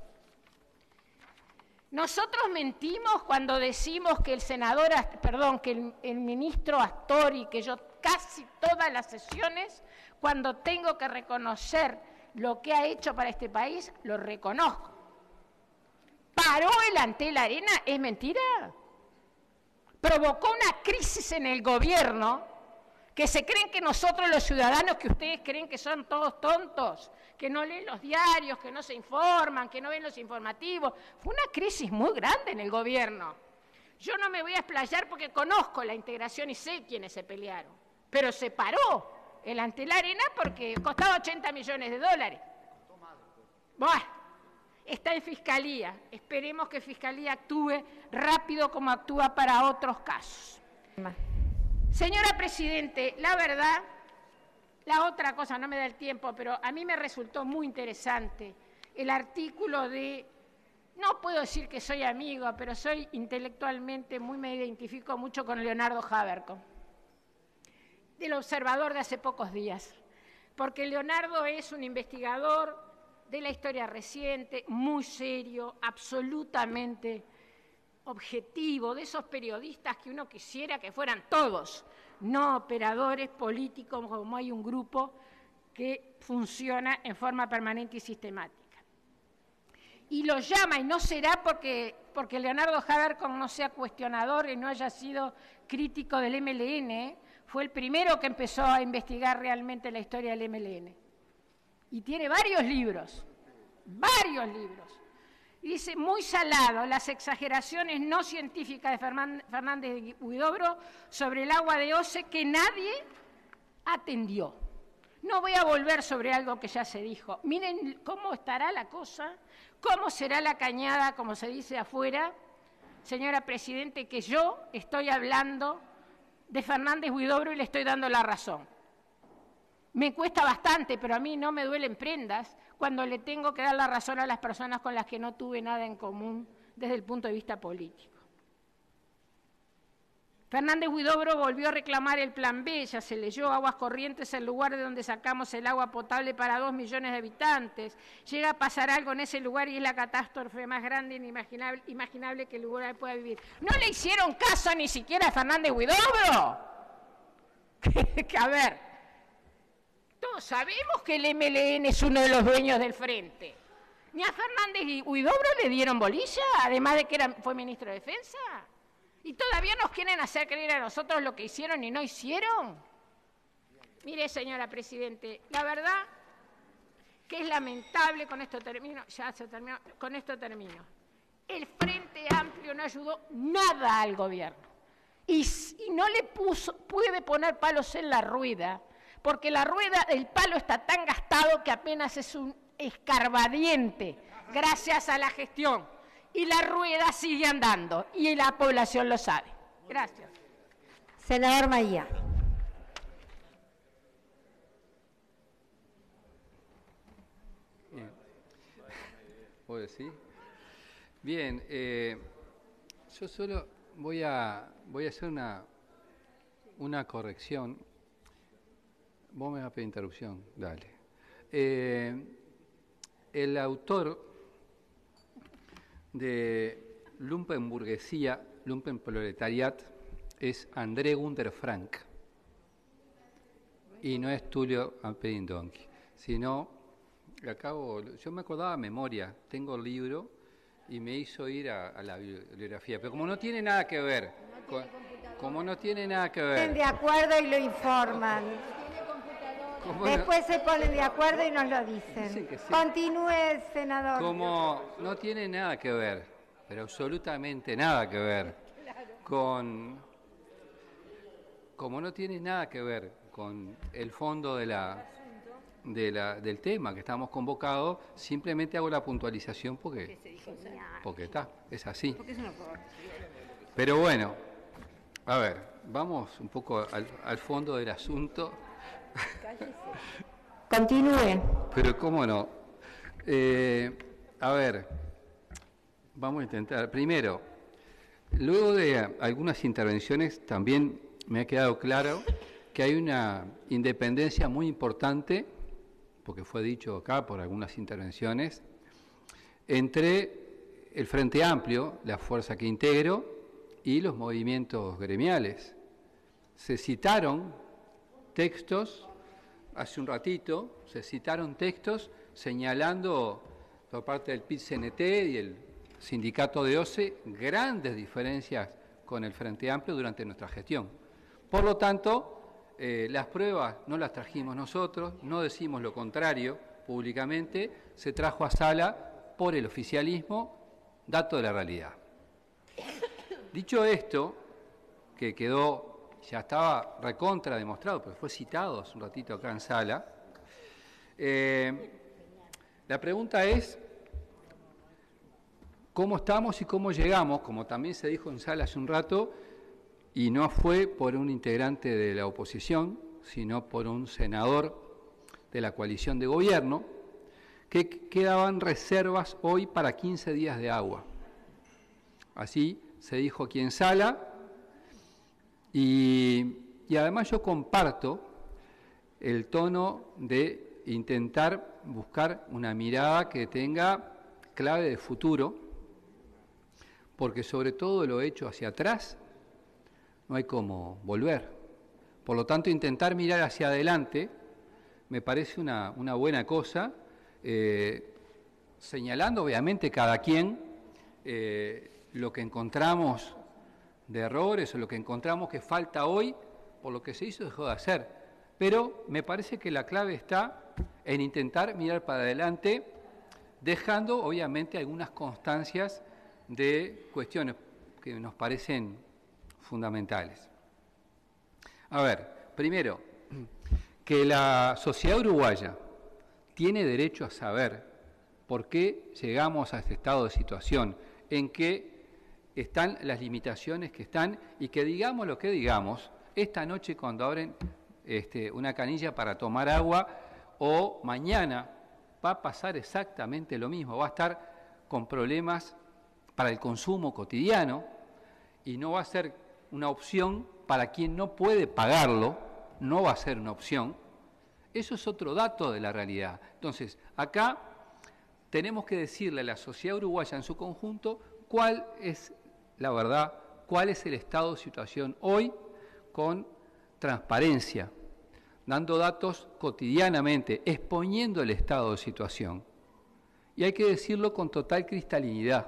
Nosotros mentimos cuando decimos que el senador, perdón, que el, el ministro Astori, que yo casi todas las sesiones, cuando tengo que reconocer lo que ha hecho para este país, lo reconozco. ¿Paró el ante la arena? ¿Es mentira? provocó una crisis en el gobierno que se creen que nosotros los ciudadanos que ustedes creen que son todos tontos, que no leen los diarios, que no se informan, que no ven los informativos. Fue una crisis muy grande en el gobierno. Yo no me voy a explayar porque conozco la integración y sé quiénes se pelearon, pero se paró el ante la arena porque costaba 80 millones de dólares. Bueno, está en Fiscalía. Esperemos que Fiscalía actúe rápido como actúa para otros casos. Señora Presidente, la verdad, la otra cosa, no me da el tiempo, pero a mí me resultó muy interesante el artículo de, no puedo decir que soy amigo, pero soy intelectualmente, muy me identifico mucho con Leonardo Haberco, del observador de hace pocos días, porque Leonardo es un investigador de la historia reciente, muy serio, absolutamente objetivo, de esos periodistas que uno quisiera que fueran todos, no operadores políticos como hay un grupo que funciona en forma permanente y sistemática. Y lo llama, y no será porque, porque Leonardo Habercon no sea cuestionador y no haya sido crítico del MLN, fue el primero que empezó a investigar realmente la historia del MLN y tiene varios libros, varios libros. Dice, muy salado, las exageraciones no científicas de Fernández de Huidobro sobre el agua de Ose que nadie atendió. No voy a volver sobre algo que ya se dijo. Miren cómo estará la cosa, cómo será la cañada, como se dice afuera, señora Presidente, que yo estoy hablando de Fernández Huidobro y le estoy dando la razón. Me cuesta bastante, pero a mí no me duelen prendas cuando le tengo que dar la razón a las personas con las que no tuve nada en común desde el punto de vista político. Fernández Huidobro volvió a reclamar el plan B, ya se leyó Aguas Corrientes, el lugar de donde sacamos el agua potable para dos millones de habitantes. Llega a pasar algo en ese lugar y es la catástrofe más grande e inimaginable imaginable que el lugar pueda vivir. ¿No le hicieron caso ni siquiera a Fernández Huidobro? <laughs> a ver, sabemos que el MLN es uno de los dueños del frente. Ni a Fernández Huidobro le dieron bolilla, además de que fue ministro de Defensa. ¿Y todavía nos quieren hacer creer a nosotros lo que hicieron y no hicieron? Mire, señora Presidente, la verdad que es lamentable, con esto termino, ya se terminó, con esto termino. El Frente Amplio no ayudó nada al gobierno y, y no le puso, puede poner palos en la rueda, porque la rueda, el palo está tan gastado que apenas es un escarbadiente, gracias a la gestión y la rueda sigue andando y la población lo sabe. Gracias. Senador Maía. Bien. ¿Puedo decir? Bien, eh, yo solo voy a, voy a hacer una, una corrección. Vos me vas a pedir interrupción, dale. Eh, el autor de lumpenburguesía, lumpenproletariat, es André Gunder Frank. Y no es Tulio Ampedindonqui, sino, acabo, yo me acordaba a memoria, tengo el libro y me hizo ir a, la bibliografía, pero como no tiene nada que ver, como no tiene nada que ver. Estén de acuerdo y lo informan. Después se ponen de acuerdo y nos lo dicen. Continúe, senador. Como no tiene nada que ver, pero absolutamente nada que ver con... Como no tiene nada que ver con el fondo de la, del tema que estamos convocados, simplemente hago la puntualización porque, porque está, es así. Pero bueno, a ver, vamos un poco al fondo del asunto. <laughs> Continúe. Pero cómo no. Eh, a ver, vamos a intentar. Primero, luego de algunas intervenciones también me ha quedado claro que hay una independencia muy importante, porque fue dicho acá por algunas intervenciones, entre el Frente Amplio, la fuerza que integro, y los movimientos gremiales. Se citaron textos, hace un ratito, se citaron textos señalando por parte del PIT-CNT y el sindicato de OCE grandes diferencias con el Frente Amplio durante nuestra gestión. Por lo tanto, eh, las pruebas no las trajimos nosotros, no decimos lo contrario públicamente, se trajo a sala por el oficialismo, dato de la realidad. Dicho esto, que quedó ya estaba recontra demostrado, pero fue citado hace un ratito acá en sala. Eh, la pregunta es, ¿cómo estamos y cómo llegamos? Como también se dijo en sala hace un rato, y no fue por un integrante de la oposición, sino por un senador de la coalición de gobierno, que quedaban reservas hoy para 15 días de agua. Así se dijo aquí en sala, y, además yo comparto el tono de intentar buscar una mirada que tenga clave de futuro, porque sobre todo lo hecho hacia atrás no hay como volver. Por lo tanto, intentar mirar hacia adelante me parece una, buena cosa, eh, señalando obviamente cada quien eh, lo que encontramos de errores o lo que encontramos que falta hoy por lo que se hizo dejó de hacer. Pero me parece que la clave está en intentar mirar para adelante, dejando obviamente algunas constancias de cuestiones que nos parecen fundamentales. A ver, primero, <clears throat> que la sociedad uruguaya tiene derecho a saber por qué llegamos a este estado de situación en que están las limitaciones que están y que digamos lo que digamos, esta noche cuando abren este, una canilla para tomar agua o mañana va a pasar exactamente lo mismo, va a estar con problemas para el consumo cotidiano y no va a ser una opción para quien no puede pagarlo, no va a ser una opción. Eso es otro dato de la realidad. Entonces, acá tenemos que decirle a la sociedad uruguaya en su conjunto cuál es la verdad, cuál es el estado de situación hoy con transparencia, dando datos cotidianamente, exponiendo el estado de situación. Y hay que decirlo con total cristalinidad,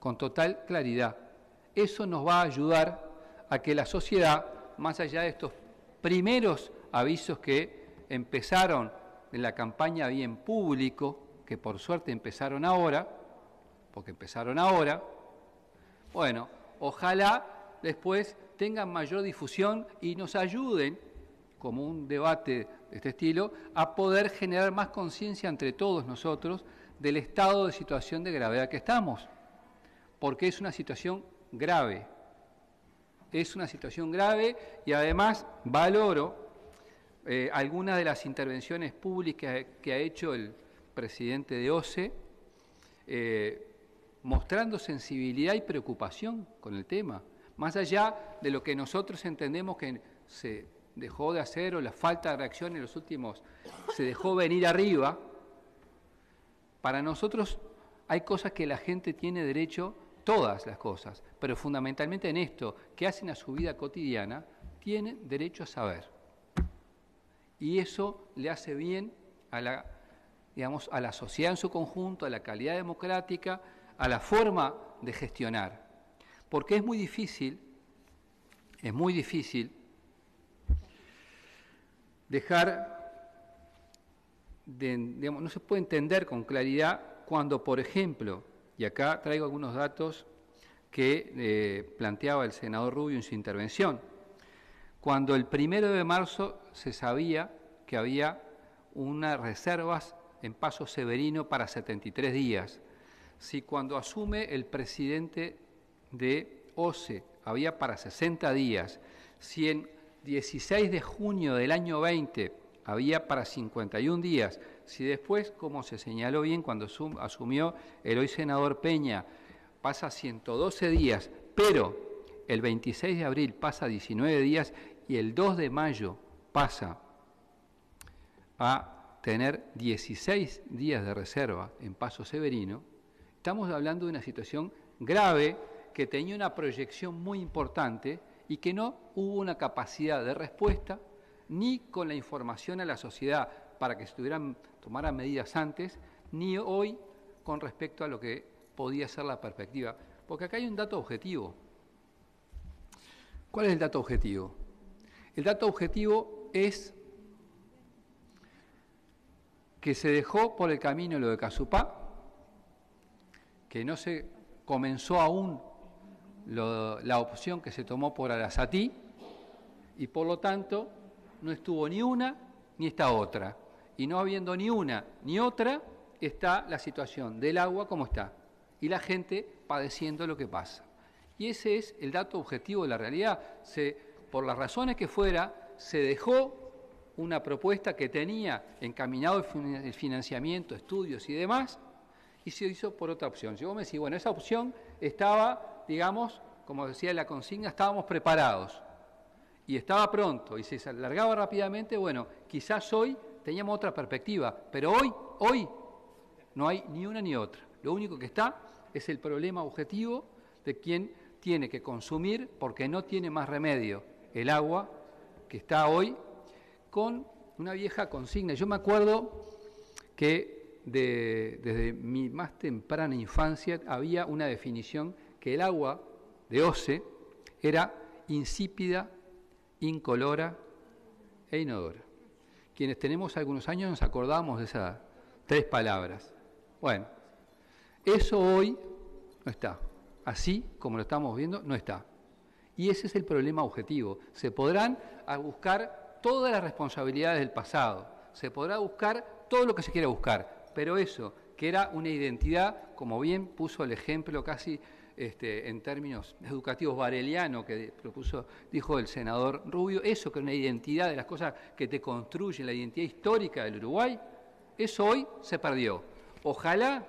con total claridad. Eso nos va a ayudar a que la sociedad, más allá de estos primeros avisos que empezaron en la campaña bien público, que por suerte empezaron ahora, porque empezaron ahora, bueno, ojalá después tengan mayor difusión y nos ayuden, como un debate de este estilo, a poder generar más conciencia entre todos nosotros del estado de situación de gravedad que estamos, porque es una situación grave, es una situación grave y además valoro eh, algunas de las intervenciones públicas que ha hecho el presidente de OCE, eh, mostrando sensibilidad y preocupación con el tema, más allá de lo que nosotros entendemos que se dejó de hacer o la falta de reacción en los últimos, se dejó venir arriba, para nosotros hay cosas que la gente tiene derecho todas las cosas, pero fundamentalmente en esto que hacen a su vida cotidiana, tienen derecho a saber. Y eso le hace bien a la, digamos, a la sociedad en su conjunto, a la calidad democrática, a la forma de gestionar. Porque es muy difícil, es muy difícil dejar, de, no se puede entender con claridad cuando, por ejemplo, y acá traigo algunos datos que eh, planteaba el senador Rubio en su intervención. Cuando el primero de marzo se sabía que había unas reservas en Paso Severino para 73 días, si cuando asume el presidente de OCE había para 60 días, si en 16 de junio del año 20 había para 51 días, si después, como se señaló bien cuando asumió el hoy senador Peña, pasa 112 días, pero el 26 de abril pasa 19 días y el 2 de mayo pasa a tener 16 días de reserva en Paso Severino, estamos hablando de una situación grave que tenía una proyección muy importante y que no hubo una capacidad de respuesta ni con la información a la sociedad para que se tomaran medidas antes, ni hoy con respecto a lo que podía ser la perspectiva. Porque acá hay un dato objetivo. ¿Cuál es el dato objetivo? El dato objetivo es que se dejó por el camino lo de Casupá, que no se comenzó aún la opción que se tomó por Arasatí, y por lo tanto no estuvo ni una ni esta otra. Y no habiendo ni una ni otra, está la situación del agua como está y la gente padeciendo lo que pasa. Y ese es el dato objetivo de la realidad. Se, por las razones que fuera, se dejó una propuesta que tenía encaminado el financiamiento, estudios y demás, y se hizo por otra opción. Yo me decía, bueno, esa opción estaba, digamos, como decía la consigna, estábamos preparados y estaba pronto y se alargaba rápidamente, bueno, quizás hoy teníamos otra perspectiva, pero hoy, hoy no hay ni una ni otra. Lo único que está es el problema objetivo de quien tiene que consumir porque no tiene más remedio el agua que está hoy con una vieja consigna. Yo me acuerdo que desde mi más temprana infancia había una definición que el agua de OCE era insípida, incolora e inodora. Quienes tenemos algunos años nos acordamos de esas tres palabras. Bueno, eso hoy no está. Así como lo estamos viendo, no está. Y ese es el problema objetivo. Se podrán buscar todas las responsabilidades del pasado, se podrá buscar todo lo que se quiera buscar, pero eso, que era una identidad, como bien puso el ejemplo casi este, en términos educativos bareliano que propuso, dijo el senador Rubio, eso que es una identidad de las cosas que te construyen, la identidad histórica del Uruguay, Eso hoy se perdió. Ojalá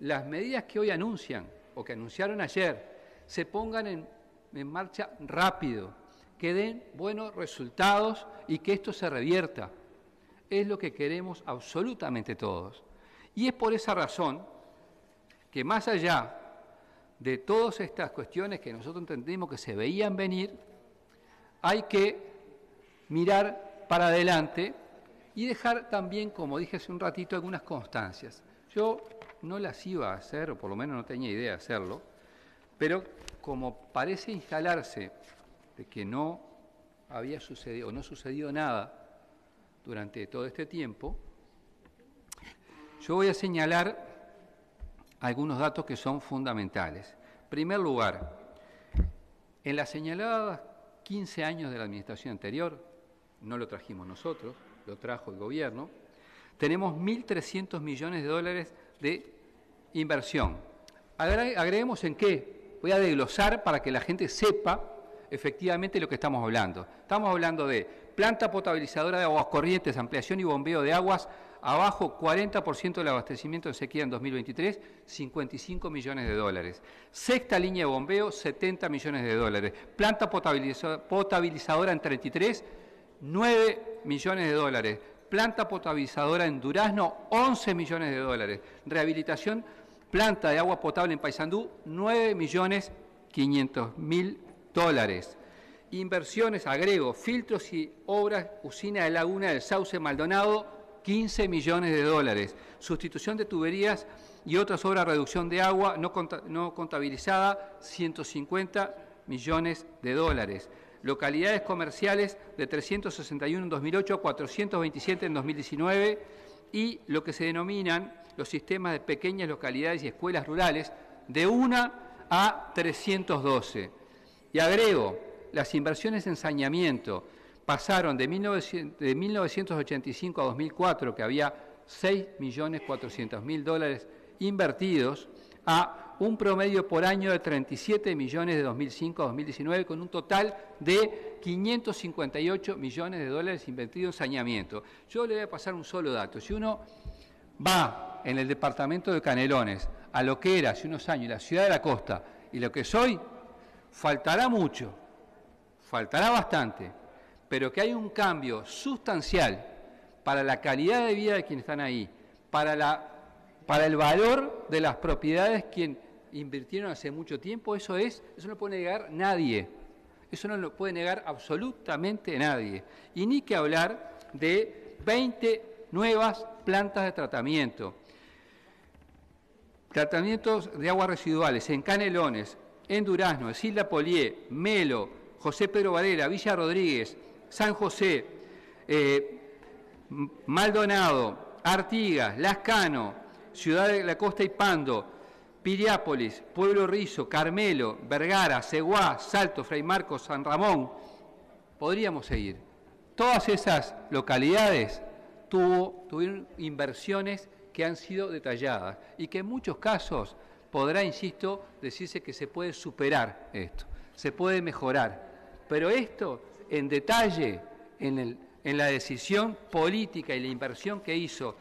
las medidas que hoy anuncian o que anunciaron ayer se pongan en, en marcha rápido, que den buenos resultados y que esto se revierta. Es lo que queremos absolutamente todos. Y es por esa razón que más allá de todas estas cuestiones que nosotros entendimos que se veían venir, hay que mirar para adelante y dejar también, como dije hace un ratito, algunas constancias. Yo no las iba a hacer, o por lo menos no tenía idea de hacerlo, pero como parece instalarse de que no había sucedido o no sucedió nada durante todo este tiempo, yo voy a señalar algunos datos que son fundamentales. En primer lugar, en las señaladas 15 años de la administración anterior, no lo trajimos nosotros, lo trajo el gobierno, tenemos 1.300 millones de dólares de inversión. Agreguemos en qué. Voy a desglosar para que la gente sepa efectivamente lo que estamos hablando. Estamos hablando de planta potabilizadora de aguas corrientes, ampliación y bombeo de aguas, abajo 40% del abastecimiento de sequía en 2023, 55 millones de dólares. Sexta línea de bombeo, 70 millones de dólares. Planta potabilizadora en 33, 9 millones de dólares. Planta potabilizadora en Durazno, 11 millones de dólares. Rehabilitación, planta de agua potable en Paysandú, 9 millones 500 mil dólares. Inversiones, agrego, filtros y obras, usina de Laguna del Sauce Maldonado, 15 millones de dólares. Sustitución de tuberías y otras obras reducción de agua no, no contabilizada, 150 millones de dólares localidades comerciales de 361 en 2008 a 427 en 2019 y lo que se denominan los sistemas de pequeñas localidades y escuelas rurales de 1 a 312. Y agrego, las inversiones en saneamiento pasaron de, 1985 a 2004, que había 6.400.000 dólares invertidos, a un promedio por año de 37 millones de 2005 a 2019, con un total de 558 millones de dólares invertidos en saneamiento. Yo le voy a pasar un solo dato. Si uno va en el departamento de Canelones a lo que era hace unos años la ciudad de la costa y lo que es hoy, faltará mucho, faltará bastante, pero que hay un cambio sustancial para la calidad de vida de quienes están ahí, para la para el valor de las propiedades quien invirtieron hace mucho tiempo, eso es, eso no puede negar nadie. Eso no lo puede negar absolutamente nadie. Y ni que hablar de 20 nuevas plantas de tratamiento. Tratamientos de aguas residuales en Canelones, en Durazno, Silda Polié, Melo, José Pedro Varela, Villa Rodríguez, San José, eh, Maldonado, Artigas, Lascano, Ciudad de la Costa y Pando, Piriápolis, Pueblo Rizo, Carmelo, Vergara, Seguá, Salto, Fray Marcos, San Ramón, podríamos seguir. Todas esas localidades tuvo, tuvieron inversiones que han sido detalladas y que en muchos casos podrá, insisto, decirse que se puede superar esto, se puede mejorar. Pero esto, en detalle, en, en la decisión política y la inversión que hizo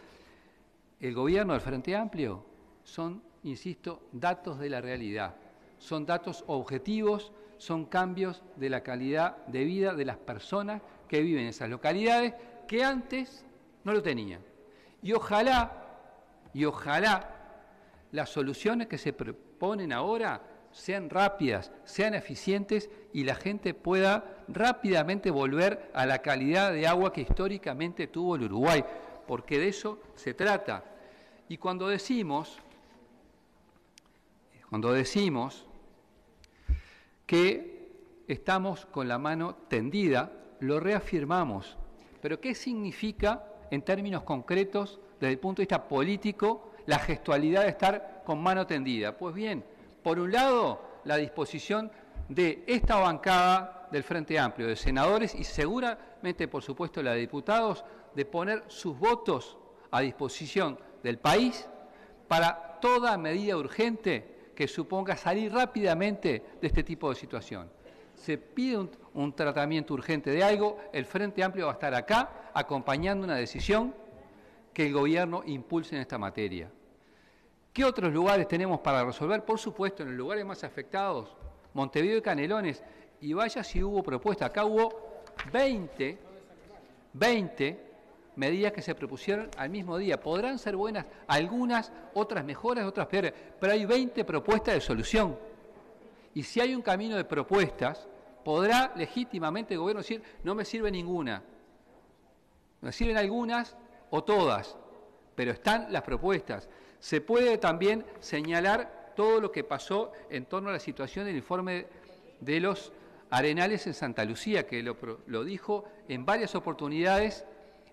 el gobierno del Frente Amplio, son insisto, datos de la realidad. Son datos objetivos, son cambios de la calidad de vida de las personas que viven en esas localidades que antes no lo tenían. Y ojalá, y ojalá las soluciones que se proponen ahora sean rápidas, sean eficientes y la gente pueda rápidamente volver a la calidad de agua que históricamente tuvo el Uruguay, porque de eso se trata. Y cuando decimos cuando decimos que estamos con la mano tendida, lo reafirmamos. Pero ¿qué significa en términos concretos, desde el punto de vista político, la gestualidad de estar con mano tendida? Pues bien, por un lado, la disposición de esta bancada del Frente Amplio, de senadores y seguramente, por supuesto, la de diputados, de poner sus votos a disposición del país para toda medida urgente que suponga salir rápidamente de este tipo de situación. Se pide un, tratamiento urgente de algo, el Frente Amplio va a estar acá acompañando una decisión que el gobierno impulse en esta materia. ¿Qué otros lugares tenemos para resolver? Por supuesto, en los lugares más afectados, Montevideo y Canelones, y vaya si hubo propuesta. Acá hubo 20, 20 medidas que se propusieron al mismo día. Podrán ser buenas algunas, otras mejores, otras peores, pero hay 20 propuestas de solución. Y si hay un camino de propuestas, podrá legítimamente el gobierno decir, no me sirve ninguna. Me sirven algunas o todas, pero están las propuestas. Se puede también señalar todo lo que pasó en torno a la situación del informe de los arenales en Santa Lucía, que lo, lo dijo en varias oportunidades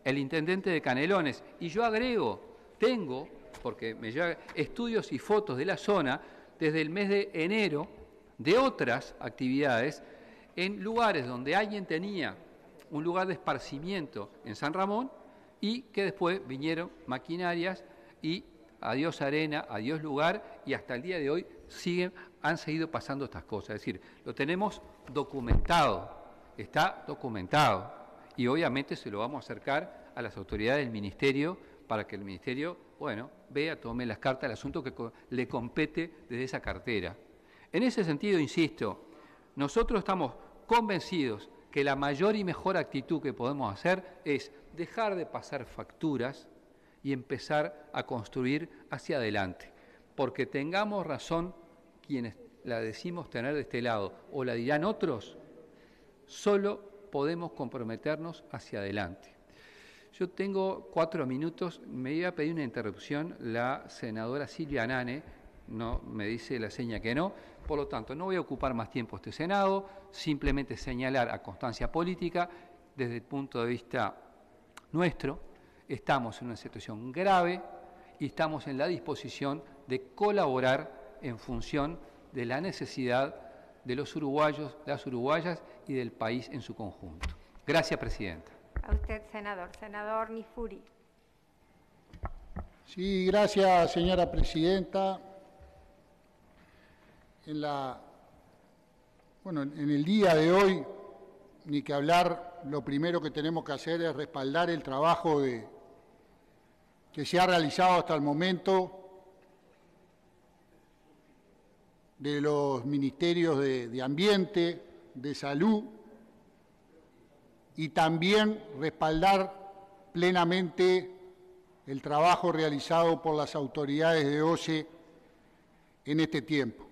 el intendente de Canelones. Y yo agrego, tengo, porque me lleva estudios y fotos de la zona desde el mes de enero de otras actividades en lugares donde alguien tenía un lugar de esparcimiento en San Ramón y que después vinieron maquinarias y adiós arena, adiós lugar y hasta el día de hoy siguen, han seguido pasando estas cosas. Es decir, lo tenemos documentado, está documentado y obviamente se lo vamos a acercar a las autoridades del Ministerio para que el Ministerio, bueno, vea, tome las cartas del asunto que le compete desde esa cartera. En ese sentido, insisto, nosotros estamos convencidos que la mayor y mejor actitud que podemos hacer es dejar de pasar facturas y empezar a construir hacia adelante. Porque tengamos razón quienes la decimos tener de este lado o la dirán otros, solo podemos comprometernos hacia adelante. Yo tengo cuatro minutos, me iba a pedir una interrupción la senadora Silvia Nane, no me dice la seña que no, por lo tanto no voy a ocupar más tiempo este Senado, simplemente señalar a constancia política desde el punto de vista nuestro, estamos en una situación grave y estamos en la disposición de colaborar en función de la necesidad de los uruguayos, las uruguayas y del país en su conjunto. Gracias, Presidenta. A usted, senador. Senador Nifuri. Sí, gracias, señora Presidenta. En, bueno, en el día de hoy, ni que hablar, lo primero que tenemos que hacer es respaldar el trabajo de, que se ha realizado hasta el momento de los ministerios de, Ambiente, de Salud, y también respaldar plenamente el trabajo realizado por las autoridades de OCE en este tiempo.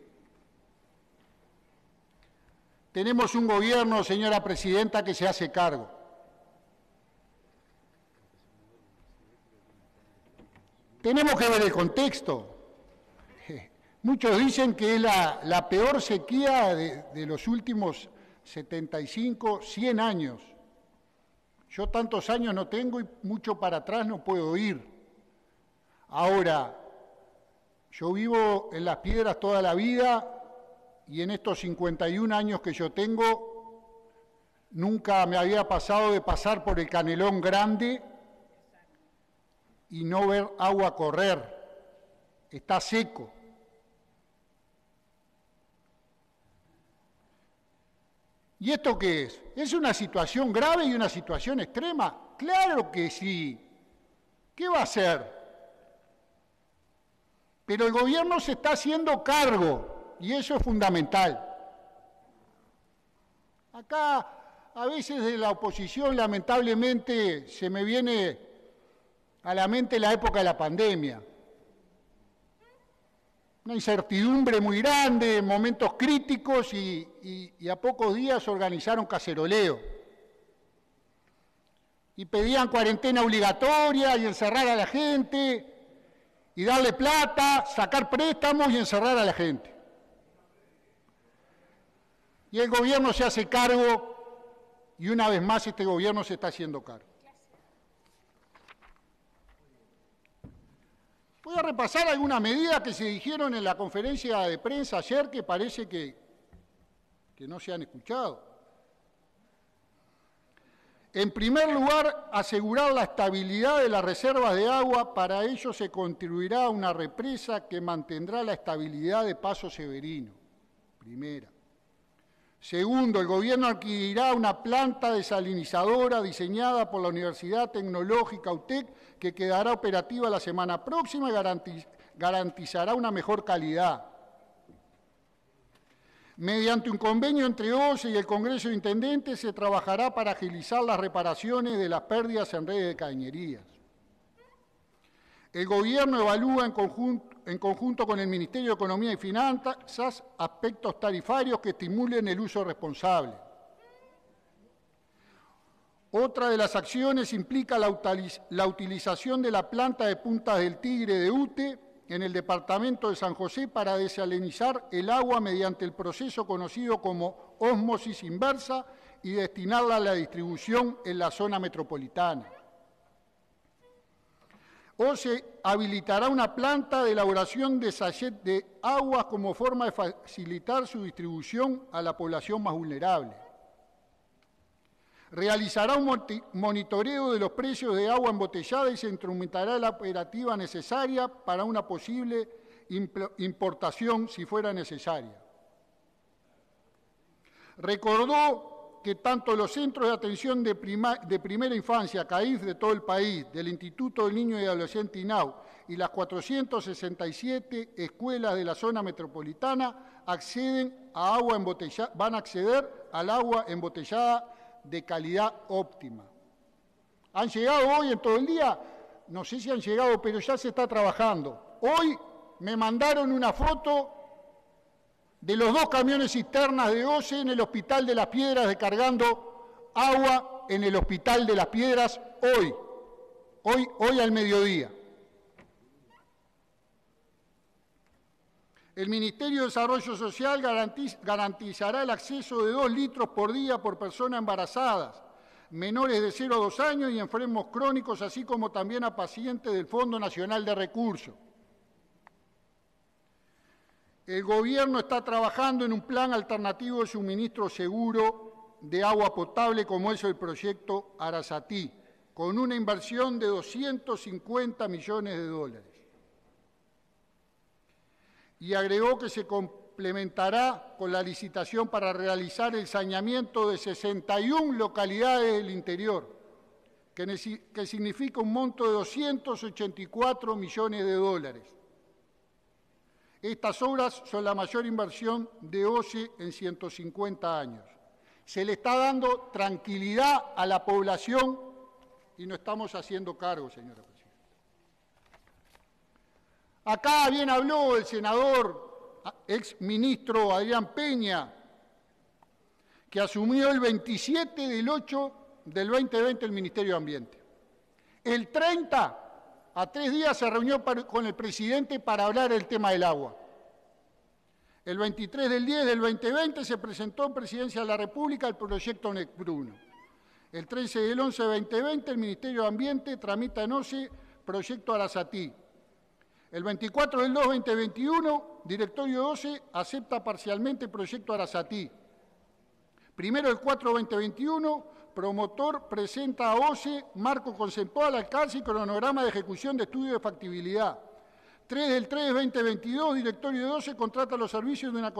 Tenemos un gobierno, señora presidenta, que se hace cargo. Tenemos que ver el contexto. <laughs> Muchos dicen que es la, peor sequía de, los últimos 75, 100 años. Yo tantos años no tengo y mucho para atrás no puedo ir. Ahora, yo vivo en las piedras toda la vida y en estos 51 años que yo tengo, nunca me había pasado de pasar por el canelón grande y no ver agua correr. Está seco. ¿Y esto qué es? ¿Es una situación grave y una situación extrema? Claro que sí. ¿Qué va a hacer? Pero el gobierno se está haciendo cargo y eso es fundamental. Acá a veces de la oposición lamentablemente se me viene a la mente la época de la pandemia una incertidumbre muy grande, momentos críticos y, a pocos días organizaron caceroleo. Y pedían cuarentena obligatoria y encerrar a la gente y darle plata, sacar préstamos y encerrar a la gente. Y el gobierno se hace cargo y una vez más este gobierno se está haciendo cargo. Voy a repasar algunas medidas que se dijeron en la conferencia de prensa ayer que parece que, que no se han escuchado. En primer lugar, asegurar la estabilidad de las reservas de agua. Para ello se construirá una represa que mantendrá la estabilidad de Paso Severino. Primera. Segundo, el gobierno adquirirá una planta desalinizadora diseñada por la Universidad Tecnológica UTEC que quedará operativa la semana próxima y garantizará una mejor calidad. Mediante un convenio entre OCE y el Congreso de Intendentes se trabajará para agilizar las reparaciones de las pérdidas en redes de cañerías. El Gobierno evalúa en conjunto, con el Ministerio de Economía y Finanzas aspectos tarifarios que estimulen el uso responsable. Otra de las acciones implica la, la utilización de la planta de puntas del Tigre de UTE en el departamento de San José para desalinizar el agua mediante el proceso conocido como ósmosis inversa y destinarla a la distribución en la zona metropolitana. O se habilitará una planta de elaboración de sachet de aguas como forma de facilitar su distribución a la población más vulnerable realizará un monitoreo de los precios de agua embotellada y se instrumentará la operativa necesaria para una posible importación si fuera necesaria. Recordó que tanto los centros de atención de, primera infancia, CAIF de todo el país, del Instituto del Niño y Adolescente INAU y las 467 escuelas de la zona metropolitana acceden a agua van a acceder al agua embotellada de calidad óptima. ¿Han llegado hoy en todo el día? No sé si han llegado, pero ya se está trabajando. Hoy me mandaron una foto de los dos camiones cisternas de OCE en el Hospital de las Piedras descargando agua en el Hospital de las Piedras hoy, hoy, hoy al mediodía. El Ministerio de Desarrollo Social garantizará el acceso de dos litros por día por persona embarazadas, menores de 0 a 2 años y enfermos crónicos, así como también a pacientes del Fondo Nacional de Recursos. El Gobierno está trabajando en un plan alternativo de suministro seguro de agua potable, como es el proyecto Arasatí, con una inversión de 250 millones de dólares y agregó que se complementará con la licitación para realizar el saneamiento de 61 localidades del interior, que, significa un monto de 284 millones de dólares. Estas obras son la mayor inversión de OCE en 150 años. Se le está dando tranquilidad a la población y no estamos haciendo cargo, señora Acá bien habló el senador, ex ministro Adrián Peña, que asumió el 27 del 8 del 2020 el Ministerio de Ambiente. El 30, a tres días, se reunió con el presidente para hablar del tema del agua. El 23 del 10 del 2020 se presentó en Presidencia de la República el proyecto NECBRUNO. El 13 del 11 del 2020 el Ministerio de Ambiente tramita en OCE proyecto Arasatí, el 24 del 2 2021, Directorio 12 acepta parcialmente el proyecto Arasatí. Primero del 4 2021, promotor presenta a OCE marco conceptual, alcance y cronograma de ejecución de estudio de factibilidad. 3 del 3 2022, Directorio 12 contrata los servicios de una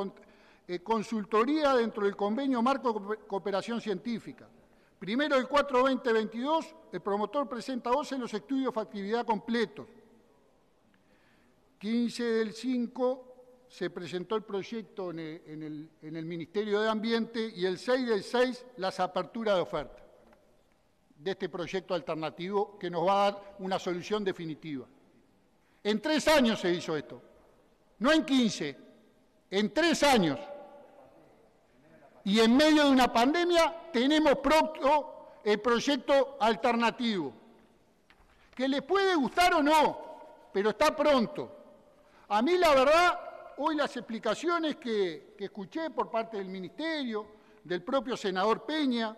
eh, consultoría dentro del convenio marco de cooperación científica. Primero del 4 2022, el promotor presenta a OCE los estudios de factibilidad completos. 15 del 5 se presentó el proyecto en el, Ministerio de Ambiente y el 6 del 6 las aperturas de oferta de este proyecto alternativo que nos va a dar una solución definitiva. En tres años se hizo esto, no en 15, en tres años. Y en medio de una pandemia tenemos pronto el proyecto alternativo, que les puede gustar o no, pero está pronto. A mí la verdad, hoy las explicaciones que, escuché por parte del Ministerio, del propio senador Peña,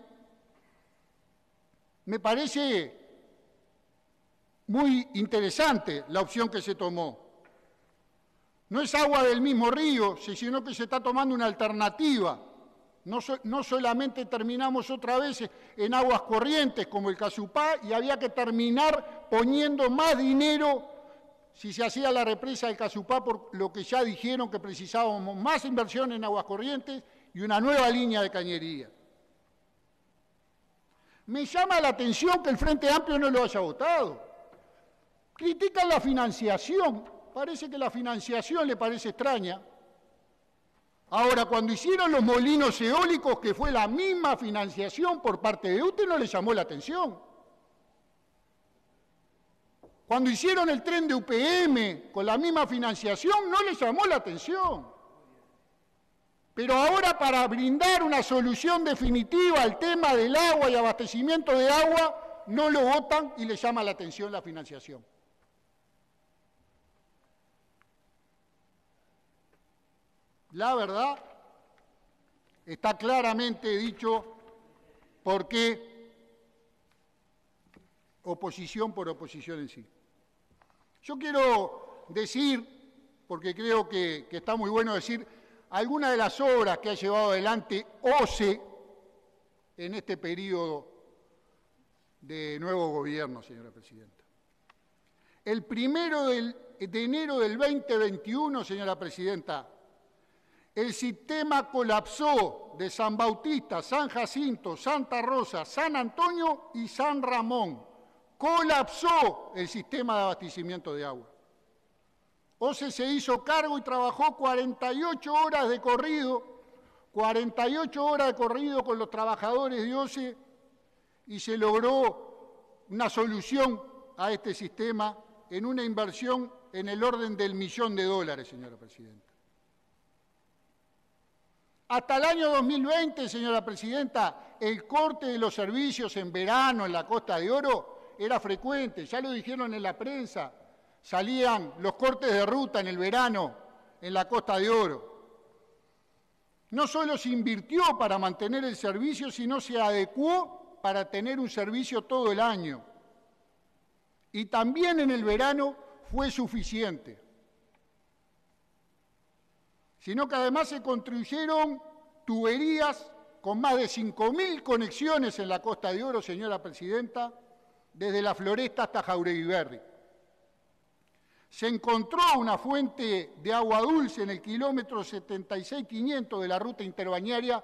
me parece muy interesante la opción que se tomó. No es agua del mismo río, sino que se está tomando una alternativa. No, no, solamente terminamos otra vez en aguas corrientes como el Casupá y había que terminar poniendo más dinero si se hacía la represa del Casupá por lo que ya dijeron que precisábamos más inversión en aguas corrientes y una nueva línea de cañería. Me llama la atención que el Frente Amplio no lo haya votado. Critican la financiación. Parece que la financiación le parece extraña. Ahora, cuando hicieron los molinos eólicos, que fue la misma financiación por parte de UTE, no le llamó la atención. Cuando hicieron el tren de UPM con la misma financiación, no le llamó la atención. Pero ahora para brindar una solución definitiva al tema del agua y abastecimiento de agua, no lo votan y le llama la atención la financiación. La verdad está claramente dicho por qué oposición por oposición en sí. Yo quiero decir, porque creo que, está muy bueno decir, algunas de las obras que ha llevado adelante OCE en este periodo de nuevo gobierno, señora Presidenta. El primero de enero del 2021, señora Presidenta, el sistema colapsó de San Bautista, San Jacinto, Santa Rosa, San Antonio y San Ramón. Colapsó el sistema de abastecimiento de agua. OCE se hizo cargo y trabajó 48 horas de corrido, 48 horas de corrido con los trabajadores de OCE y se logró una solución a este sistema en una inversión en el orden del millón de dólares, señora Presidenta. Hasta el año 2020, señora Presidenta, el corte de los servicios en verano en la Costa de Oro era frecuente, ya lo dijeron en la prensa, salían los cortes de ruta en el verano en la Costa de Oro. No solo se invirtió para mantener el servicio, sino se adecuó para tener un servicio todo el año. Y también en el verano fue suficiente. Sino que además se construyeron tuberías con más de 5.000 conexiones en la Costa de Oro, señora Presidenta, desde la Floresta hasta Jauregui se encontró una fuente de agua dulce en el kilómetro 76.500 de la ruta interbañaria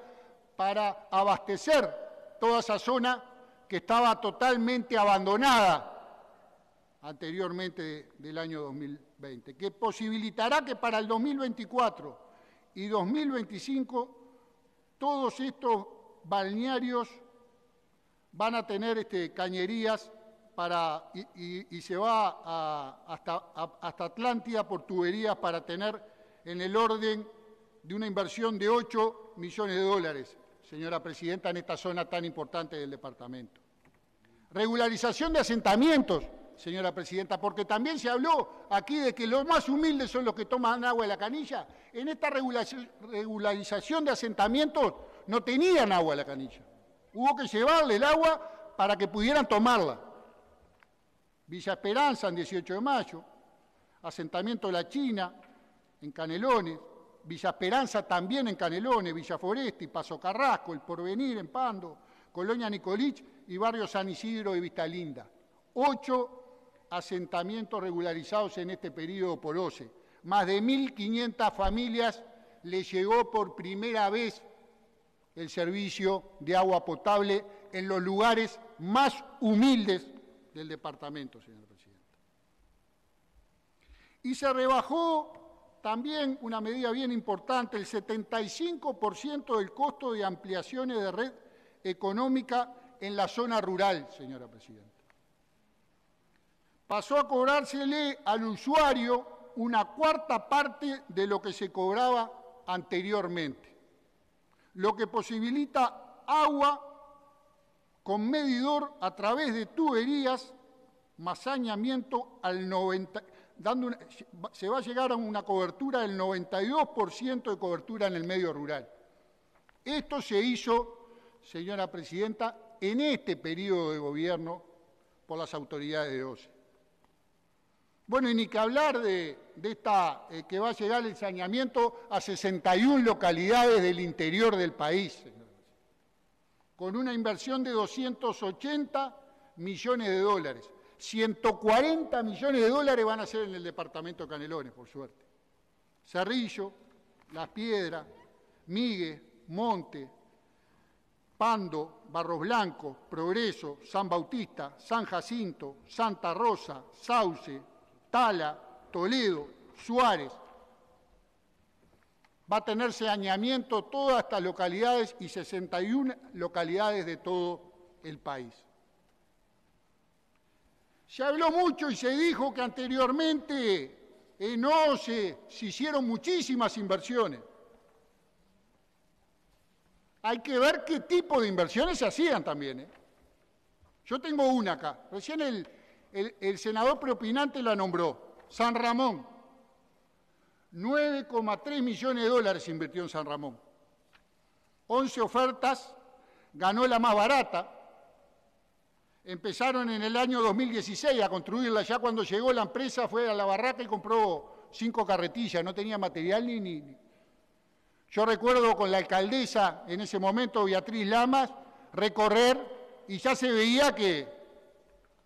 para abastecer toda esa zona que estaba totalmente abandonada anteriormente del año 2020, que posibilitará que para el 2024 y 2025 todos estos balnearios van a tener este, cañerías para, y, se va hasta, hasta Atlántida por tuberías para tener en el orden de una inversión de 8 millones de dólares, señora Presidenta, en esta zona tan importante del departamento. Regularización de asentamientos, señora Presidenta, porque también se habló aquí de que los más humildes son los que toman agua de la canilla. En esta regularización de asentamientos no tenían agua de la canilla. Hubo que llevarle el agua para que pudieran tomarla. Villa Esperanza en 18 de mayo, asentamiento de la China en Canelones, Villa Esperanza también en Canelones, Villa Foresti, Paso Carrasco, El Porvenir en Pando, Colonia Nicolich y Barrio San Isidro y Vista Linda. Ocho asentamientos regularizados en este periodo por OCE. Más de 1.500 familias le llegó por primera vez el servicio de agua potable en los lugares más humildes del departamento, señor presidente. Y se rebajó también una medida bien importante, el 75% del costo de ampliaciones de red económica en la zona rural, señora presidenta. Pasó a cobrársele al usuario una cuarta parte de lo que se cobraba anteriormente, lo que posibilita agua con medidor a través de tuberías, masañamiento al 90, dando se va a llegar a una cobertura del 92% de cobertura en el medio rural. Esto se hizo, señora Presidenta, en este periodo de gobierno por las autoridades de OCE. Bueno, y ni que hablar de, esta, eh, que va a llegar el saneamiento a 61 localidades del interior del país con una inversión de 280 millones de dólares. 140 millones de dólares van a ser en el departamento de Canelones, por suerte. Cerrillo, Las Piedras, Migue, Monte, Pando, Barros Blancos, Progreso, San Bautista, San Jacinto, Santa Rosa, Sauce, Tala, Toledo, Suárez. Va a tener saneamiento todas estas localidades y 61 localidades de todo el país. Se habló mucho y se dijo que anteriormente en OCE se hicieron muchísimas inversiones. Hay que ver qué tipo de inversiones se hacían también. ¿eh? Yo tengo una acá. Recién el, el senador preopinante la nombró. San Ramón. 9,3 millones de dólares invirtió en San Ramón. 11 ofertas, ganó la más barata, Empezaron en el año 2016 a construirla. Ya cuando llegó la empresa fue a la barraca y compró cinco carretillas. No tenía material ni, ni. Yo recuerdo con la alcaldesa en ese momento, Beatriz Lamas, recorrer y ya se veía que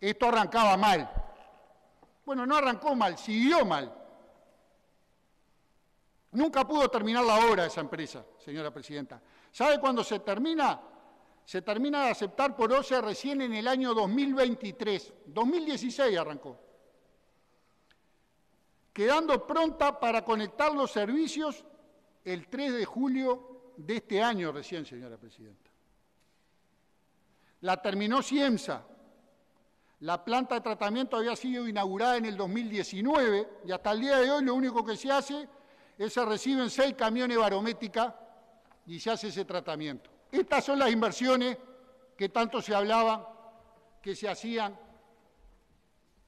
esto arrancaba mal. Bueno, no arrancó mal, siguió mal. Nunca pudo terminar la obra esa empresa, señora presidenta. ¿Sabe cuándo se termina? se termina de aceptar por OCE recién en el año 2023. 2016 arrancó. Quedando pronta para conectar los servicios el 3 de julio de este año recién, señora presidenta. La terminó Ciemsa. La planta de tratamiento había sido inaugurada en el 2019 y hasta el día de hoy lo único que se hace se reciben seis camiones barométrica y se hace ese tratamiento. Estas son las inversiones que tanto se hablaba, que se hacían.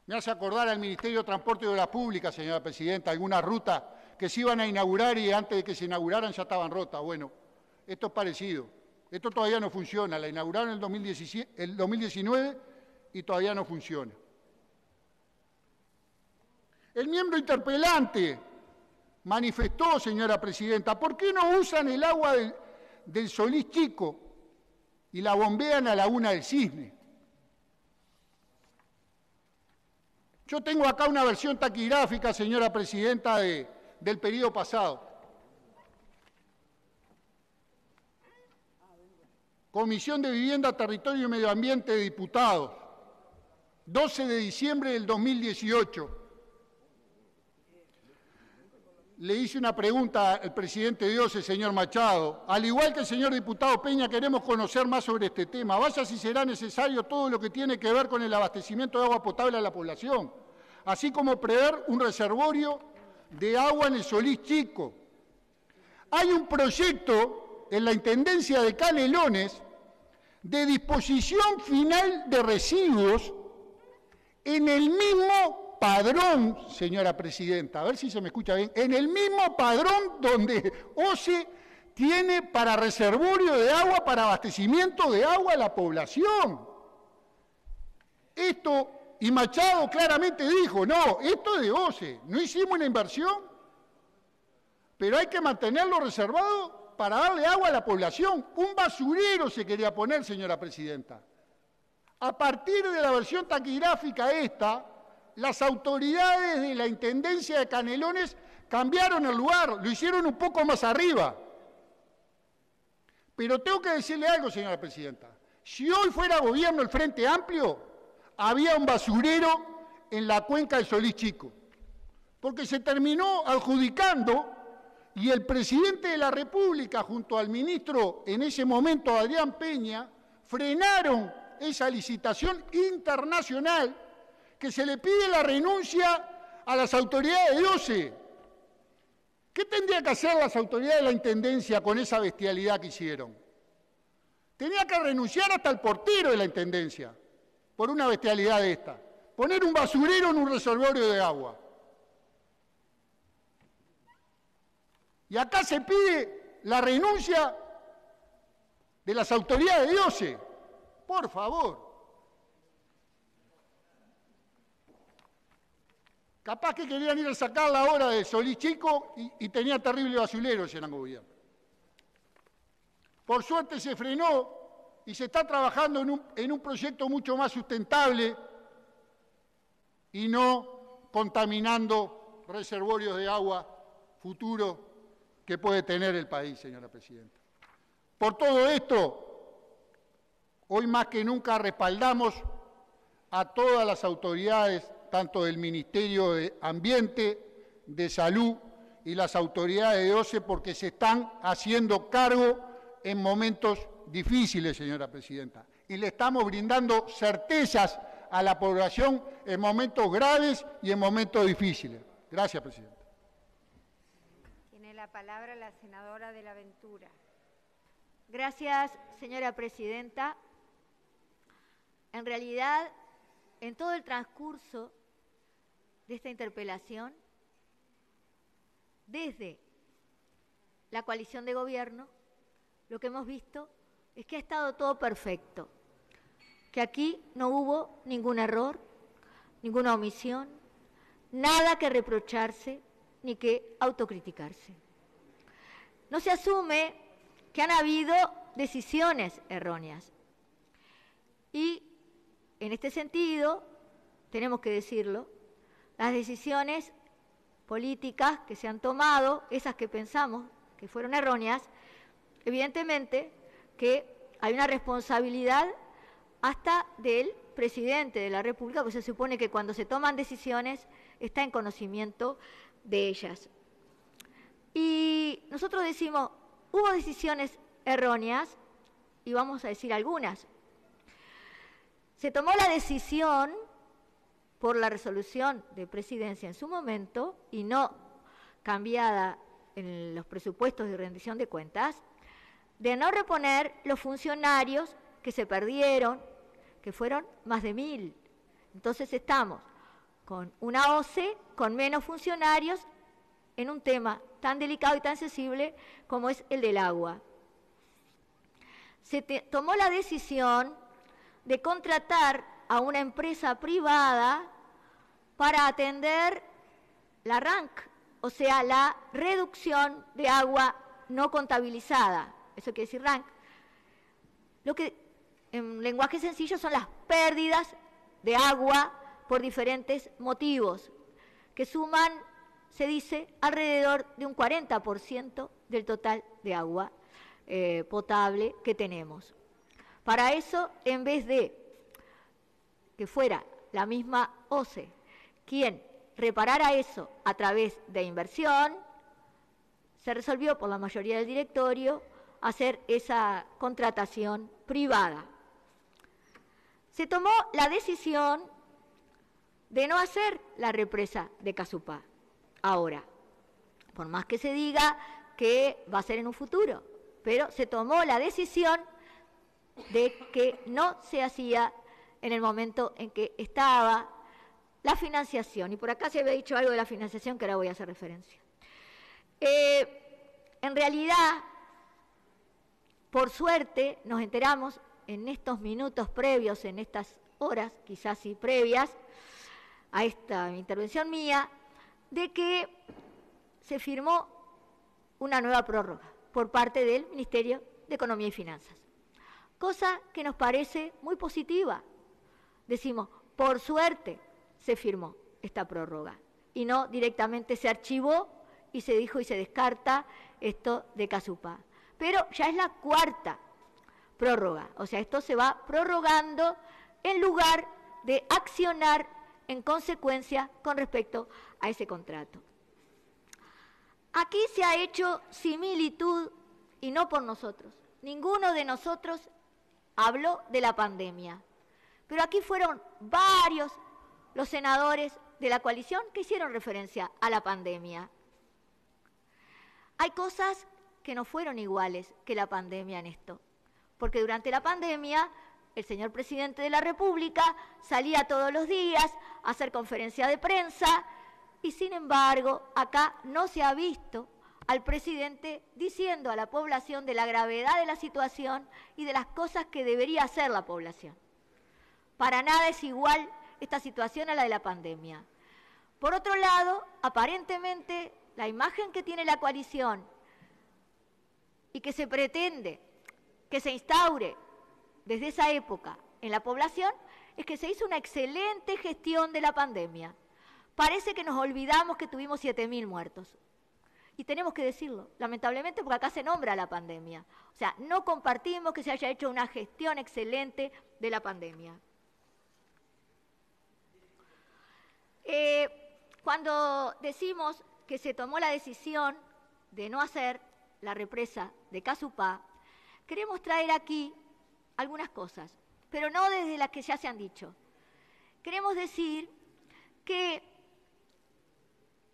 Me hace acordar al Ministerio de Transporte de la Pública, señora Presidenta, algunas rutas que se iban a inaugurar y antes de que se inauguraran ya estaban rotas. Bueno, esto es parecido. Esto todavía no funciona. La inauguraron en el, el 2019 y todavía no funciona. El miembro interpelante manifestó, señora Presidenta, ¿por qué no usan el agua del, del Solís Chico y la bombean a la una del Cisne. Yo tengo acá una versión taquigráfica, señora presidenta, del periodo pasado. Comisión de Vivienda, Territorio y Medio Ambiente de Diputados, 12 de diciembre del 2018 le hice una pregunta al presidente Dios, el señor Machado. Al igual que el señor diputado Peña, queremos conocer más sobre este tema. Vaya si será necesario todo lo que tiene que ver con el abastecimiento de agua potable a la población, así como prever un reservorio de agua en el Solís Chico. Hay un proyecto en la Intendencia de Canelones de disposición final de residuos en el mismo padrón, señora presidenta, a ver si se me escucha bien, en el mismo padrón donde OCE tiene para reservorio de agua, para abastecimiento de agua a la población. Esto, y Machado claramente dijo, no, esto es de OCE, no hicimos una inversión, pero hay que mantenerlo reservado para darle agua a la población. Un basurero se quería poner, señora presidenta. A partir de la versión taquigráfica esta, las autoridades de la Intendencia de Canelones cambiaron el lugar, lo hicieron un poco más arriba. Pero tengo que decirle algo, señora presidenta. Si hoy fuera gobierno el Frente Amplio, había un basurero en la cuenca del Solís Chico, porque se terminó adjudicando y el presidente de la República, junto al ministro en ese momento, Adrián Peña, frenaron esa licitación internacional que se le pide la renuncia a las autoridades de OCE. ¿Qué tendría que hacer las autoridades de la Intendencia con esa bestialidad que hicieron? Tenía que renunciar hasta el portero de la Intendencia por una bestialidad de esta. Poner un basurero en un reservorio de agua. Y acá se pide la renuncia de las autoridades de OCE. Por favor. Capaz que querían ir a sacar la hora de Solís Chico y, tenía terrible basurero ese gobierno. Por suerte se frenó y se está trabajando en un, en un proyecto mucho más sustentable y no contaminando reservorios de agua futuro que puede tener el país, señora Presidenta. Por todo esto, hoy más que nunca respaldamos a todas las autoridades, tanto del Ministerio de Ambiente, de Salud y las autoridades de OCE, porque se están haciendo cargo en momentos difíciles, señora Presidenta. Y le estamos brindando certezas a la población en momentos graves y en momentos difíciles. Gracias, Presidenta. Tiene la palabra la senadora de la Ventura. Gracias, señora Presidenta. En realidad, en todo el transcurso esta interpelación, desde la coalición de gobierno, lo que hemos visto es que ha estado todo perfecto que aquí no hubo ningún error, ninguna omisión, nada que reprocharse ni que autocriticarse. No se asume que han habido decisiones erróneas. Y en este sentido, tenemos que decirlo, las decisiones políticas que se han tomado, esas que pensamos que fueron erróneas, evidentemente que hay una responsabilidad hasta del presidente de la República, porque se supone que cuando se toman decisiones está en conocimiento de ellas. Y nosotros decimos, hubo decisiones erróneas, y vamos a decir algunas. Se tomó la decisión por la resolución de presidencia en su momento y no cambiada en los presupuestos de rendición de cuentas, de no reponer los funcionarios que se perdieron que fueron más de mil. Entonces estamos con una OCE con menos funcionarios en un tema tan delicado y tan sensible como es el del agua. Se tomó la decisión de contratar a una empresa privada para atender la RANC, o sea, la reducción de agua no contabilizada. Eso quiere decir RANC. Lo que en lenguaje sencillo son las pérdidas de agua por diferentes motivos, que suman, se dice, alrededor de un 40% del total de agua eh, potable que tenemos. Para eso, en vez de que fuera la misma OCE quien reparara eso a través de inversión, se resolvió por la mayoría del directorio hacer esa contratación privada se tomó la decisión de no hacer la represa de Casupá. Ahora, por más que se diga que va a ser en un futuro, pero se tomó la decisión de que no se hacía en el momento en que estaba la financiación. Y por acá se había dicho algo de la financiación que ahora voy a hacer referencia. Eh, en realidad, por suerte, nos enteramos en estos minutos previos, en estas horas, quizás sí previas a esta intervención mía, de que se firmó una nueva prórroga por parte del Ministerio de Economía y Finanzas, cosa que nos parece muy positiva. Decimos, por suerte se firmó esta prórroga y no directamente se archivó y se dijo y se descarta esto de Casupá. Pero ya es la cuarta prórroga. O sea, esto se va prorrogando en lugar de accionar en consecuencia con respecto a ese contrato. Aquí se ha hecho similitud y no por nosotros. Ninguno de nosotros habló de la pandemia. Pero aquí fueron varios los senadores de la coalición que hicieron referencia a la pandemia. Hay cosas que no fueron iguales que la pandemia en esto porque durante la pandemia el señor presidente de la República salía todos los días a hacer conferencia de prensa y sin embargo acá no se ha visto al presidente diciendo a la población de la gravedad de la situación y de las cosas que debería hacer la población. Para nada es igual esta situación a la de la pandemia. Por otro lado, aparentemente la imagen que tiene la coalición y que se pretende que se instaure desde esa época en la población es que se hizo una excelente gestión de la pandemia. Parece que nos olvidamos que tuvimos 7.000 muertos Y tenemos que decirlo, lamentablemente, porque acá se nombra la pandemia. O sea, no compartimos que se haya hecho una gestión excelente de la pandemia. Eh, cuando decimos que se tomó la decisión de no hacer la represa de Casupá, queremos traer aquí algunas cosas, pero no desde las que ya se han dicho. Queremos decir que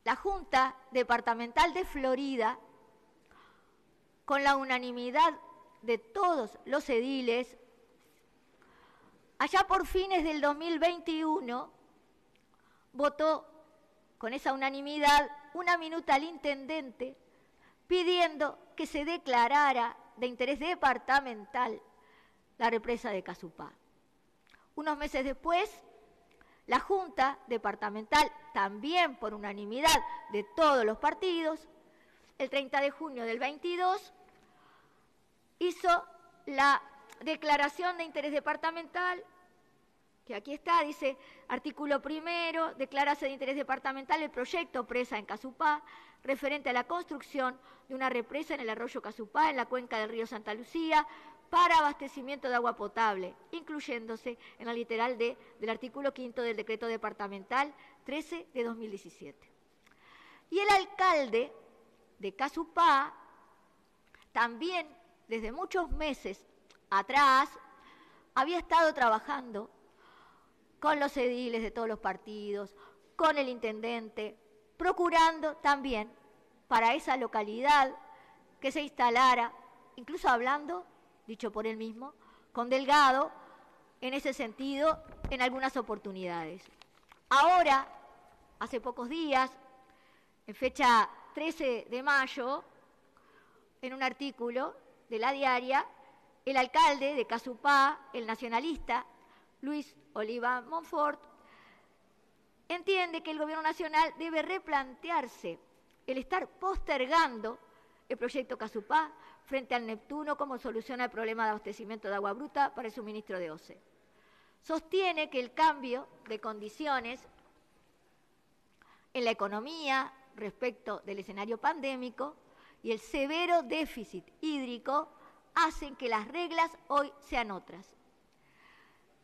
la Junta Departamental de Florida, con la unanimidad de todos los ediles, allá por fines del 2021, votó con esa unanimidad una minuta al intendente pidiendo que se declarara de interés departamental la represa de Casupá. Unos meses después, la Junta Departamental, también por unanimidad de todos los partidos, el 30 de junio del 22, hizo la declaración de interés departamental, que aquí está, dice, artículo primero, declarase de interés departamental el proyecto presa en Casupá, referente a la construcción de una represa en el arroyo Casupá, en la cuenca del río Santa Lucía, para abastecimiento de agua potable, incluyéndose en la literal D del artículo quinto del decreto departamental 13 de 2017. Y el alcalde de Casupá también desde muchos meses atrás había estado trabajando con los ediles de todos los partidos, con el intendente, procurando también para esa localidad que se instalara, incluso hablando dicho por él mismo, con Delgado en ese sentido en algunas oportunidades. Ahora, hace pocos días, en fecha 13 de mayo, en un artículo de la diaria, el alcalde de Casupá, el nacionalista, Luis Oliva Monfort, entiende que el gobierno nacional debe replantearse el estar postergando el proyecto Casupá frente al Neptuno como solución al problema de abastecimiento de agua bruta para el suministro de OCE. Sostiene que el cambio de condiciones en la economía respecto del escenario pandémico y el severo déficit hídrico hacen que las reglas hoy sean otras.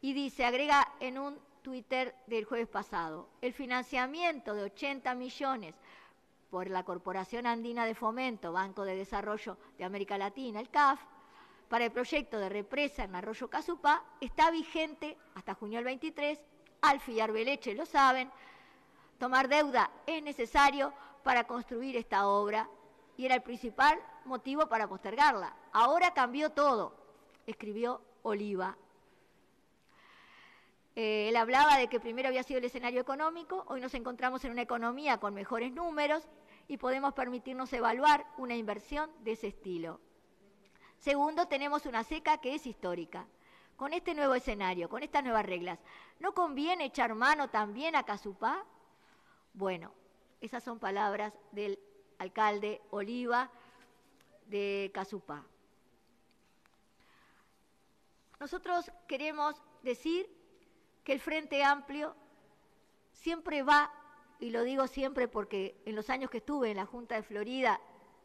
Y dice, agrega en un Twitter del jueves pasado, el financiamiento de 80 millones por la Corporación Andina de Fomento, Banco de Desarrollo de América Latina, el CAF, para el proyecto de represa en Arroyo Casupá está vigente hasta junio del 23. Alfi y Arbeleche lo saben. Tomar deuda es necesario para construir esta obra y era el principal motivo para postergarla. Ahora cambió todo, escribió Oliva. Eh, él hablaba de que primero había sido el escenario económico, hoy nos encontramos en una economía con mejores números, y podemos permitirnos evaluar una inversión de ese estilo. Segundo, tenemos una seca que es histórica. Con este nuevo escenario, con estas nuevas reglas, ¿no conviene echar mano también a Casupá? Bueno, esas son palabras del alcalde Oliva de Casupá. Nosotros queremos decir que el Frente Amplio siempre va y lo digo siempre porque en los años que estuve en la Junta de Florida,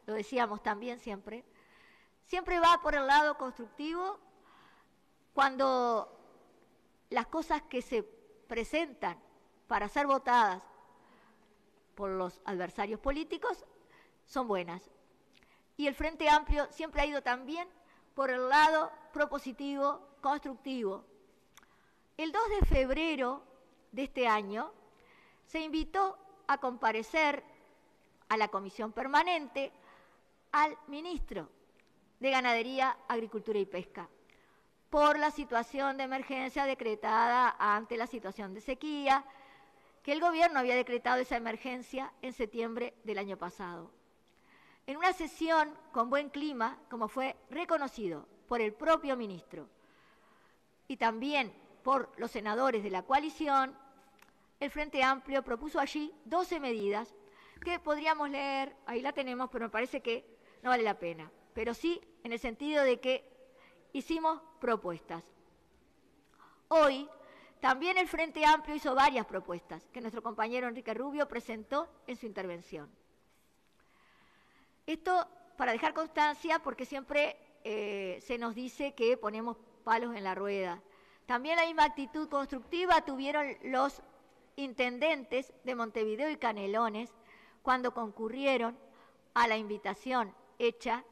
lo decíamos también siempre, siempre va por el lado constructivo cuando las cosas que se presentan para ser votadas por los adversarios políticos son buenas. Y el Frente Amplio siempre ha ido también por el lado propositivo, constructivo. El 2 de febrero de este año, se invitó a comparecer a la comisión permanente al ministro de Ganadería, Agricultura y Pesca por la situación de emergencia decretada ante la situación de sequía, que el gobierno había decretado esa emergencia en septiembre del año pasado. En una sesión con buen clima, como fue reconocido por el propio ministro y también por los senadores de la coalición, el Frente Amplio propuso allí 12 medidas que podríamos leer, ahí la tenemos, pero me parece que no vale la pena. Pero sí en el sentido de que hicimos propuestas. Hoy también el Frente Amplio hizo varias propuestas que nuestro compañero Enrique Rubio presentó en su intervención. Esto para dejar constancia, porque siempre eh, se nos dice que ponemos palos en la rueda. También la misma actitud constructiva tuvieron los intendentes de Montevideo y Canelones cuando concurrieron a la invitación hecha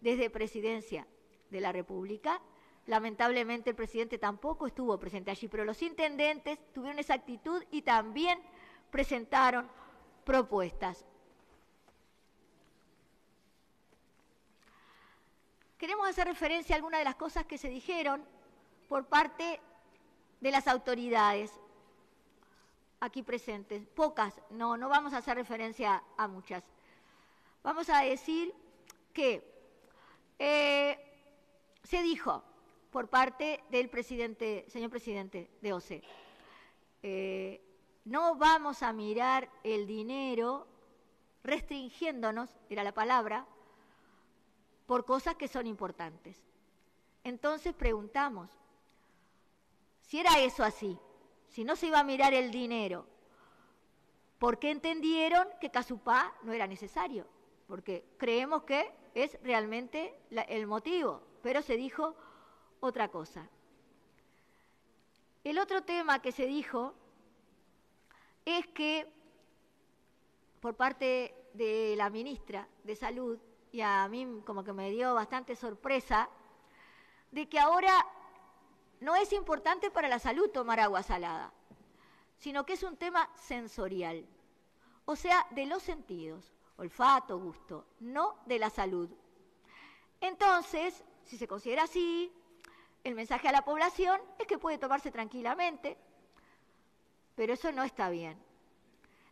desde Presidencia de la República. Lamentablemente el presidente tampoco estuvo presente allí, pero los intendentes tuvieron esa actitud y también presentaron propuestas. Queremos hacer referencia a algunas de las cosas que se dijeron por parte de las autoridades aquí presentes, pocas, no, no vamos a hacer referencia a muchas. Vamos a decir que eh, se dijo por parte del presidente, señor presidente de OCE, eh, no vamos a mirar el dinero restringiéndonos, era la palabra, por cosas que son importantes. Entonces preguntamos, si era eso así, si no se iba a mirar el dinero, ¿por qué entendieron que Casupá no era necesario? Porque creemos que es realmente el motivo, pero se dijo otra cosa. El otro tema que se dijo es que por parte de la ministra de Salud, y a mí como que me dio bastante sorpresa, de que ahora no es importante para la salud tomar agua salada, sino que es un tema sensorial, o sea, de los sentidos, olfato, gusto, no de la salud. Entonces, si se considera así, el mensaje a la población es que puede tomarse tranquilamente, pero eso no está bien.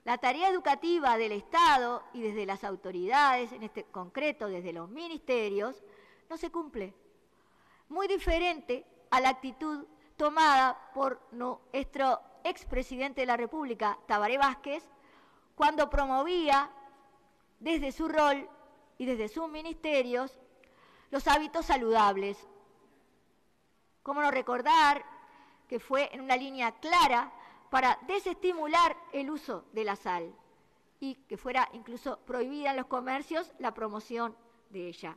La tarea educativa del Estado y desde las autoridades, en este concreto desde los ministerios, no se cumple. Muy diferente a la actitud tomada por nuestro expresidente de la República, Tabaré Vázquez, cuando promovía desde su rol y desde sus ministerios los hábitos saludables. ¿Cómo no recordar que fue en una línea clara para desestimular el uso de la sal y que fuera incluso prohibida en los comercios la promoción de ella?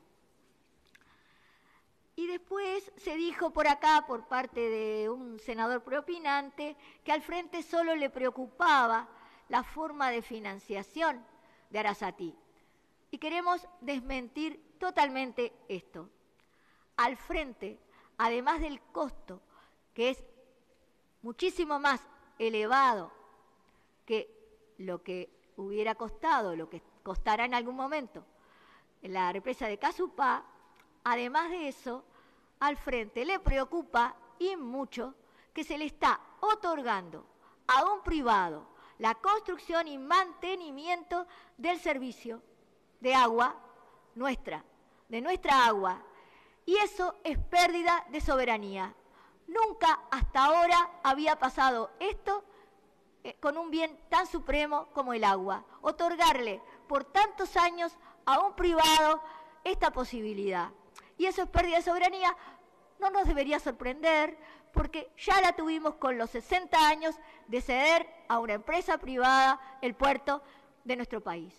Y después se dijo por acá, por parte de un senador preopinante, que al frente solo le preocupaba la forma de financiación de Arasatí. Y queremos desmentir totalmente esto. Al frente, además del costo, que es muchísimo más elevado que lo que hubiera costado, lo que costará en algún momento la represa de Casupá, Además de eso, al frente le preocupa y mucho que se le está otorgando a un privado la construcción y mantenimiento del servicio de agua nuestra, de nuestra agua. Y eso es pérdida de soberanía. Nunca hasta ahora había pasado esto eh, con un bien tan supremo como el agua. Otorgarle por tantos años a un privado esta posibilidad y eso es pérdida de soberanía, no nos debería sorprender porque ya la tuvimos con los 60 años de ceder a una empresa privada el puerto de nuestro país.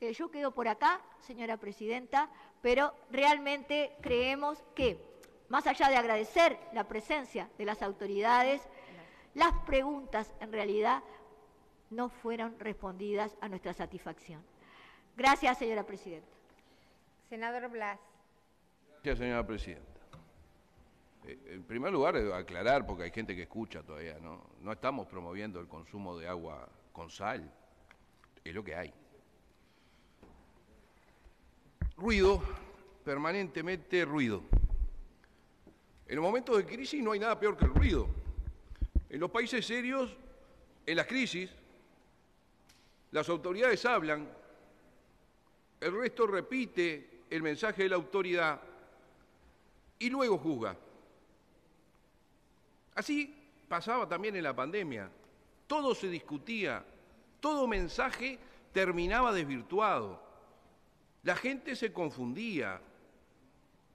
Eh, yo quedo por acá, señora presidenta, pero realmente creemos que, más allá de agradecer la presencia de las autoridades, las preguntas en realidad no fueron respondidas a nuestra satisfacción. Gracias, señora presidenta. Senador Blas. Gracias, señora presidenta. Eh, en primer lugar, aclarar, porque hay gente que escucha todavía, ¿no? Estamos promoviendo el consumo de agua con sal, es lo que hay. Ruido, permanentemente ruido. En los momentos de crisis no hay nada peor que el ruido. En los países serios, en las crisis, las autoridades hablan, el resto repite el mensaje de la autoridad y luego juzga. Así pasaba también en la pandemia. Todo se discutía, todo mensaje terminaba desvirtuado. La gente se confundía.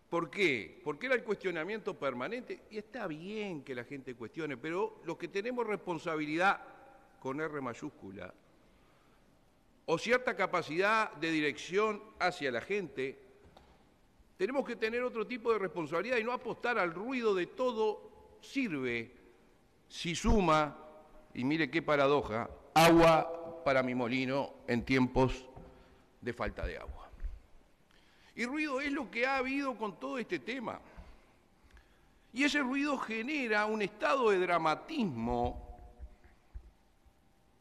¿Por qué? Porque era el cuestionamiento permanente. Y está bien que la gente cuestione, pero los que tenemos responsabilidad con R mayúscula, o cierta capacidad de dirección hacia la gente, tenemos que tener otro tipo de responsabilidad y no apostar al ruido de todo sirve si suma, y mire qué paradoja, agua para mi molino en tiempos de falta de agua. Y ruido es lo que ha habido con todo este tema. Y ese ruido genera un estado de dramatismo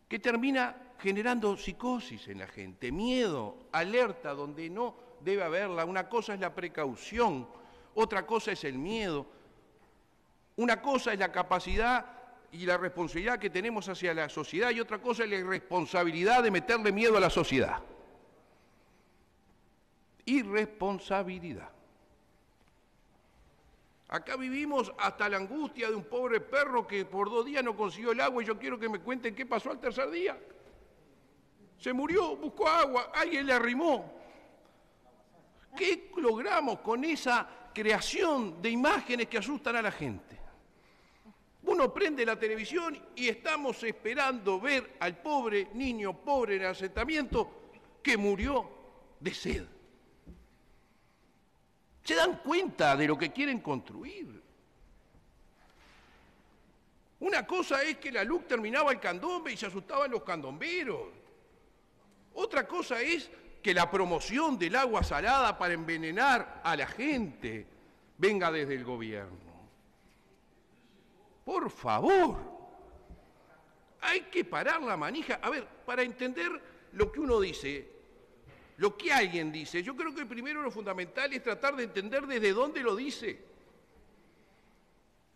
que termina generando psicosis en la gente, miedo, alerta donde no debe haberla. Una cosa es la precaución, otra cosa es el miedo, una cosa es la capacidad y la responsabilidad que tenemos hacia la sociedad y otra cosa es la irresponsabilidad de meterle miedo a la sociedad. Irresponsabilidad. Acá vivimos hasta la angustia de un pobre perro que por dos días no consiguió el agua y yo quiero que me cuenten qué pasó al tercer día. Se murió, buscó agua, alguien le arrimó. ¿Qué logramos con esa creación de imágenes que asustan a la gente? Uno prende la televisión y estamos esperando ver al pobre niño pobre en el asentamiento que murió de sed. ¿Se dan cuenta de lo que quieren construir? Una cosa es que la luz terminaba el candombe y se asustaban los candomberos. Otra cosa es que la promoción del agua salada para envenenar a la gente venga desde el gobierno. Por favor, hay que parar la manija. A ver, para entender lo que uno dice, lo que alguien dice, yo creo que primero lo fundamental es tratar de entender desde dónde lo dice.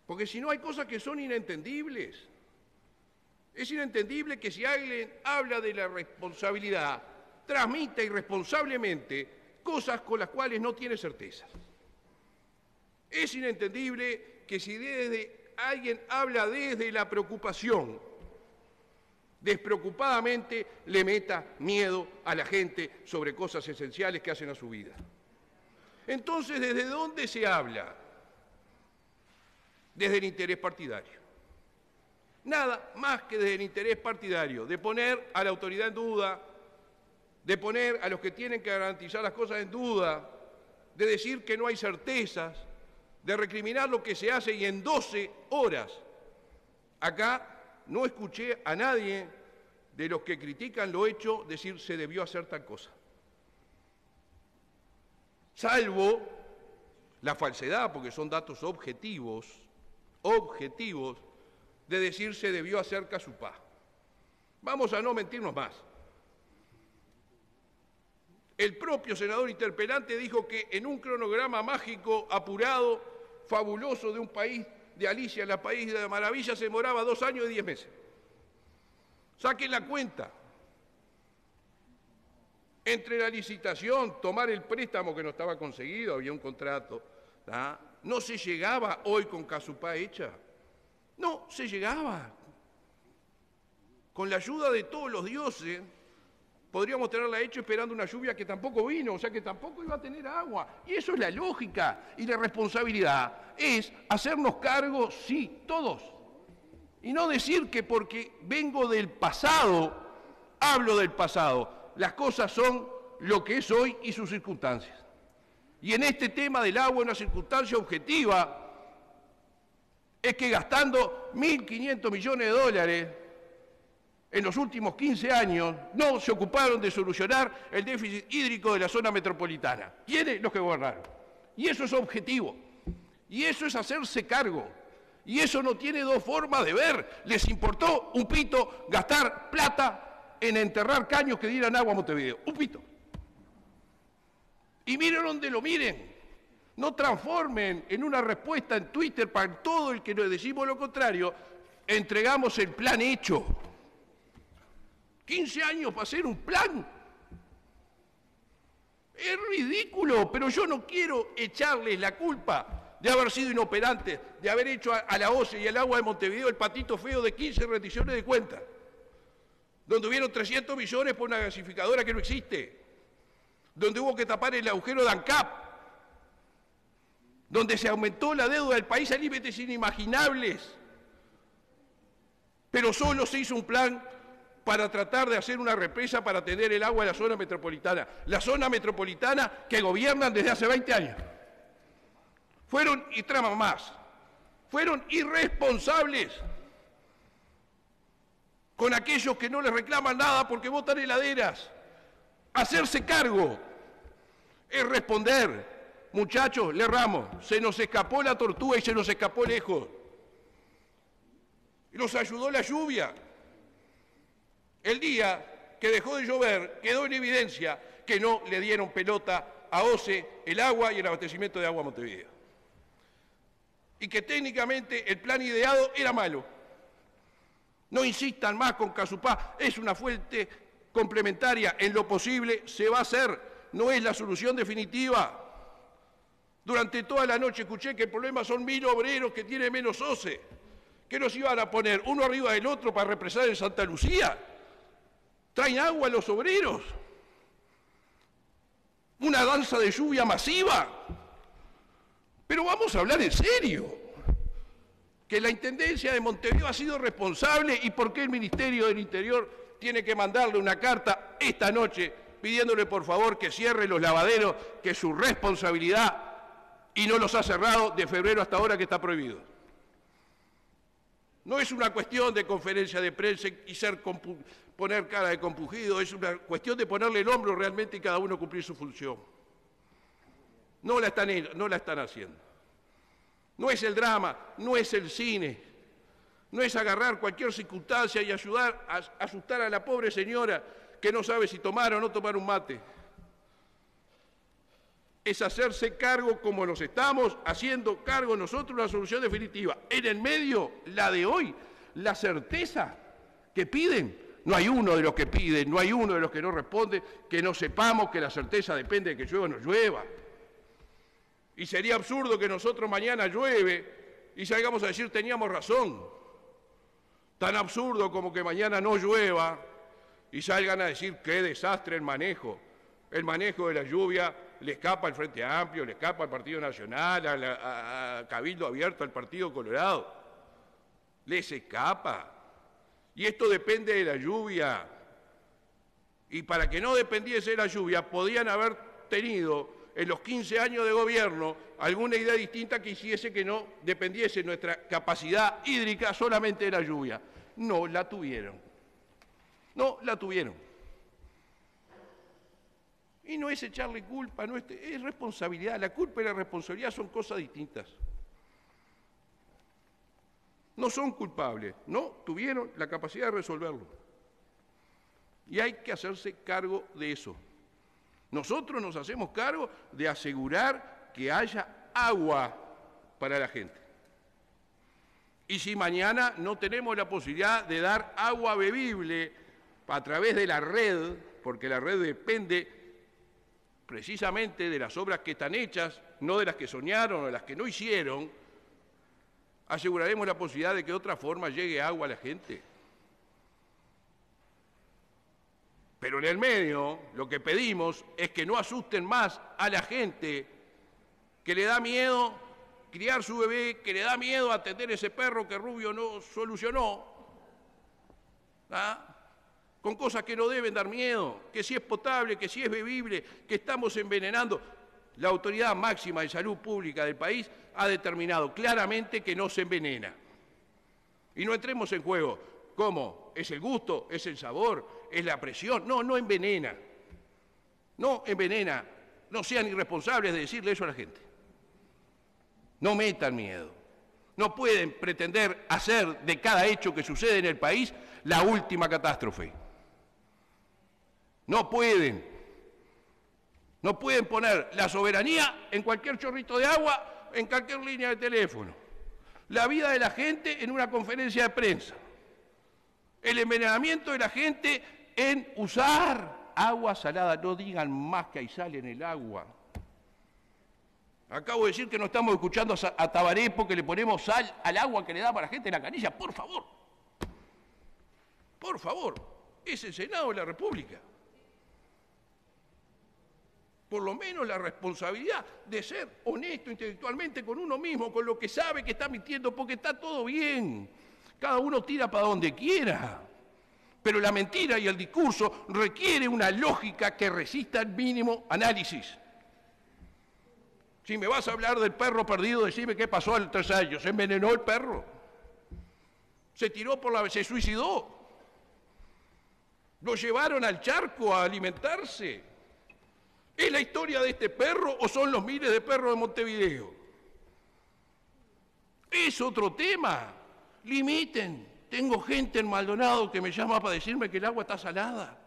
Porque si no hay cosas que son inentendibles. Es inentendible que si alguien habla de la responsabilidad, transmita irresponsablemente cosas con las cuales no tiene certezas. Es inentendible que si alguien habla desde la preocupación, despreocupadamente le meta miedo a la gente sobre cosas esenciales que hacen a su vida. Entonces, ¿desde dónde se habla? Desde el interés partidario. Nada más que desde el interés partidario, de poner a la autoridad en duda, de poner a los que tienen que garantizar las cosas en duda, de decir que no hay certezas, de recriminar lo que se hace y en 12 horas. Acá no escuché a nadie de los que critican lo hecho decir se debió hacer tal cosa. Salvo la falsedad, porque son datos objetivos, objetivos, de decir se debió hacer Casupá. Vamos a no mentirnos más. El propio senador interpelante dijo que en un cronograma mágico, apurado, fabuloso de un país de Alicia, la país de la maravilla, se demoraba dos años y diez meses. Saquen la cuenta. Entre la licitación, tomar el préstamo que no estaba conseguido, había un contrato, no se llegaba hoy con Casupá hecha. No, se llegaba. Con la ayuda de todos los dioses, podríamos tenerla hecho esperando una lluvia que tampoco vino, o sea que tampoco iba a tener agua. Y eso es la lógica y la responsabilidad. Es hacernos cargo, sí, todos. Y no decir que porque vengo del pasado, hablo del pasado. Las cosas son lo que es hoy y sus circunstancias. Y en este tema del agua, una circunstancia objetiva, es que gastando 1.500 millones de dólares en los últimos 15 años no se ocuparon de solucionar el déficit hídrico de la zona metropolitana. ¿Quiénes? Los que gobernaron. Y eso es objetivo. Y eso es hacerse cargo. Y eso no tiene dos formas de ver. Les importó un pito gastar plata en enterrar caños que dieran agua a Montevideo. Un pito. Y miren donde lo miren. No transformen en una respuesta en Twitter para todo el que nos decimos lo contrario, entregamos el plan hecho. 15 años para hacer un plan. Es ridículo, pero yo no quiero echarles la culpa de haber sido inoperantes, de haber hecho a, la OCE y al agua de Montevideo el patito feo de 15 rendiciones de cuenta, donde hubieron 300 millones por una gasificadora que no existe, donde hubo que tapar el agujero de ANCAP, donde se aumentó la deuda del país a límites inimaginables, pero solo se hizo un plan para tratar de hacer una represa para tener el agua en la zona metropolitana. La zona metropolitana que gobiernan desde hace 20 años. Fueron, y traman más, fueron irresponsables con aquellos que no les reclaman nada porque votan heladeras. Hacerse cargo es responder. Muchachos, le ramos, se nos escapó la tortuga y se nos escapó lejos. Nos ayudó la lluvia. El día que dejó de llover, quedó en evidencia que no le dieron pelota a OCE, el agua y el abastecimiento de agua a Montevideo. Y que técnicamente el plan ideado era malo. No insistan más con Casupá, es una fuente complementaria, en lo posible se va a hacer, no es la solución definitiva. Durante toda la noche escuché que el problema son mil obreros que tienen menos OCE. ¿Qué nos iban a poner uno arriba del otro para represar en Santa Lucía? ¿Traen agua los obreros? ¿Una danza de lluvia masiva? Pero vamos a hablar en serio. Que la Intendencia de Montevideo ha sido responsable y por qué el Ministerio del Interior tiene que mandarle una carta esta noche pidiéndole por favor que cierre los lavaderos, que es su responsabilidad y no los ha cerrado de febrero hasta ahora que está prohibido. No es una cuestión de conferencia de prensa y ser poner cara de compugido, es una cuestión de ponerle el hombro realmente y cada uno cumplir su función. No la están, no la están haciendo. No es el drama, no es el cine, no es agarrar cualquier circunstancia y ayudar a asustar a la pobre señora que no sabe si tomar o no tomar un mate. Es hacerse cargo como nos estamos haciendo cargo nosotros una solución definitiva. En el medio, la de hoy, la certeza que piden no hay uno de los que pide, no hay uno de los que no responde, que no sepamos que la certeza depende de que llueva o no llueva. Y sería absurdo que nosotros mañana llueve y salgamos a decir teníamos razón. Tan absurdo como que mañana no llueva y salgan a decir qué desastre el manejo. El manejo de la lluvia le escapa al Frente Amplio, le escapa al Partido Nacional, a, Cabildo Abierto, al Partido Colorado. Les escapa. Y esto depende de la lluvia. Y para que no dependiese de la lluvia, podían haber tenido en los 15 años de gobierno alguna idea distinta que hiciese que no dependiese nuestra capacidad hídrica solamente de la lluvia. No la tuvieron. No la tuvieron. Y no es echarle culpa, no es, es responsabilidad. La culpa y la responsabilidad son cosas distintas no son culpables, no tuvieron la capacidad de resolverlo. Y hay que hacerse cargo de eso. Nosotros nos hacemos cargo de asegurar que haya agua para la gente. Y si mañana no tenemos la posibilidad de dar agua bebible a través de la red, porque la red depende precisamente de las obras que están hechas, no de las que soñaron o de las que no hicieron, aseguraremos la posibilidad de que de otra forma llegue agua a la gente. Pero en el medio lo que pedimos es que no asusten más a la gente que le da miedo criar su bebé, que le da miedo atender ese perro que Rubio no solucionó, ¿ah? con cosas que no deben dar miedo, que si es potable, que si es bebible, que estamos envenenando. La autoridad máxima de salud pública del país ha determinado claramente que no se envenena. Y no entremos en juego. ¿Cómo? ¿Es el gusto? ¿Es el sabor? ¿Es la presión? No, no envenena. No envenena. No sean irresponsables de decirle eso a la gente. No metan miedo. No pueden pretender hacer de cada hecho que sucede en el país la última catástrofe. No pueden. No pueden poner la soberanía en cualquier chorrito de agua en cualquier línea de teléfono. La vida de la gente en una conferencia de prensa. El envenenamiento de la gente en usar agua salada. No digan más que hay sal en el agua. Acabo de decir que no estamos escuchando a Tabaré porque le ponemos sal al agua que le da para la gente en la canilla. Por favor. Por favor. Es el Senado de la República por lo menos la responsabilidad de ser honesto intelectualmente con uno mismo, con lo que sabe que está mintiendo, porque está todo bien. Cada uno tira para donde quiera. Pero la mentira y el discurso requiere una lógica que resista el mínimo análisis. Si me vas a hablar del perro perdido, decime qué pasó al tres años. Se envenenó el perro. Se tiró por la... se suicidó. Lo llevaron al charco a alimentarse. ¿Es la historia de este perro o son los miles de perros de Montevideo? Es otro tema. Limiten. Tengo gente en Maldonado que me llama para decirme que el agua está salada.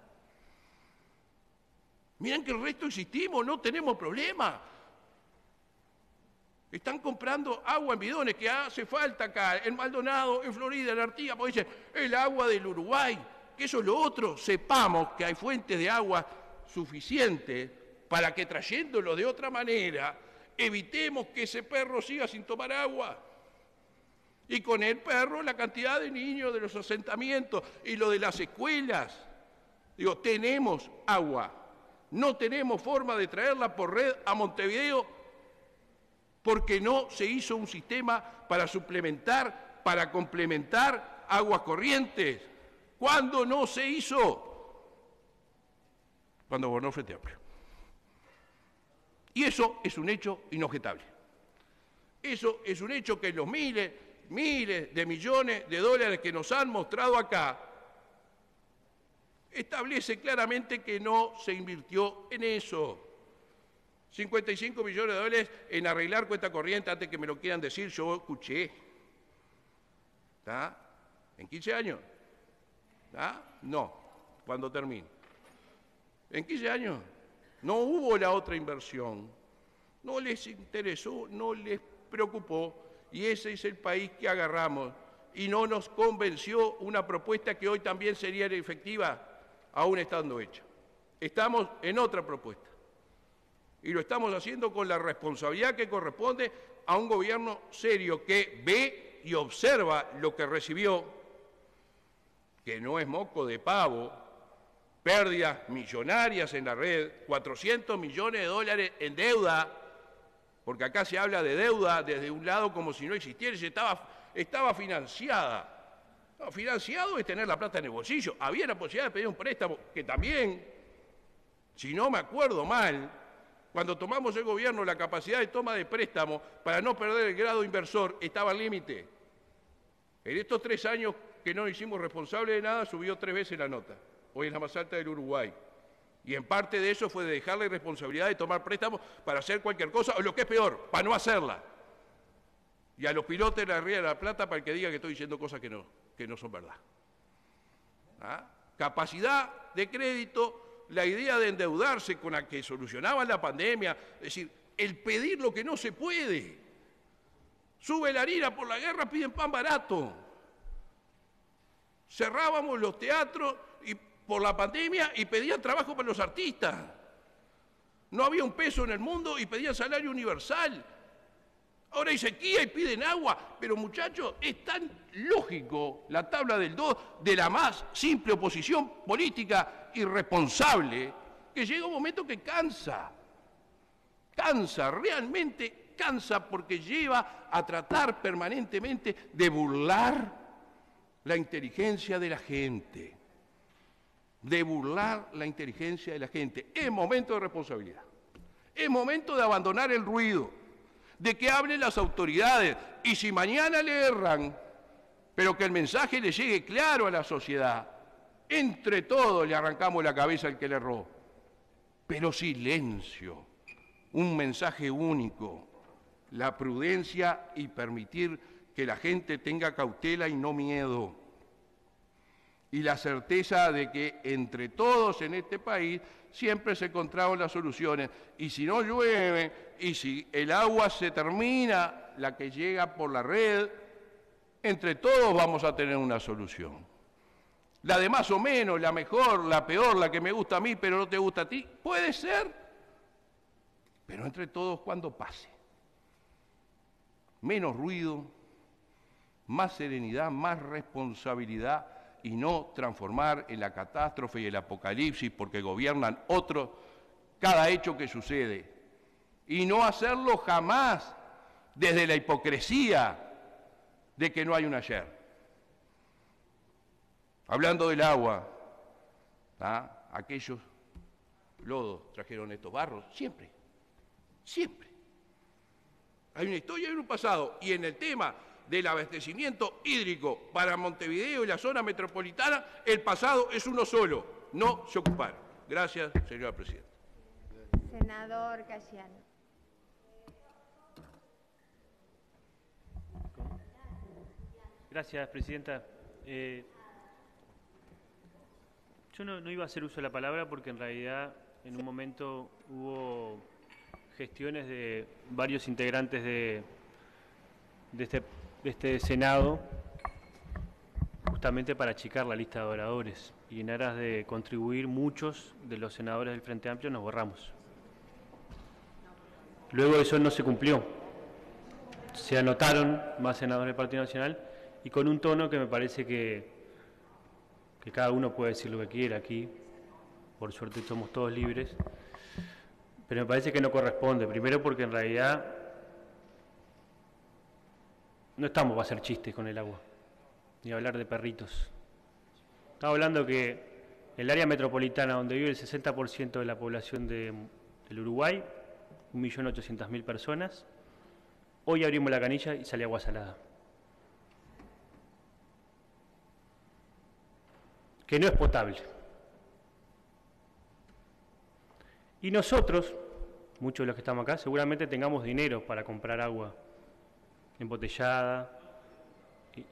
Miren que el resto existimos, no tenemos problema. Están comprando agua en bidones que hace falta acá, en Maldonado, en Florida, en Artigas, porque dicen, el agua del Uruguay, que eso es lo otro, sepamos que hay fuentes de agua suficientes para que trayéndolo de otra manera, evitemos que ese perro siga sin tomar agua. Y con el perro la cantidad de niños de los asentamientos y lo de las escuelas. Digo, tenemos agua, no tenemos forma de traerla por red a Montevideo porque no se hizo un sistema para suplementar, para complementar aguas corrientes. ¿Cuándo no se hizo? Cuando gobernó Frente. Y eso es un hecho inobjetable. Eso es un hecho que los miles miles de millones de dólares que nos han mostrado acá, establece claramente que no se invirtió en eso. 55 millones de dólares en arreglar cuenta corriente, antes que me lo quieran decir, yo escuché. ¿Está? ¿En 15 años? ¿Está? No, cuando termine. En 15 años no hubo la otra inversión. No les interesó, no les preocupó y ese es el país que agarramos. Y no nos convenció una propuesta que hoy también sería efectiva, aún estando hecha. Estamos en otra propuesta. Y lo estamos haciendo con la responsabilidad que corresponde a un gobierno serio que ve y observa lo que recibió, que no es moco de pavo, pérdidas millonarias en la red, 400 millones de dólares en deuda, porque acá se habla de deuda desde un lado como si no existiera, estaba, estaba financiada. financiado es tener la plata en el bolsillo. Había la posibilidad de pedir un préstamo que también, si no me acuerdo mal, cuando tomamos el gobierno la capacidad de toma de préstamo para no perder el grado inversor estaba al límite. En estos tres años que no hicimos responsable de nada, subió tres veces la nota. Hoy es la más alta del Uruguay. Y en parte de eso fue de dejar la irresponsabilidad de tomar préstamos para hacer cualquier cosa, o lo que es peor, para no hacerla. Y a los pilotes le de la plata para el que diga que estoy diciendo cosas que no, que no son verdad. ¿Ah? Capacidad de crédito, la idea de endeudarse con la que solucionaban la pandemia, es decir, el pedir lo que no se puede. Sube la harina por la guerra, piden pan barato. Cerrábamos los teatros por la pandemia y pedían trabajo para los artistas. No había un peso en el mundo y pedían salario universal. Ahora hay sequía y piden agua, pero muchachos, es tan lógico la tabla del 2 de la más simple oposición política irresponsable que llega un momento que cansa. Cansa, realmente cansa porque lleva a tratar permanentemente de burlar la inteligencia de la gente de burlar la inteligencia de la gente. Es momento de responsabilidad. Es momento de abandonar el ruido, de que hablen las autoridades y si mañana le erran, pero que el mensaje le llegue claro a la sociedad, entre todos le arrancamos la cabeza al que le erró. Pero silencio, un mensaje único, la prudencia y permitir que la gente tenga cautela y no miedo y la certeza de que entre todos en este país siempre se encontraron las soluciones. Y si no llueve, y si el agua se termina, la que llega por la red, entre todos vamos a tener una solución. La de más o menos, la mejor, la peor, la que me gusta a mí pero no te gusta a ti, puede ser, pero entre todos cuando pase. Menos ruido, más serenidad, más responsabilidad y no transformar en la catástrofe y el apocalipsis porque gobiernan otros cada hecho que sucede. Y no hacerlo jamás desde la hipocresía de que no hay un ayer. Hablando del agua, aquellos lodos trajeron estos barros, siempre, siempre. Hay una historia y un pasado. Y en el tema del abastecimiento hídrico para Montevideo y la zona metropolitana, el pasado es uno solo, no se ocuparon. Gracias, señora Presidenta. Senador Casiano. Gracias, Presidenta. Eh, yo no, iba a hacer uso de la palabra porque en realidad en un momento hubo gestiones de varios integrantes de, de, este, de este Senado justamente para achicar la lista de oradores y en aras de contribuir muchos de los senadores del Frente Amplio nos borramos. Luego eso no se cumplió. Se anotaron más senadores del Partido Nacional y con un tono que me parece que que cada uno puede decir lo que quiera aquí, por suerte somos todos libres, pero me parece que no corresponde, primero porque en realidad no estamos para hacer chistes con el agua, ni hablar de perritos. Estamos hablando que el área metropolitana donde vive el 60% de la población de, del Uruguay, 1.800.000 personas, hoy abrimos la canilla y sale agua salada. que no es potable. Y nosotros, muchos de los que estamos acá, seguramente tengamos dinero para comprar agua embotellada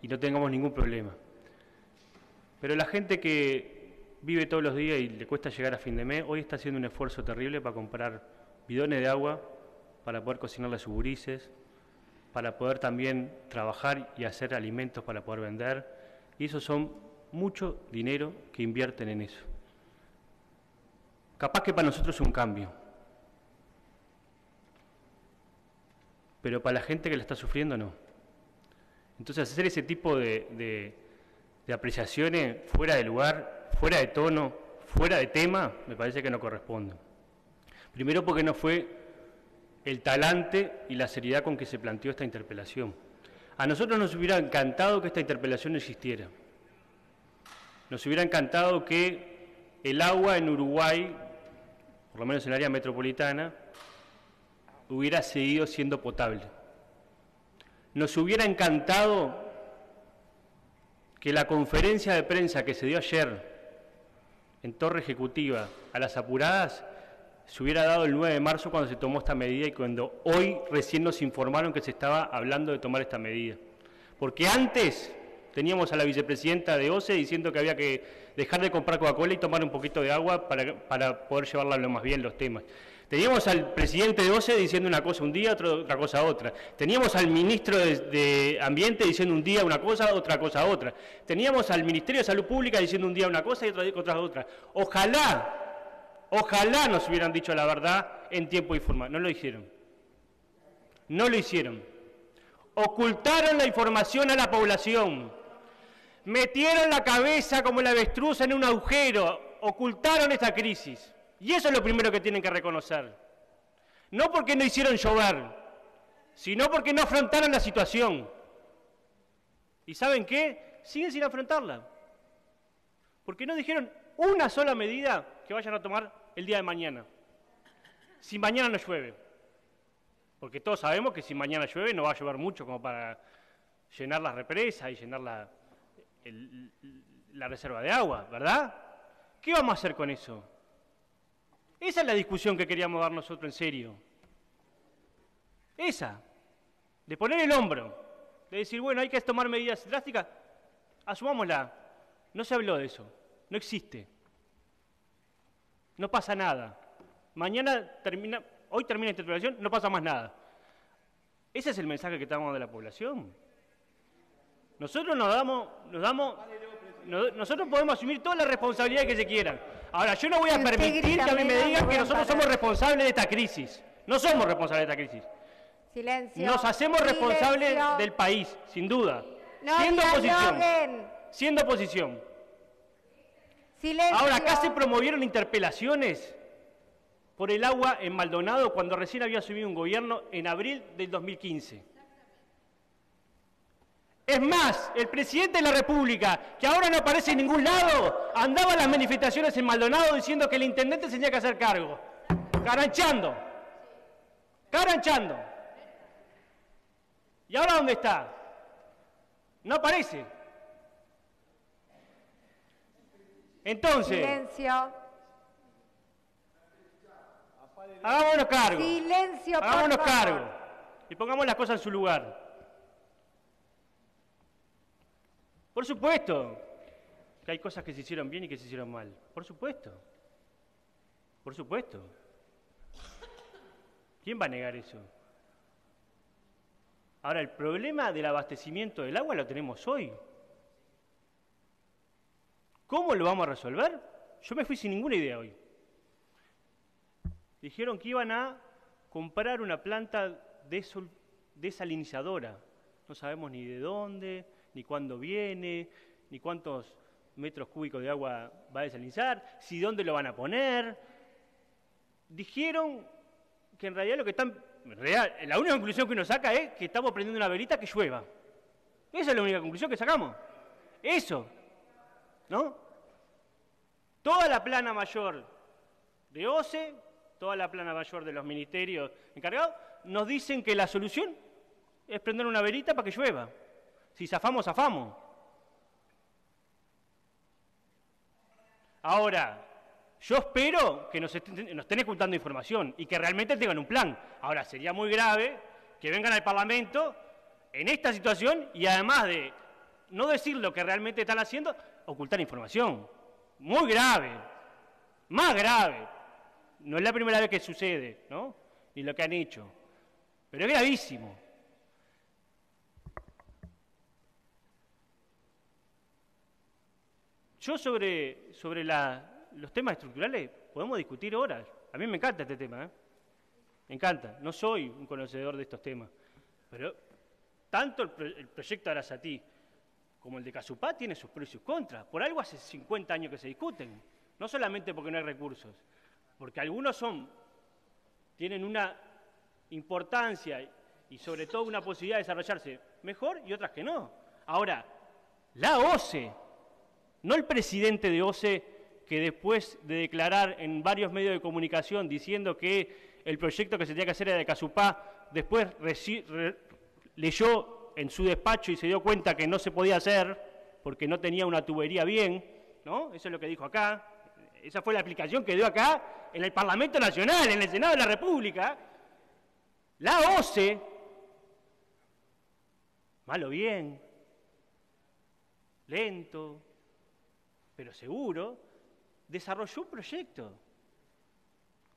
y, no tengamos ningún problema. Pero la gente que vive todos los días y le cuesta llegar a fin de mes, hoy está haciendo un esfuerzo terrible para comprar bidones de agua, para poder cocinar las gurises, para poder también trabajar y hacer alimentos para poder vender. Y esos son mucho dinero que invierten en eso. Capaz que para nosotros es un cambio, pero para la gente que la está sufriendo no. Entonces hacer ese tipo de, apreciaciones fuera de lugar, fuera de tono, fuera de tema, me parece que no corresponde. Primero porque no fue el talante y la seriedad con que se planteó esta interpelación. A nosotros nos hubiera encantado que esta interpelación existiera. Nos hubiera encantado que el agua en Uruguay, por lo menos en el área metropolitana, hubiera seguido siendo potable. Nos hubiera encantado que la conferencia de prensa que se dio ayer en Torre Ejecutiva a las apuradas se hubiera dado el 9 de marzo cuando se tomó esta medida y cuando hoy recién nos informaron que se estaba hablando de tomar esta medida. Porque antes Teníamos a la vicepresidenta de OCE diciendo que había que dejar de comprar Coca-Cola y tomar un poquito de agua para, poder llevarla lo más bien los temas. Teníamos al presidente de OCE diciendo una cosa un día, otra, cosa otra. Teníamos al ministro de, Ambiente diciendo un día una cosa, otra cosa otra. Teníamos al Ministerio de Salud Pública diciendo un día una cosa y otra, otra otra. Ojalá, ojalá nos hubieran dicho la verdad en tiempo y forma. No lo hicieron. No lo hicieron. Ocultaron la información a la población metieron la cabeza como la avestruz en un agujero, ocultaron esta crisis. Y eso es lo primero que tienen que reconocer. No porque no hicieron llover, sino porque no afrontaron la situación. ¿Y saben qué? Siguen sin afrontarla. Porque no dijeron una sola medida que vayan a tomar el día de mañana. Si mañana no llueve. Porque todos sabemos que si mañana llueve no va a llover mucho como para llenar las represas y llenar la, la reserva de agua, ¿verdad? ¿Qué vamos a hacer con eso? Esa es la discusión que queríamos dar nosotros en serio. Esa, de poner el hombro, de decir, bueno, hay que tomar medidas drásticas, asumámosla. No se habló de eso, no existe. No pasa nada. Mañana termina, hoy termina la interpelación, no pasa más nada. Ese es el mensaje que estamos de la población. Nosotros nos damos, nos damos, nosotros podemos asumir toda la responsabilidad que se quieran. Ahora, yo no voy a permitir que a mí me digan que nosotros somos responsables de esta crisis. No somos responsables de esta crisis. Silencio. Nos hacemos responsables del país, sin duda. siendo oposición. Siendo oposición. Silencio. Ahora, acá se promovieron interpelaciones por el agua en Maldonado cuando recién había subido un gobierno en abril del 2015. Es más, el presidente de la República, que ahora no aparece en ningún lado, andaba en las manifestaciones en Maldonado diciendo que el intendente tenía que hacer cargo. Caranchando. Caranchando. ¿Y ahora dónde está? No aparece. Entonces. Silencio. Hagámonos cargo. Silencio, por Hagámonos favor. cargo. Y pongamos las cosas en su lugar. Por supuesto que hay cosas que se hicieron bien y que se hicieron mal. Por supuesto. Por supuesto. ¿Quién va a negar eso? Ahora, el problema del abastecimiento del agua lo tenemos hoy. ¿Cómo lo vamos a resolver? Yo me fui sin ninguna idea hoy. Dijeron que iban a comprar una planta desalinizadora. No sabemos ni de dónde, ni cuándo viene, ni cuántos metros cúbicos de agua va a desalinizar, si dónde lo van a poner. Dijeron que en realidad lo que están... realidad, la única conclusión que uno saca es que estamos prendiendo una velita que llueva. Esa es la única conclusión que sacamos. Eso. ¿No? Toda la plana mayor de OCE, toda la plana mayor de los ministerios encargados, nos dicen que la solución es prender una velita para que llueva. Si zafamos, zafamos. Ahora, yo espero que nos estén, nos estén información y que realmente tengan un plan. Ahora, sería muy grave que vengan al Parlamento en esta situación y además de no decir lo que realmente están haciendo, ocultar información. Muy grave. Más grave. No es la primera vez que sucede, ¿no? Ni lo que han hecho. Pero es gravísimo. Yo sobre, sobre la- los temas estructurales podemos discutir horas. A mí me encanta este tema, ¿eh? Me encanta. No soy un conocedor de estos temas. Pero tanto el, pro- el proyecto Arasatí como el de Casupá tiene sus pros y sus contras. Por algo hace 50 años que se discuten. No solamente porque no hay recursos. Porque algunos son, tienen una importancia y sobre todo una posibilidad de desarrollarse mejor y otras que no. Ahora, la OCE, no el presidente de OCE que después de declarar en varios medios de comunicación diciendo que el proyecto que se tenía que hacer era de Casupá, después leyó en su despacho y se dio cuenta que no se podía hacer porque no tenía una tubería bien, ¿no? Eso es lo que dijo acá. Esa fue la aplicación que dio acá en el Parlamento Nacional, en el Senado de la República. La OCE, malo bien, lento, pero seguro, desarrolló un proyecto.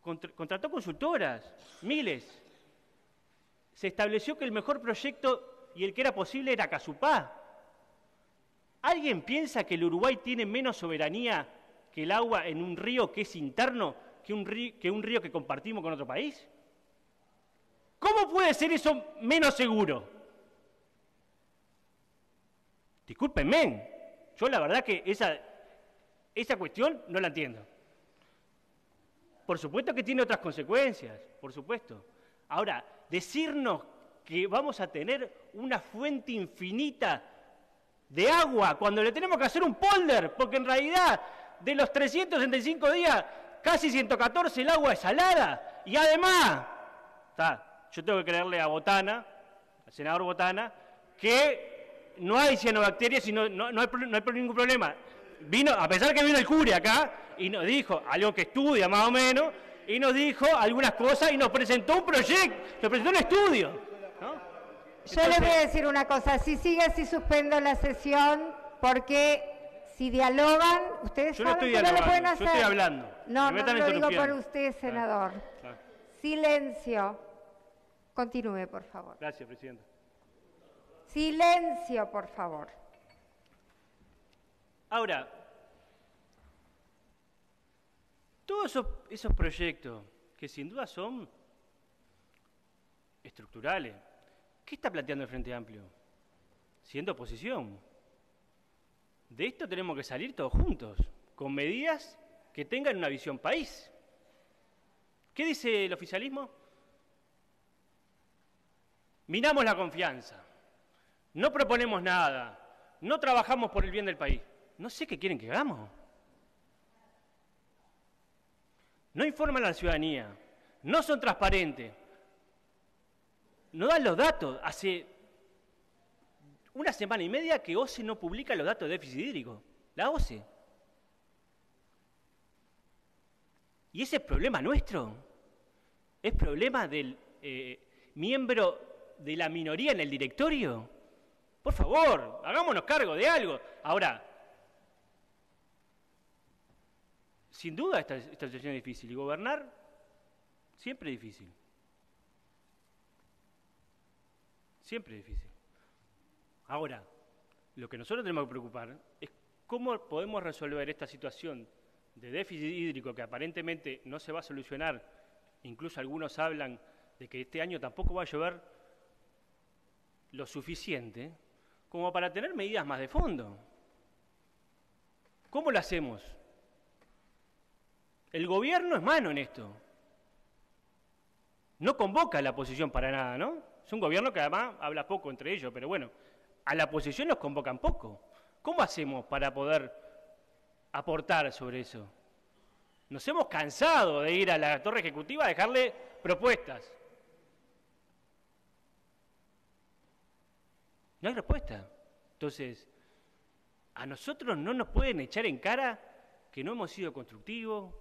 Contra- contrató consultoras, miles. Se estableció que el mejor proyecto y el que era posible era Casupá. ¿Alguien piensa que el Uruguay tiene menos soberanía que el agua en un río que es interno que un río que, un río que compartimos con otro país? ¿Cómo puede ser eso menos seguro? Discúlpenme, yo la verdad que esa, esa cuestión no la entiendo. Por supuesto que tiene otras consecuencias, por supuesto. Ahora, decirnos que vamos a tener una fuente infinita de agua cuando le tenemos que hacer un polder, porque en realidad de los 365 días, casi 114 el agua es salada. Y además, ta, yo tengo que creerle a Botana, al senador Botana, que no hay cianobacterias y no, no, no hay, no hay ningún problema. Vino, a pesar que vino el cure acá y nos dijo algo que estudia más o menos, y nos dijo algunas cosas y nos presentó un proyecto, nos presentó un estudio. ¿no? Yo les voy a decir una cosa, si sigue así suspendo la sesión porque si dialogan, ustedes Yo no estoy que no lo pueden yo hacer. estoy hablando. No, no están lo digo por usted, senador. Ah, Silencio. Continúe, por favor. Gracias, Presidenta. Silencio, por favor. Ahora, todos esos, proyectos que sin duda son estructurales, ¿qué está planteando el Frente Amplio? Siendo oposición. De esto tenemos que salir todos juntos, con medidas que tengan una visión país. ¿Qué dice el oficialismo? Minamos la confianza. no proponemos nada, no trabajamos por el bien del país. No sé qué quieren que hagamos. No informan a la ciudadanía, no son transparentes, no dan los datos. Hace una semana y media que OCE no publica los datos de déficit hídrico. La OCE. ¿Y ese es problema nuestro? ¿Es problema del eh, miembro de la minoría en el directorio? Por favor, hagámonos cargo de algo. Ahora, sin duda esta, situación es difícil y gobernar siempre es difícil. Siempre es difícil. Ahora, lo que nosotros tenemos que preocupar es cómo podemos resolver esta situación de déficit hídrico que aparentemente no se va a solucionar, incluso algunos hablan de que este año tampoco va a llover lo suficiente como para tener medidas más de fondo. ¿Cómo lo hacemos? El gobierno es mano en esto. No convoca a la oposición para nada, ¿no? Es un gobierno que además habla poco entre ellos, pero bueno, a la oposición nos convocan poco. ¿Cómo hacemos para poder aportar sobre eso? Nos hemos cansado de ir a la torre ejecutiva a dejarle propuestas. No hay respuesta. Entonces, a nosotros no nos pueden echar en cara que no hemos sido constructivos,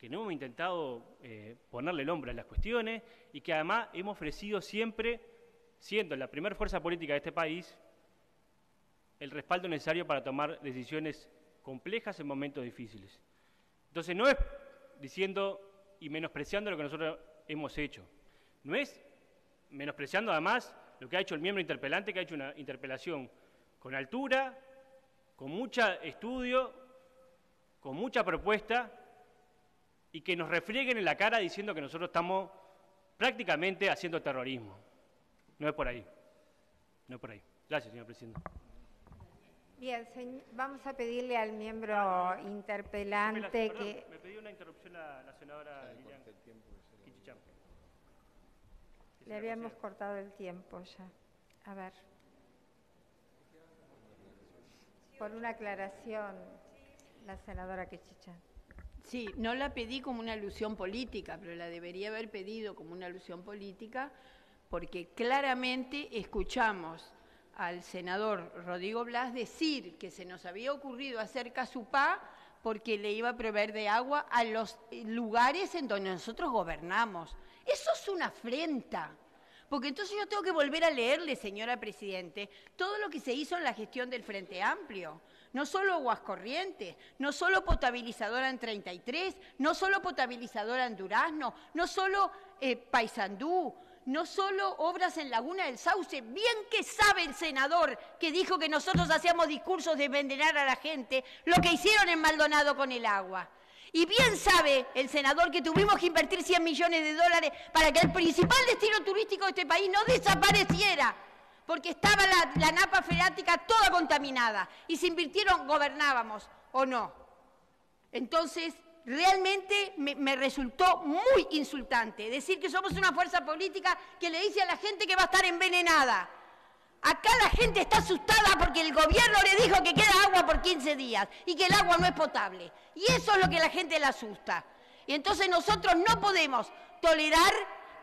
que no hemos intentado eh, ponerle el hombro a las cuestiones y que además hemos ofrecido siempre, siendo la primera fuerza política de este país, el respaldo necesario para tomar decisiones complejas en momentos difíciles. Entonces no es diciendo y menospreciando lo que nosotros hemos hecho, no es menospreciando además lo que ha hecho el miembro interpelante, que ha hecho una interpelación con altura, con mucho estudio, con mucha propuesta, y que nos refrieguen en la cara diciendo que nosotros estamos prácticamente haciendo terrorismo. No es por ahí. No es por ahí. Gracias, señor presidente. Bien, vamos a pedirle al miembro interpelante que... Me pidió una interrupción la, la senadora Lilian Le habíamos cortado el tiempo ya. A ver. Por una aclaración, la senadora Quechichán. Sí, no la pedí como una alusión política, pero la debería haber pedido como una alusión política porque claramente escuchamos al senador Rodrigo Blas decir que se nos había ocurrido hacer casupá porque le iba a proveer de agua a los lugares en donde nosotros gobernamos. Eso es una afrenta. Porque entonces yo tengo que volver a leerle, señora Presidente, todo lo que se hizo en la gestión del Frente Amplio. No solo aguas corrientes, no solo potabilizadora en 33, no solo potabilizadora en Durazno, no solo eh, Paysandú, no solo obras en Laguna del Sauce, bien que sabe el senador que dijo que nosotros hacíamos discursos de envenenar a la gente, lo que hicieron en Maldonado con el agua. Y bien sabe el senador que tuvimos que invertir 100 millones de dólares para que el principal destino turístico de este país no desapareciera, porque estaba la, napa freática toda contaminada y se invirtieron, gobernábamos o no. Entonces, realmente me, me, resultó muy insultante decir que somos una fuerza política que le dice a la gente que va a estar envenenada. Acá la gente está asustada porque el gobierno le dijo que queda agua por 15 días y que el agua no es potable. Y eso es lo que la gente le asusta. Y entonces nosotros no podemos tolerar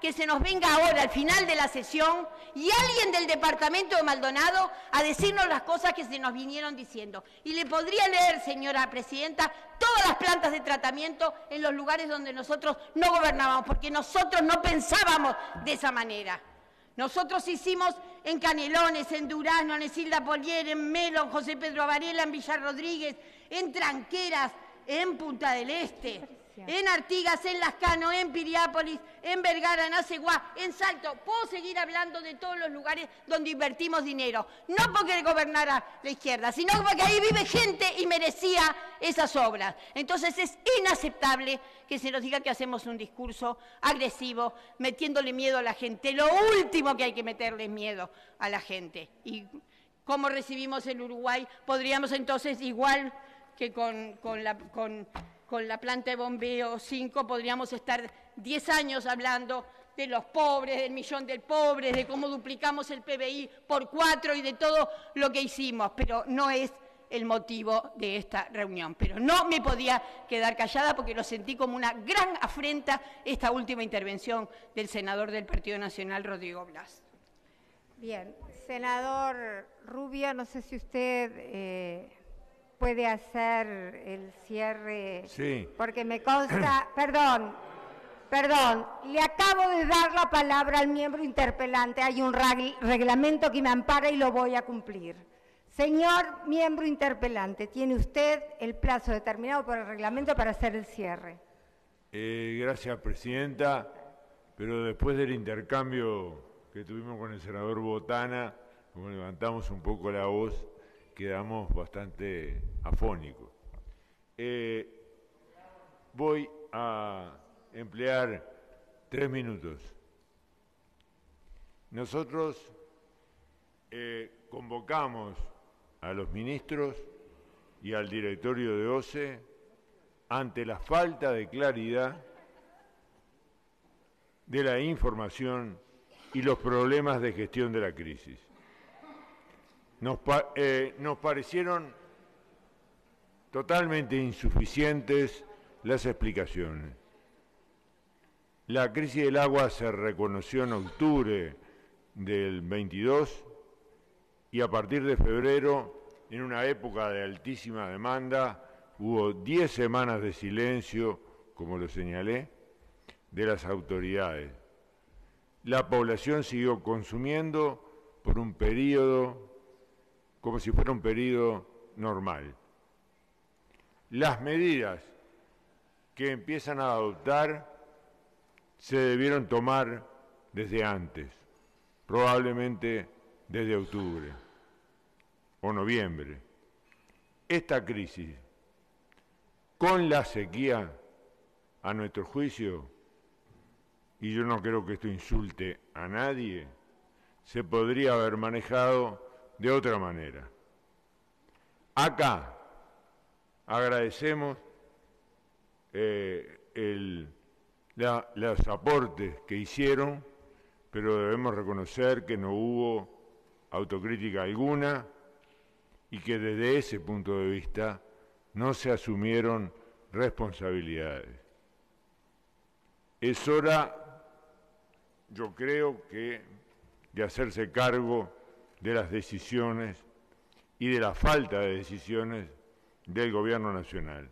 que se nos venga ahora al final de la sesión y alguien del departamento de Maldonado a decirnos las cosas que se nos vinieron diciendo. Y le podría leer, señora presidenta, todas las plantas de tratamiento en los lugares donde nosotros no gobernábamos, porque nosotros no pensábamos de esa manera. Nosotros hicimos en Canelones, en Durazno, en Isilda Polier, en Melo, en José Pedro Varela, en Villar Rodríguez, en Tranqueras, en Punta del Este en Artigas, en Lascano, en Piriápolis, en Vergara, en Aceguá, en Salto. Puedo seguir hablando de todos los lugares donde invertimos dinero. No porque gobernara la izquierda, sino porque ahí vive gente y merecía esas obras. Entonces es inaceptable que se nos diga que hacemos un discurso agresivo, metiéndole miedo a la gente. Lo último que hay que meterle miedo a la gente. Y cómo recibimos el Uruguay, podríamos entonces igual que con, con la... Con, con la planta de bombeo 5 podríamos estar 10 años hablando de los pobres, del millón de pobres, de cómo duplicamos el PBI por cuatro y de todo lo que hicimos, pero no es el motivo de esta reunión. Pero no me podía quedar callada porque lo sentí como una gran afrenta esta última intervención del senador del Partido Nacional, Rodrigo Blas. Bien, senador Rubia, no sé si usted eh, puede hacer el cierre. Sí. Porque me consta, <clears throat> perdón, perdón, le acabo de dar la palabra al miembro interpelante. Hay un reglamento que me ampara y lo voy a cumplir. Señor miembro interpelante, tiene usted el plazo determinado por el reglamento para hacer el cierre. Eh, gracias, Presidenta. Pero después del intercambio que tuvimos con el senador Botana, como levantamos un poco la voz, quedamos bastante afónicos. Eh, voy a emplear tres minutos. Nosotros eh, convocamos a los ministros y al directorio de OCE ante la falta de claridad de la información y los problemas de gestión de la crisis. Nos, eh, nos parecieron totalmente insuficientes las explicaciones. La crisis del agua se reconoció en octubre del 22 y a partir de febrero, en una época de altísima demanda, hubo 10 semanas de silencio, como lo señalé, de las autoridades. La población siguió consumiendo por un periodo, como si fuera un periodo normal. Las medidas que empiezan a adoptar se debieron tomar desde antes, probablemente desde octubre o noviembre. Esta crisis, con la sequía, a nuestro juicio, y yo no creo que esto insulte a nadie, se podría haber manejado de otra manera. Acá agradecemos eh, los aportes que hicieron, pero debemos reconocer que no hubo autocrítica alguna y que desde ese punto de vista no se asumieron responsabilidades. Es hora, yo creo que, de hacerse cargo de las decisiones y de la falta de decisiones del Gobierno Nacional.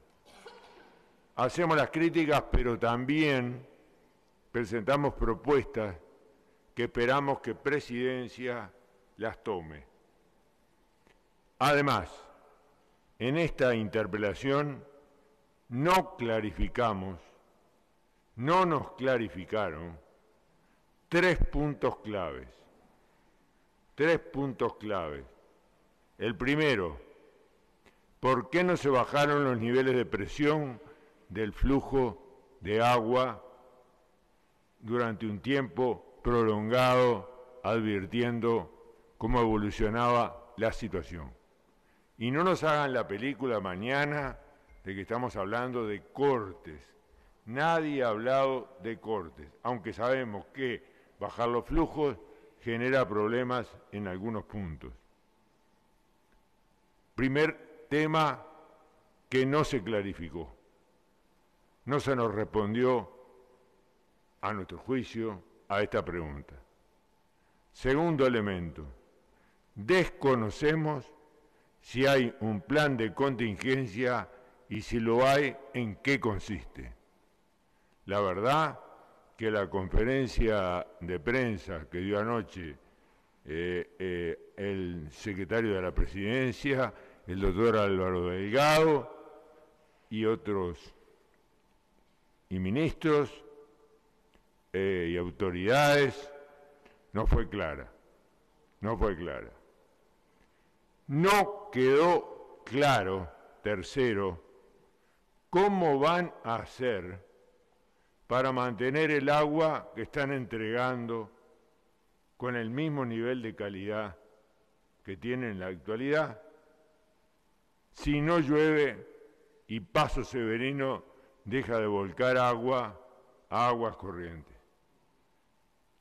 Hacemos las críticas, pero también presentamos propuestas que esperamos que Presidencia las tome. Además, en esta interpelación no clarificamos, no nos clarificaron tres puntos claves. Tres puntos claves. El primero, ¿por qué no se bajaron los niveles de presión del flujo de agua durante un tiempo prolongado, advirtiendo cómo evolucionaba la situación. Y no nos hagan la película mañana de que estamos hablando de cortes. Nadie ha hablado de cortes, aunque sabemos que bajar los flujos genera problemas en algunos puntos. Primer tema que no se clarificó. No se nos respondió, a nuestro juicio, a esta pregunta. Segundo elemento, Desconocemos si hay un plan de contingencia y si lo hay, en qué consiste. La verdad que la conferencia de prensa que dio anoche eh, eh, el secretario de la presidencia, el doctor Álvaro Delgado y otros y ministros eh, y autoridades, no fue clara, no fue clara. No quedó claro, tercero, cómo van a hacer para mantener el agua que están entregando con el mismo nivel de calidad que tienen en la actualidad. Si no llueve y Paso Severino deja de volcar agua a aguas corrientes.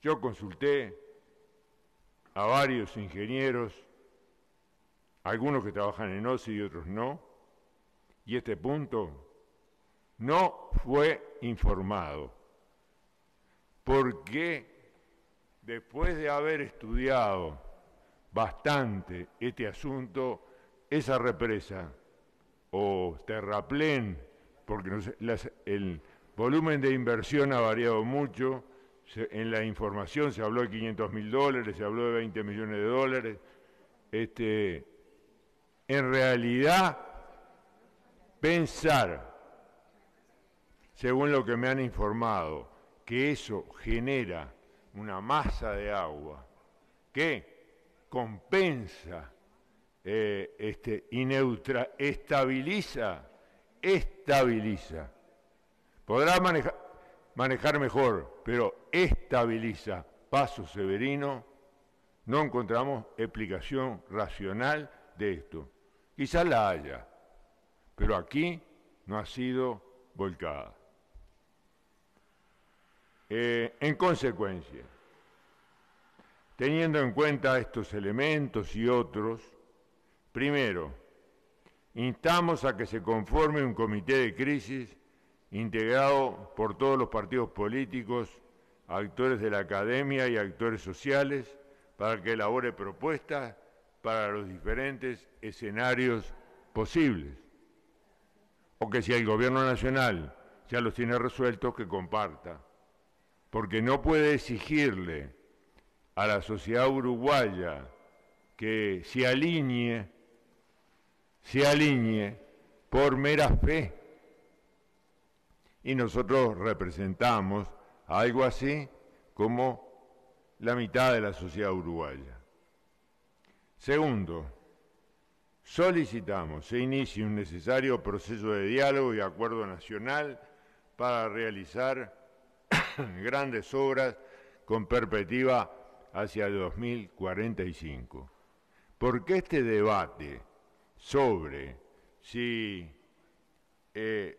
Yo consulté a varios ingenieros, algunos que trabajan en OSI y otros no, y este punto no fue informado, porque después de haber estudiado bastante este asunto, esa represa o terraplén, porque el volumen de inversión ha variado mucho, en la información se habló de 500 mil dólares, se habló de 20 millones de dólares, este, en realidad pensar, según lo que me han informado, que eso genera una masa de agua que compensa eh, este, y neutra, estabiliza, estabiliza. Podrá manejar, manejar mejor, pero estabiliza. Paso Severino, no encontramos explicación racional de esto. Quizás la haya, pero aquí no ha sido volcada. Eh, en consecuencia, Teniendo en cuenta estos elementos y otros, primero, instamos a que se conforme un comité de crisis integrado por todos los partidos políticos, actores de la academia y actores sociales, para que elabore propuestas para los diferentes escenarios posibles. O que si el gobierno nacional ya los tiene resueltos, que comparta. Porque no puede exigirle a la sociedad uruguaya que se alinee, se alinee por mera fe. Y nosotros representamos algo así como la mitad de la sociedad uruguaya. Segundo, solicitamos se inicie un necesario proceso de diálogo y acuerdo nacional para realizar <laughs> grandes obras con perspectiva hacia el 2045. Porque este debate sobre si eh,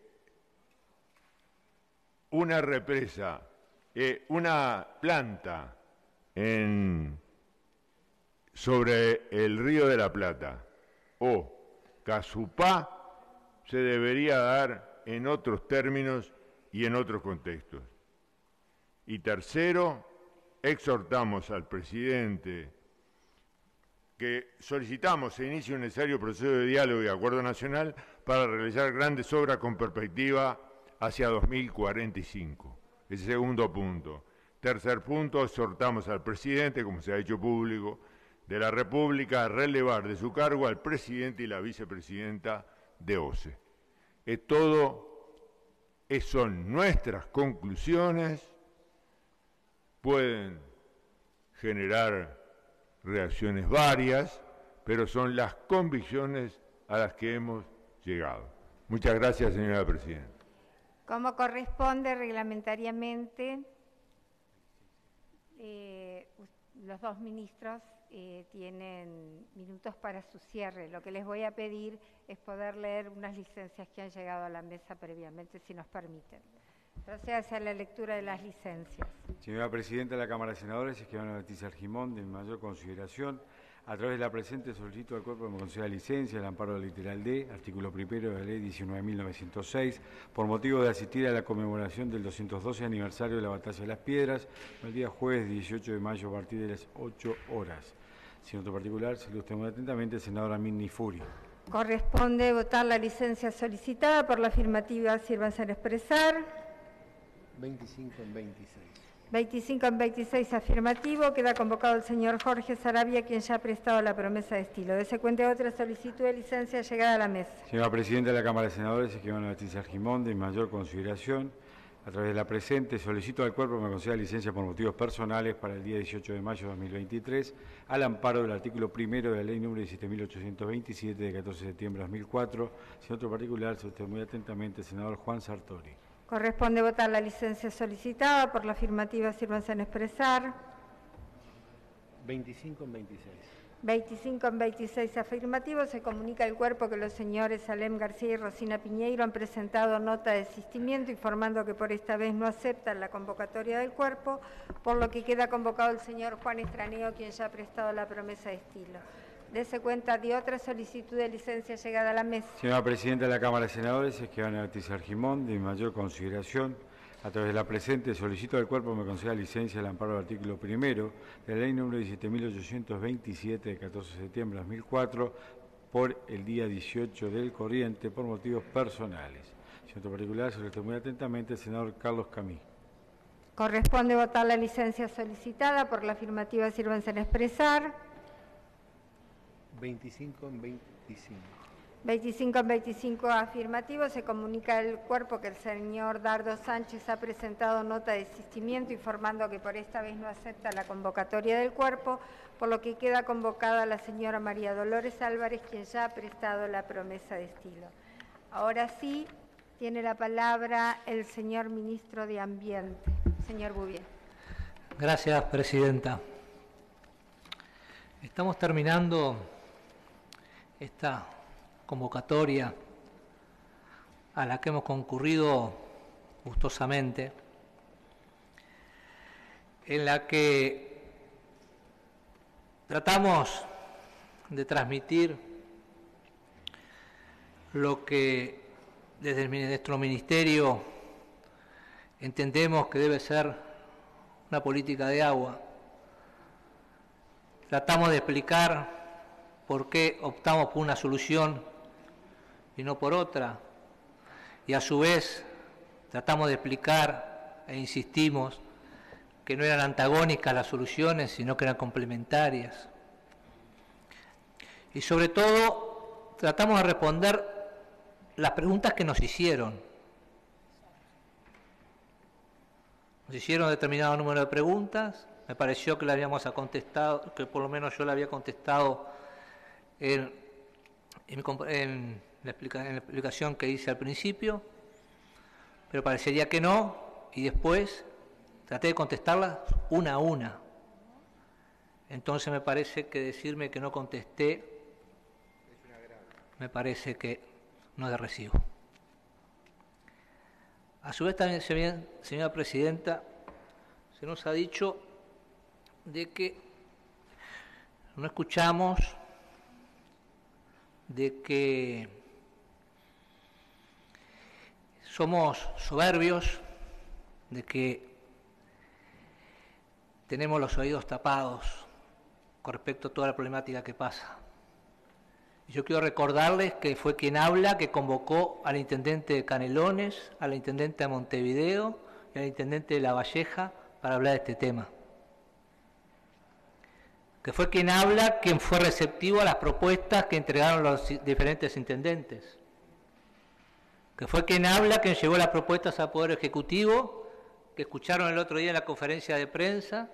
una represa, eh, una planta en, sobre el río de la Plata o Casupá se debería dar en otros términos y en otros contextos. Y tercero, exhortamos al presidente que solicitamos se inicie un necesario proceso de diálogo y acuerdo nacional para realizar grandes obras con perspectiva hacia 2045. El segundo punto. Tercer punto, exhortamos al presidente, como se ha hecho público, de la República a relevar de su cargo al presidente y la vicepresidenta de OCE. Es todo, son nuestras conclusiones pueden generar reacciones varias, pero son las convicciones a las que hemos llegado. Muchas gracias, señora Presidenta. Como corresponde reglamentariamente, eh, los dos ministros eh, tienen minutos para su cierre. Lo que les voy a pedir es poder leer unas licencias que han llegado a la mesa previamente, si nos permiten. Procede a la lectura de las licencias. Señora Presidenta de la Cámara de Senadores, escribano Leticia Argimón, de mayor consideración, a través de la presente solicito al cuerpo que me conceda licencia, el amparo del literal D, artículo primero de la ley 19.906, por motivo de asistir a la conmemoración del 212 aniversario de la Batalla de las Piedras, el día jueves 18 de mayo a partir de las 8 horas. Sin otro particular, se ilustre muy atentamente el senador Amin Nifuri. Corresponde votar la licencia solicitada por la afirmativa, sírvanse a expresar. 25 en 26. 25 en 26 afirmativo. Queda convocado el señor Jorge Sarabia, quien ya ha prestado la promesa de estilo. De ese cuente otra solicitud de licencia llegada a la mesa. Señora Presidenta de la Cámara de Senadores, escribano Leticia Argimón, de mayor consideración, a través de la presente solicito al cuerpo que me conceda licencia por motivos personales para el día 18 de mayo de 2023 al amparo del artículo primero de la ley número 17.827 de 14 de septiembre de 2004. Sin otro particular, se usted muy atentamente, el senador Juan Sartori. Corresponde votar la licencia solicitada. Por la afirmativa, sírvanse en expresar. 25 en 26. 25 en 26 afirmativos, se comunica el cuerpo que los señores Salem García y Rosina Piñeiro han presentado nota de desistimiento informando que por esta vez no aceptan la convocatoria del cuerpo, por lo que queda convocado el señor Juan Estraneo, quien ya ha prestado la promesa de estilo. Dese cuenta de otra solicitud de licencia llegada a la mesa. Señora Presidenta de la Cámara de Senadores, es que van a Ortiz Argimón, de mayor consideración a través de la presente solicito al cuerpo me conceda licencia al amparo del artículo primero de la ley número 17.827 de 14 de septiembre de 2004 por el día 18 del corriente por motivos personales. Siento particular, solicito muy atentamente el senador Carlos Camí. Corresponde votar la licencia solicitada. Por la afirmativa, sírvanse en expresar. 25 en 25. 25 en 25 afirmativos, se comunica al cuerpo que el señor Dardo Sánchez ha presentado nota de desistimiento informando que por esta vez no acepta la convocatoria del cuerpo, por lo que queda convocada la señora María Dolores Álvarez, quien ya ha prestado la promesa de estilo. Ahora sí, tiene la palabra el señor ministro de Ambiente, señor Bouvier. Gracias, presidenta. Estamos terminando esta convocatoria a la que hemos concurrido gustosamente, en la que tratamos de transmitir lo que desde nuestro ministerio entendemos que debe ser una política de agua. Tratamos de explicar por qué optamos por una solución y no por otra. Y a su vez tratamos de explicar e insistimos que no eran antagónicas las soluciones, sino que eran complementarias. Y sobre todo tratamos de responder las preguntas que nos hicieron. Nos hicieron determinado número de preguntas, me pareció que le habíamos contestado, que por lo menos yo le había contestado en, en la, explicación que hice al principio, pero parecería que no, y después traté de contestarlas una a una. Entonces me parece que decirme que no contesté me parece que no de recibo. A su vez también, señora Presidenta, se nos ha dicho de que no escuchamos de que somos soberbios, de que tenemos los oídos tapados con respecto a toda la problemática que pasa. Yo quiero recordarles que fue quien habla, que convocó al intendente de Canelones, al intendente de Montevideo y al intendente de La Valleja para hablar de este tema. Que fue quien habla, quien fue receptivo a las propuestas que entregaron los diferentes intendentes que fue quien habla, quien llevó las propuestas al Poder Ejecutivo, que escucharon el otro día en la conferencia de prensa,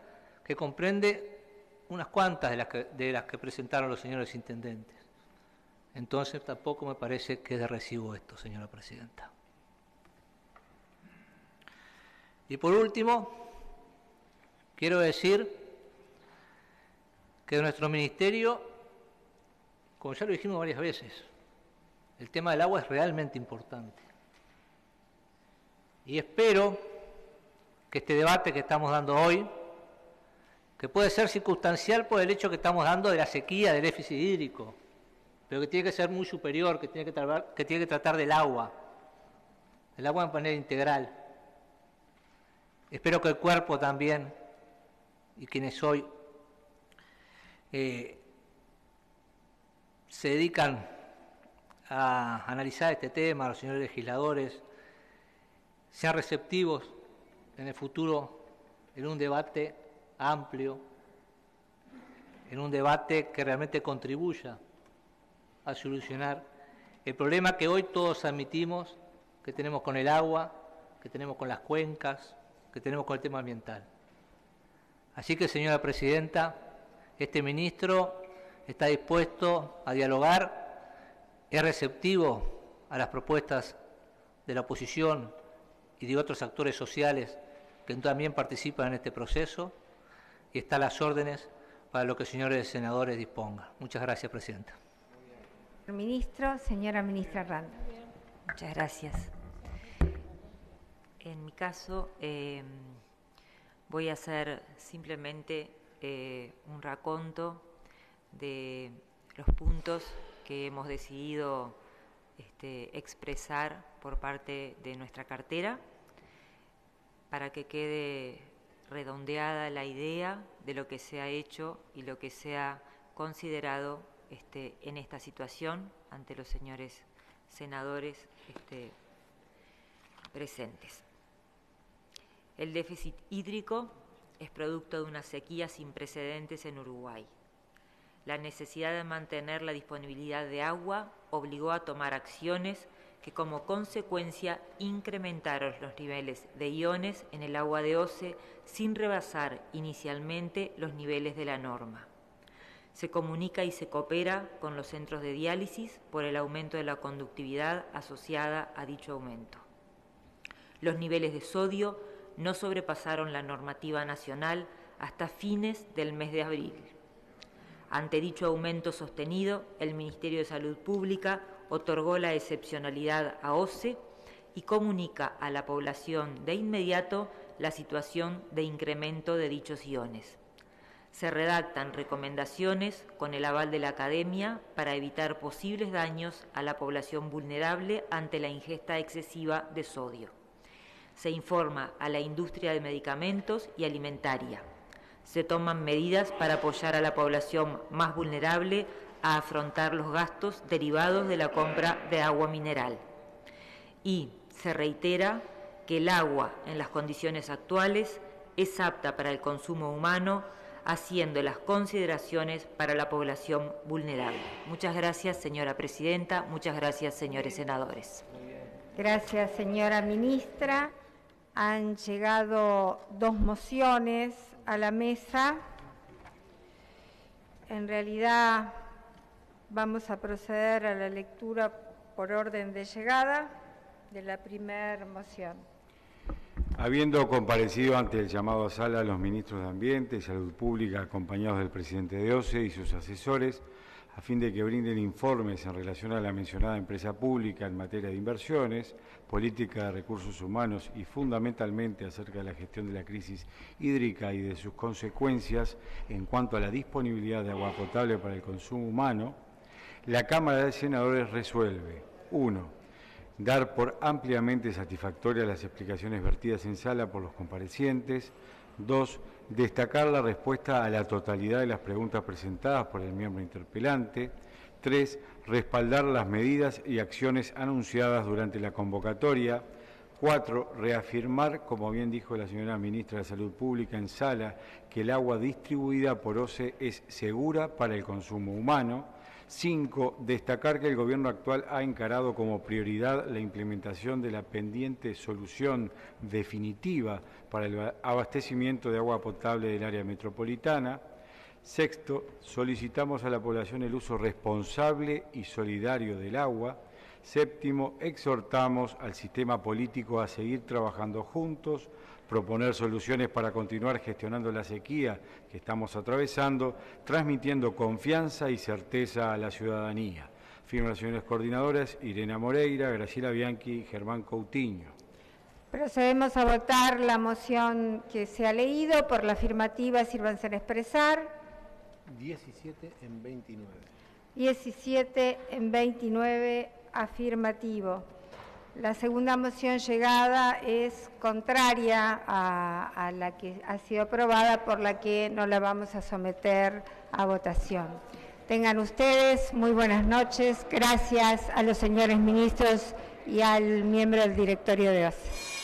que comprende unas cuantas de las que, presentaron los señores intendentes. Entonces tampoco me parece que es de recibo esto, señora Presidenta. Y por último, quiero decir que nuestro ministerio, como ya lo dijimos varias veces, el tema del agua es realmente importante. Y espero que este debate que estamos dando hoy, que puede ser circunstancial por el hecho que estamos dando de la sequía, del déficit hídrico, pero que tiene que ser muy superior, que tiene que, que, tiene que tratar del agua, del agua de manera integral. Espero que el cuerpo también, y quienes hoy eh, se dedican a analizar este tema, los señores legisladores, sean receptivos en el futuro en un debate amplio, en un debate que realmente contribuya a solucionar el problema que hoy todos admitimos que tenemos con el agua, que tenemos con las cuencas, que tenemos con el tema ambiental. Así que, señora Presidenta, este ministro está dispuesto a dialogar es receptivo a las propuestas de la oposición y de otros actores sociales que también participan en este proceso y está a las órdenes para lo que señores senadores dispongan. Muchas gracias, Presidenta. Ministro, señora ministra Rand. Muchas gracias. En mi caso, em, voy a hacer simplemente eh, un raconto de los puntos que hemos decidido este, expresar por parte de nuestra cartera para que quede redondeada la idea de lo que se ha hecho y lo que se ha considerado este, en esta situación ante los señores senadores este, presentes. El déficit hídrico es producto de una sequía sin precedentes en Uruguay. La necesidad de mantener la disponibilidad de agua obligó a tomar acciones que como consecuencia incrementaron los niveles de iones en el agua de OCE sin rebasar inicialmente los niveles de la norma. Se comunica y se coopera con los centros de diálisis por el aumento de la conductividad asociada a dicho aumento. Los niveles de sodio no sobrepasaron la normativa nacional hasta fines del mes de abril. Ante dicho aumento sostenido, el Ministerio de Salud Pública otorgó la excepcionalidad a OCE y comunica a la población de inmediato la situación de incremento de dichos iones. Se redactan recomendaciones con el aval de la Academia para evitar posibles daños a la población vulnerable ante la ingesta excesiva de sodio. Se informa a la industria de medicamentos y alimentaria se toman medidas para apoyar a la población más vulnerable a afrontar los gastos derivados de la compra de agua mineral. Y se reitera que el agua en las condiciones actuales es apta para el consumo humano, haciendo las consideraciones para la población vulnerable. Muchas gracias, señora presidenta. Muchas gracias, señores senadores. Gracias, señora ministra. Han llegado dos mociones a la mesa. En realidad vamos a proceder a la lectura por orden de llegada de la primera moción. Habiendo comparecido ante el llamado a sala los ministros de Ambiente y Salud Pública acompañados del presidente de OCE y sus asesores, a fin de que brinden informes en relación a la mencionada empresa pública en materia de inversiones, política de recursos humanos y fundamentalmente acerca de la gestión de la crisis hídrica y de sus consecuencias en cuanto a la disponibilidad de agua potable para el consumo humano, la Cámara de Senadores resuelve 1 dar por ampliamente satisfactorias las explicaciones vertidas en sala por los comparecientes, 2 destacar la respuesta a la totalidad de las preguntas presentadas por el miembro interpelante. Tres, respaldar las medidas y acciones anunciadas durante la convocatoria. Cuatro, reafirmar, como bien dijo la señora ministra de Salud Pública en sala, que el agua distribuida por OCE es segura para el consumo humano. Cinco, destacar que el Gobierno actual ha encarado como prioridad la implementación de la pendiente solución definitiva para el abastecimiento de agua potable del área metropolitana. Sexto, solicitamos a la población el uso responsable y solidario del agua. Séptimo, exhortamos al sistema político a seguir trabajando juntos proponer soluciones para continuar gestionando la sequía que estamos atravesando, transmitiendo confianza y certeza a la ciudadanía. Firman las señoras coordinadoras Irena Moreira, Graciela Bianchi y Germán Coutinho. Procedemos a votar la moción que se ha leído. Por la afirmativa, sírvanse a expresar. 17 en 29. 17 en 29, afirmativo. La segunda moción llegada es contraria a, la que ha sido aprobada, por la que no la vamos a someter a votación. Tengan ustedes muy buenas noches. Gracias a los señores ministros y al miembro del directorio de OSE.